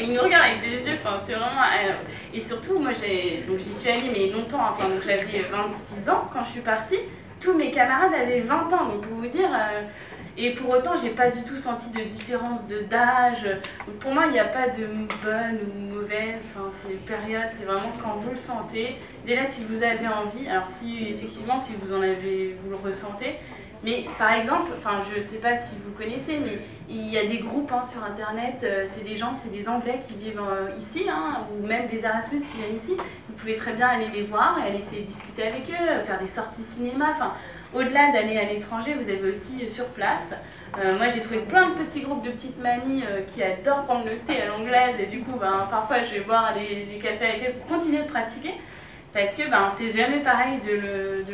ils nous regardent avec des yeux. Enfin, c'est vraiment. et surtout, moi, j'y suis allée mais longtemps, enfin donc j'avais 26 ans quand je suis partie. Tous mes camarades avaient 20 ans, donc pour vous dire, euh, et pour autant j'ai pas du tout senti de différence de d'âge. Pour moi il n'y a pas de bonne ou mauvaise, enfin c'est période, c'est vraiment quand vous le sentez. Déjà si vous avez envie, alors si effectivement si vous en avez, vous le ressentez, mais par exemple, enfin je sais pas si vous connaissez, mais il y a des groupes hein, sur internet, euh, c'est des gens, c'est des Anglais qui vivent euh, ici, hein, ou même des Erasmus qui viennent ici. Vous pouvez très bien aller les voir et aller discuter avec eux, faire des sorties cinéma. Enfin, au-delà d'aller à l'étranger, vous avez aussi euh, sur place. moi j'ai trouvé plein de petits groupes de petites manies qui adorent prendre le thé à l'anglaise et du coup ben, parfois je vais boire des, cafés avec eux pour continuer de pratiquer. Parce que ben, c'est jamais pareil de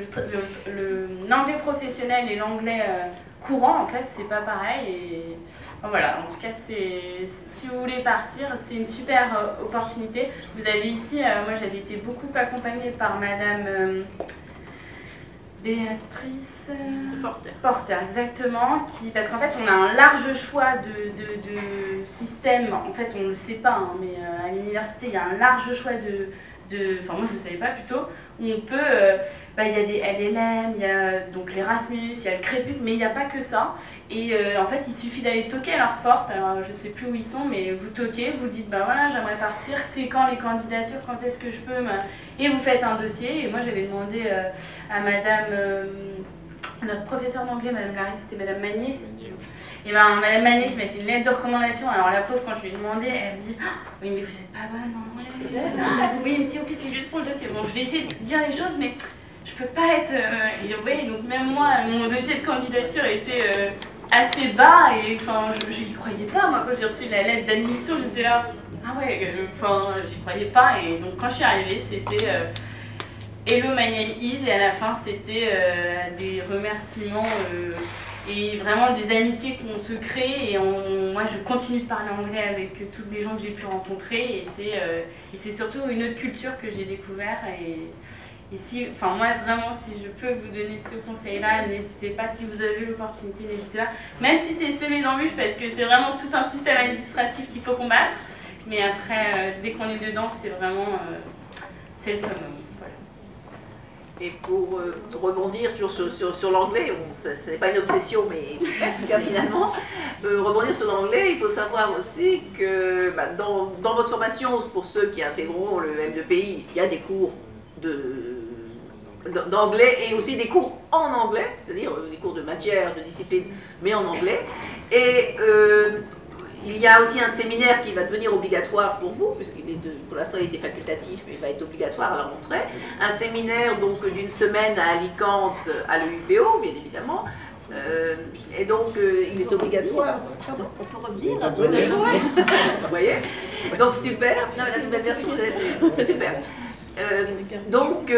l'anglais professionnel et l'anglais euh, courant, en fait, c'est pas pareil. Et voilà, en tout cas, si vous voulez partir, c'est une super euh, opportunité. Vous avez ici, euh, moi j'avais été beaucoup accompagnée par Madame Béatrice Porter. Porter, exactement. Qui, parce qu'en fait, on a un large choix de, de, systèmes. En fait, on ne le sait pas, hein, mais à l'université, il y a un large choix de de, enfin moi je ne savais pas plutôt, où on peut, euh, bah, il y a des LLM, il y a donc l'Erasmus, il y a le Créput, mais il n'y a pas que ça. Et euh, en fait, il suffit d'aller toquer à leur porte, alors je ne sais plus où ils sont, mais vous toquez, vous dites, bah voilà, j'aimerais partir, c'est quand les candidatures, quand est-ce que je peux, et vous faites un dossier. Et moi j'avais demandé euh, à madame, notre professeur d'anglais, madame Larry, c'était madame Magnier. Et ben Madame Manet qui m'a fait une lettre de recommandation. Alors la pauvre, quand je lui ai demandé, elle me dit ah, Oui, mais vous n'êtes pas bonne en anglais. oui, mais vous plaît, c'est juste pour le dossier. Bon, je vais essayer de dire les choses, mais je peux pas être. Euh, et vous voyez, donc même moi, mon dossier de candidature était euh, assez bas et enfin, je n'y croyais pas. Moi, quand j'ai reçu la lettre d'admission, j'étais là. Ah ouais, euh, enfin, j'y croyais pas. Et donc quand je suis arrivée, c'était. Hello, my name is, et à la fin, c'était des remerciements et vraiment des amitiés qu'on se crée et moi je continue de parler anglais avec toutes les gens que j'ai pu rencontrer et c'est euh, surtout une autre culture que j'ai découvert et, si enfin moi vraiment si je peux vous donner ce conseil là n'hésitez pas. Si vous avez l'opportunité n'hésitez pas. Même si c'est semé d'embûches parce que c'est vraiment tout un système administratif qu'il faut combattre. Mais après euh, dès qu'on est dedans c'est vraiment euh, c'est le summum et pour euh, rebondir sur, sur, sur, l'anglais, ce n'est pas une obsession, mais presque hein, finalement, euh, rebondir sur l'anglais, il faut savoir aussi que bah, dans, dans, votre formation, pour ceux qui intégreront le M2PI, il y a des cours d'anglais et aussi des cours en anglais, c'est-à-dire euh, des cours de matière, de discipline, mais en anglais. Et il y a aussi un séminaire qui va devenir obligatoire pour vous, puisqu'il est de, pour l'instant il était facultatif, mais il va être obligatoire à la rentrée. Un séminaire donc d'une semaine à Alicante, à l'UPO, bien évidemment. Euh, et donc euh, il est obligatoire. Pardon, on peut revenir Vous voyez Donc super. Non, la nouvelle version, c'est super. Euh, donc,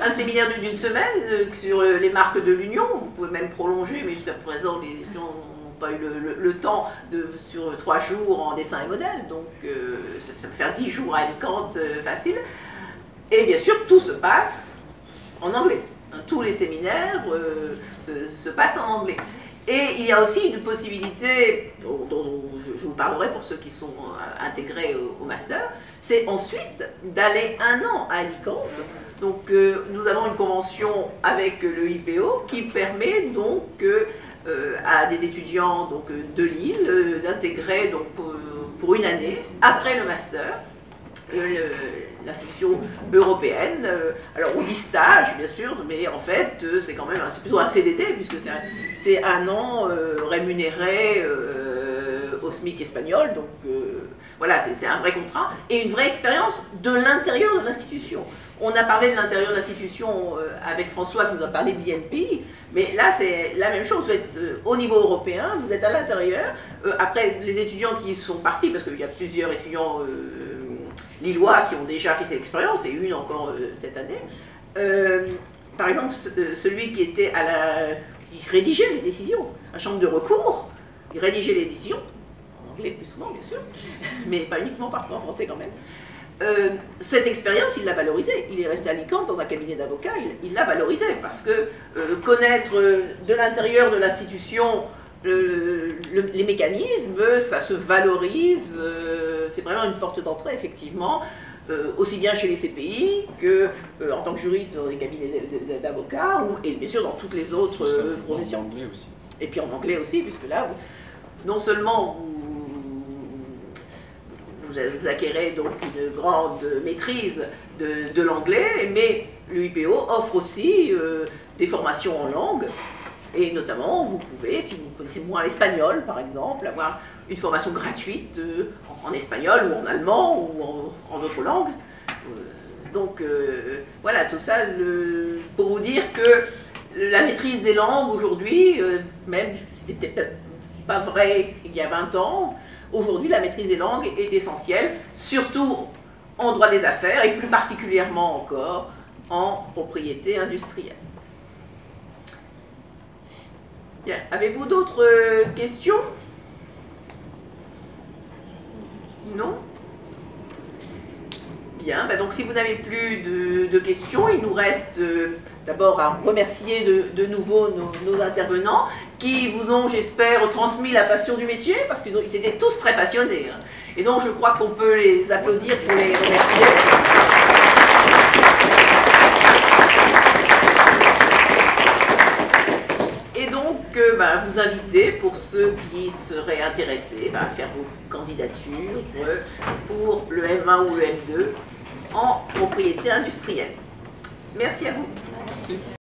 un séminaire d'une semaine sur les marques de l'Union. Vous pouvez même prolonger, mais jusqu'à présent, les étudiants pas eu le, temps de, sur trois jours en dessin et modèle, donc euh, ça, peut faire dix jours à Alicante euh, facile. Et bien sûr, tout se passe en anglais. Hein, tous les séminaires euh, se, passent en anglais. Et il y a aussi une possibilité, dont, je vous parlerai pour ceux qui sont intégrés au, master, c'est ensuite d'aller un an à Alicante. Donc nous avons une convention avec le IPO qui permet donc euh, à des étudiants donc, euh, de Lille euh, d'intégrer donc, pour, une année, après le master, l'institution européenne. alors on dit stage bien sûr, mais en fait c'est quand même plutôt un CDT puisque c'est un, an rémunéré au SMIC espagnol. Donc voilà, c'est un vrai contrat et une vraie expérience de l'intérieur de l'institution. On a parlé de l'intérieur de l'institution euh, avec François qui nous a parlé de l'INP, mais là c'est la même chose. Vous êtes euh, au niveau européen, vous êtes à l'intérieur. Euh, après, les étudiants qui sont partis, parce qu'il y a plusieurs étudiants lillois qui ont déjà fait cette expérience, et une encore cette année. par exemple, celui qui était à la. Il rédigeait les décisions, la chambre de recours, il rédigeait les décisions, en anglais plus souvent bien sûr, mais pas uniquement, parfois en français quand même. Euh, cette expérience, il l'a valorisée. Il est resté à Alicante dans un cabinet d'avocats, il l'a valorisée parce que euh, connaître de l'intérieur de l'institution les mécanismes, ça se valorise, euh, c'est vraiment une porte d'entrée, effectivement, aussi bien chez les CPI que en tant que juriste dans des cabinets d'avocats, et bien sûr dans toutes les autres professions. En anglais aussi. Et puis en anglais aussi, puisque là, non seulement vous vous, acquérez donc une grande maîtrise de, l'anglais, mais l'UIPO offre aussi euh, des formations en langue. Et notamment, vous pouvez, si vous connaissez moins l'espagnol par exemple, avoir une formation gratuite euh, en espagnol ou en allemand ou en, d'autres langues. Euh, donc voilà, tout ça pour vous dire que la maîtrise des langues aujourd'hui, même si c'était peut-être pas vrai il y a 20 ans, Aujourd'hui, la maîtrise des langues est essentielle, surtout en droit des affaires et plus particulièrement encore en propriété industrielle. Bien, avez-vous d'autres questions? Non? Bien, bah donc si vous n'avez plus de, questions, il nous reste euh, d'abord à remercier de, nouveau nos, intervenants qui vous ont, j'espère, transmis la passion du métier parce qu'ils étaient tous très passionnés. Hein. Et donc je crois qu'on peut les applaudir pour les remercier. Et donc euh, ben, vous invitez, pour ceux qui seraient intéressés, ben, à faire vos candidatures pour le M1 ou le M2 en propriété industrielle. Merci à vous. ¿sí?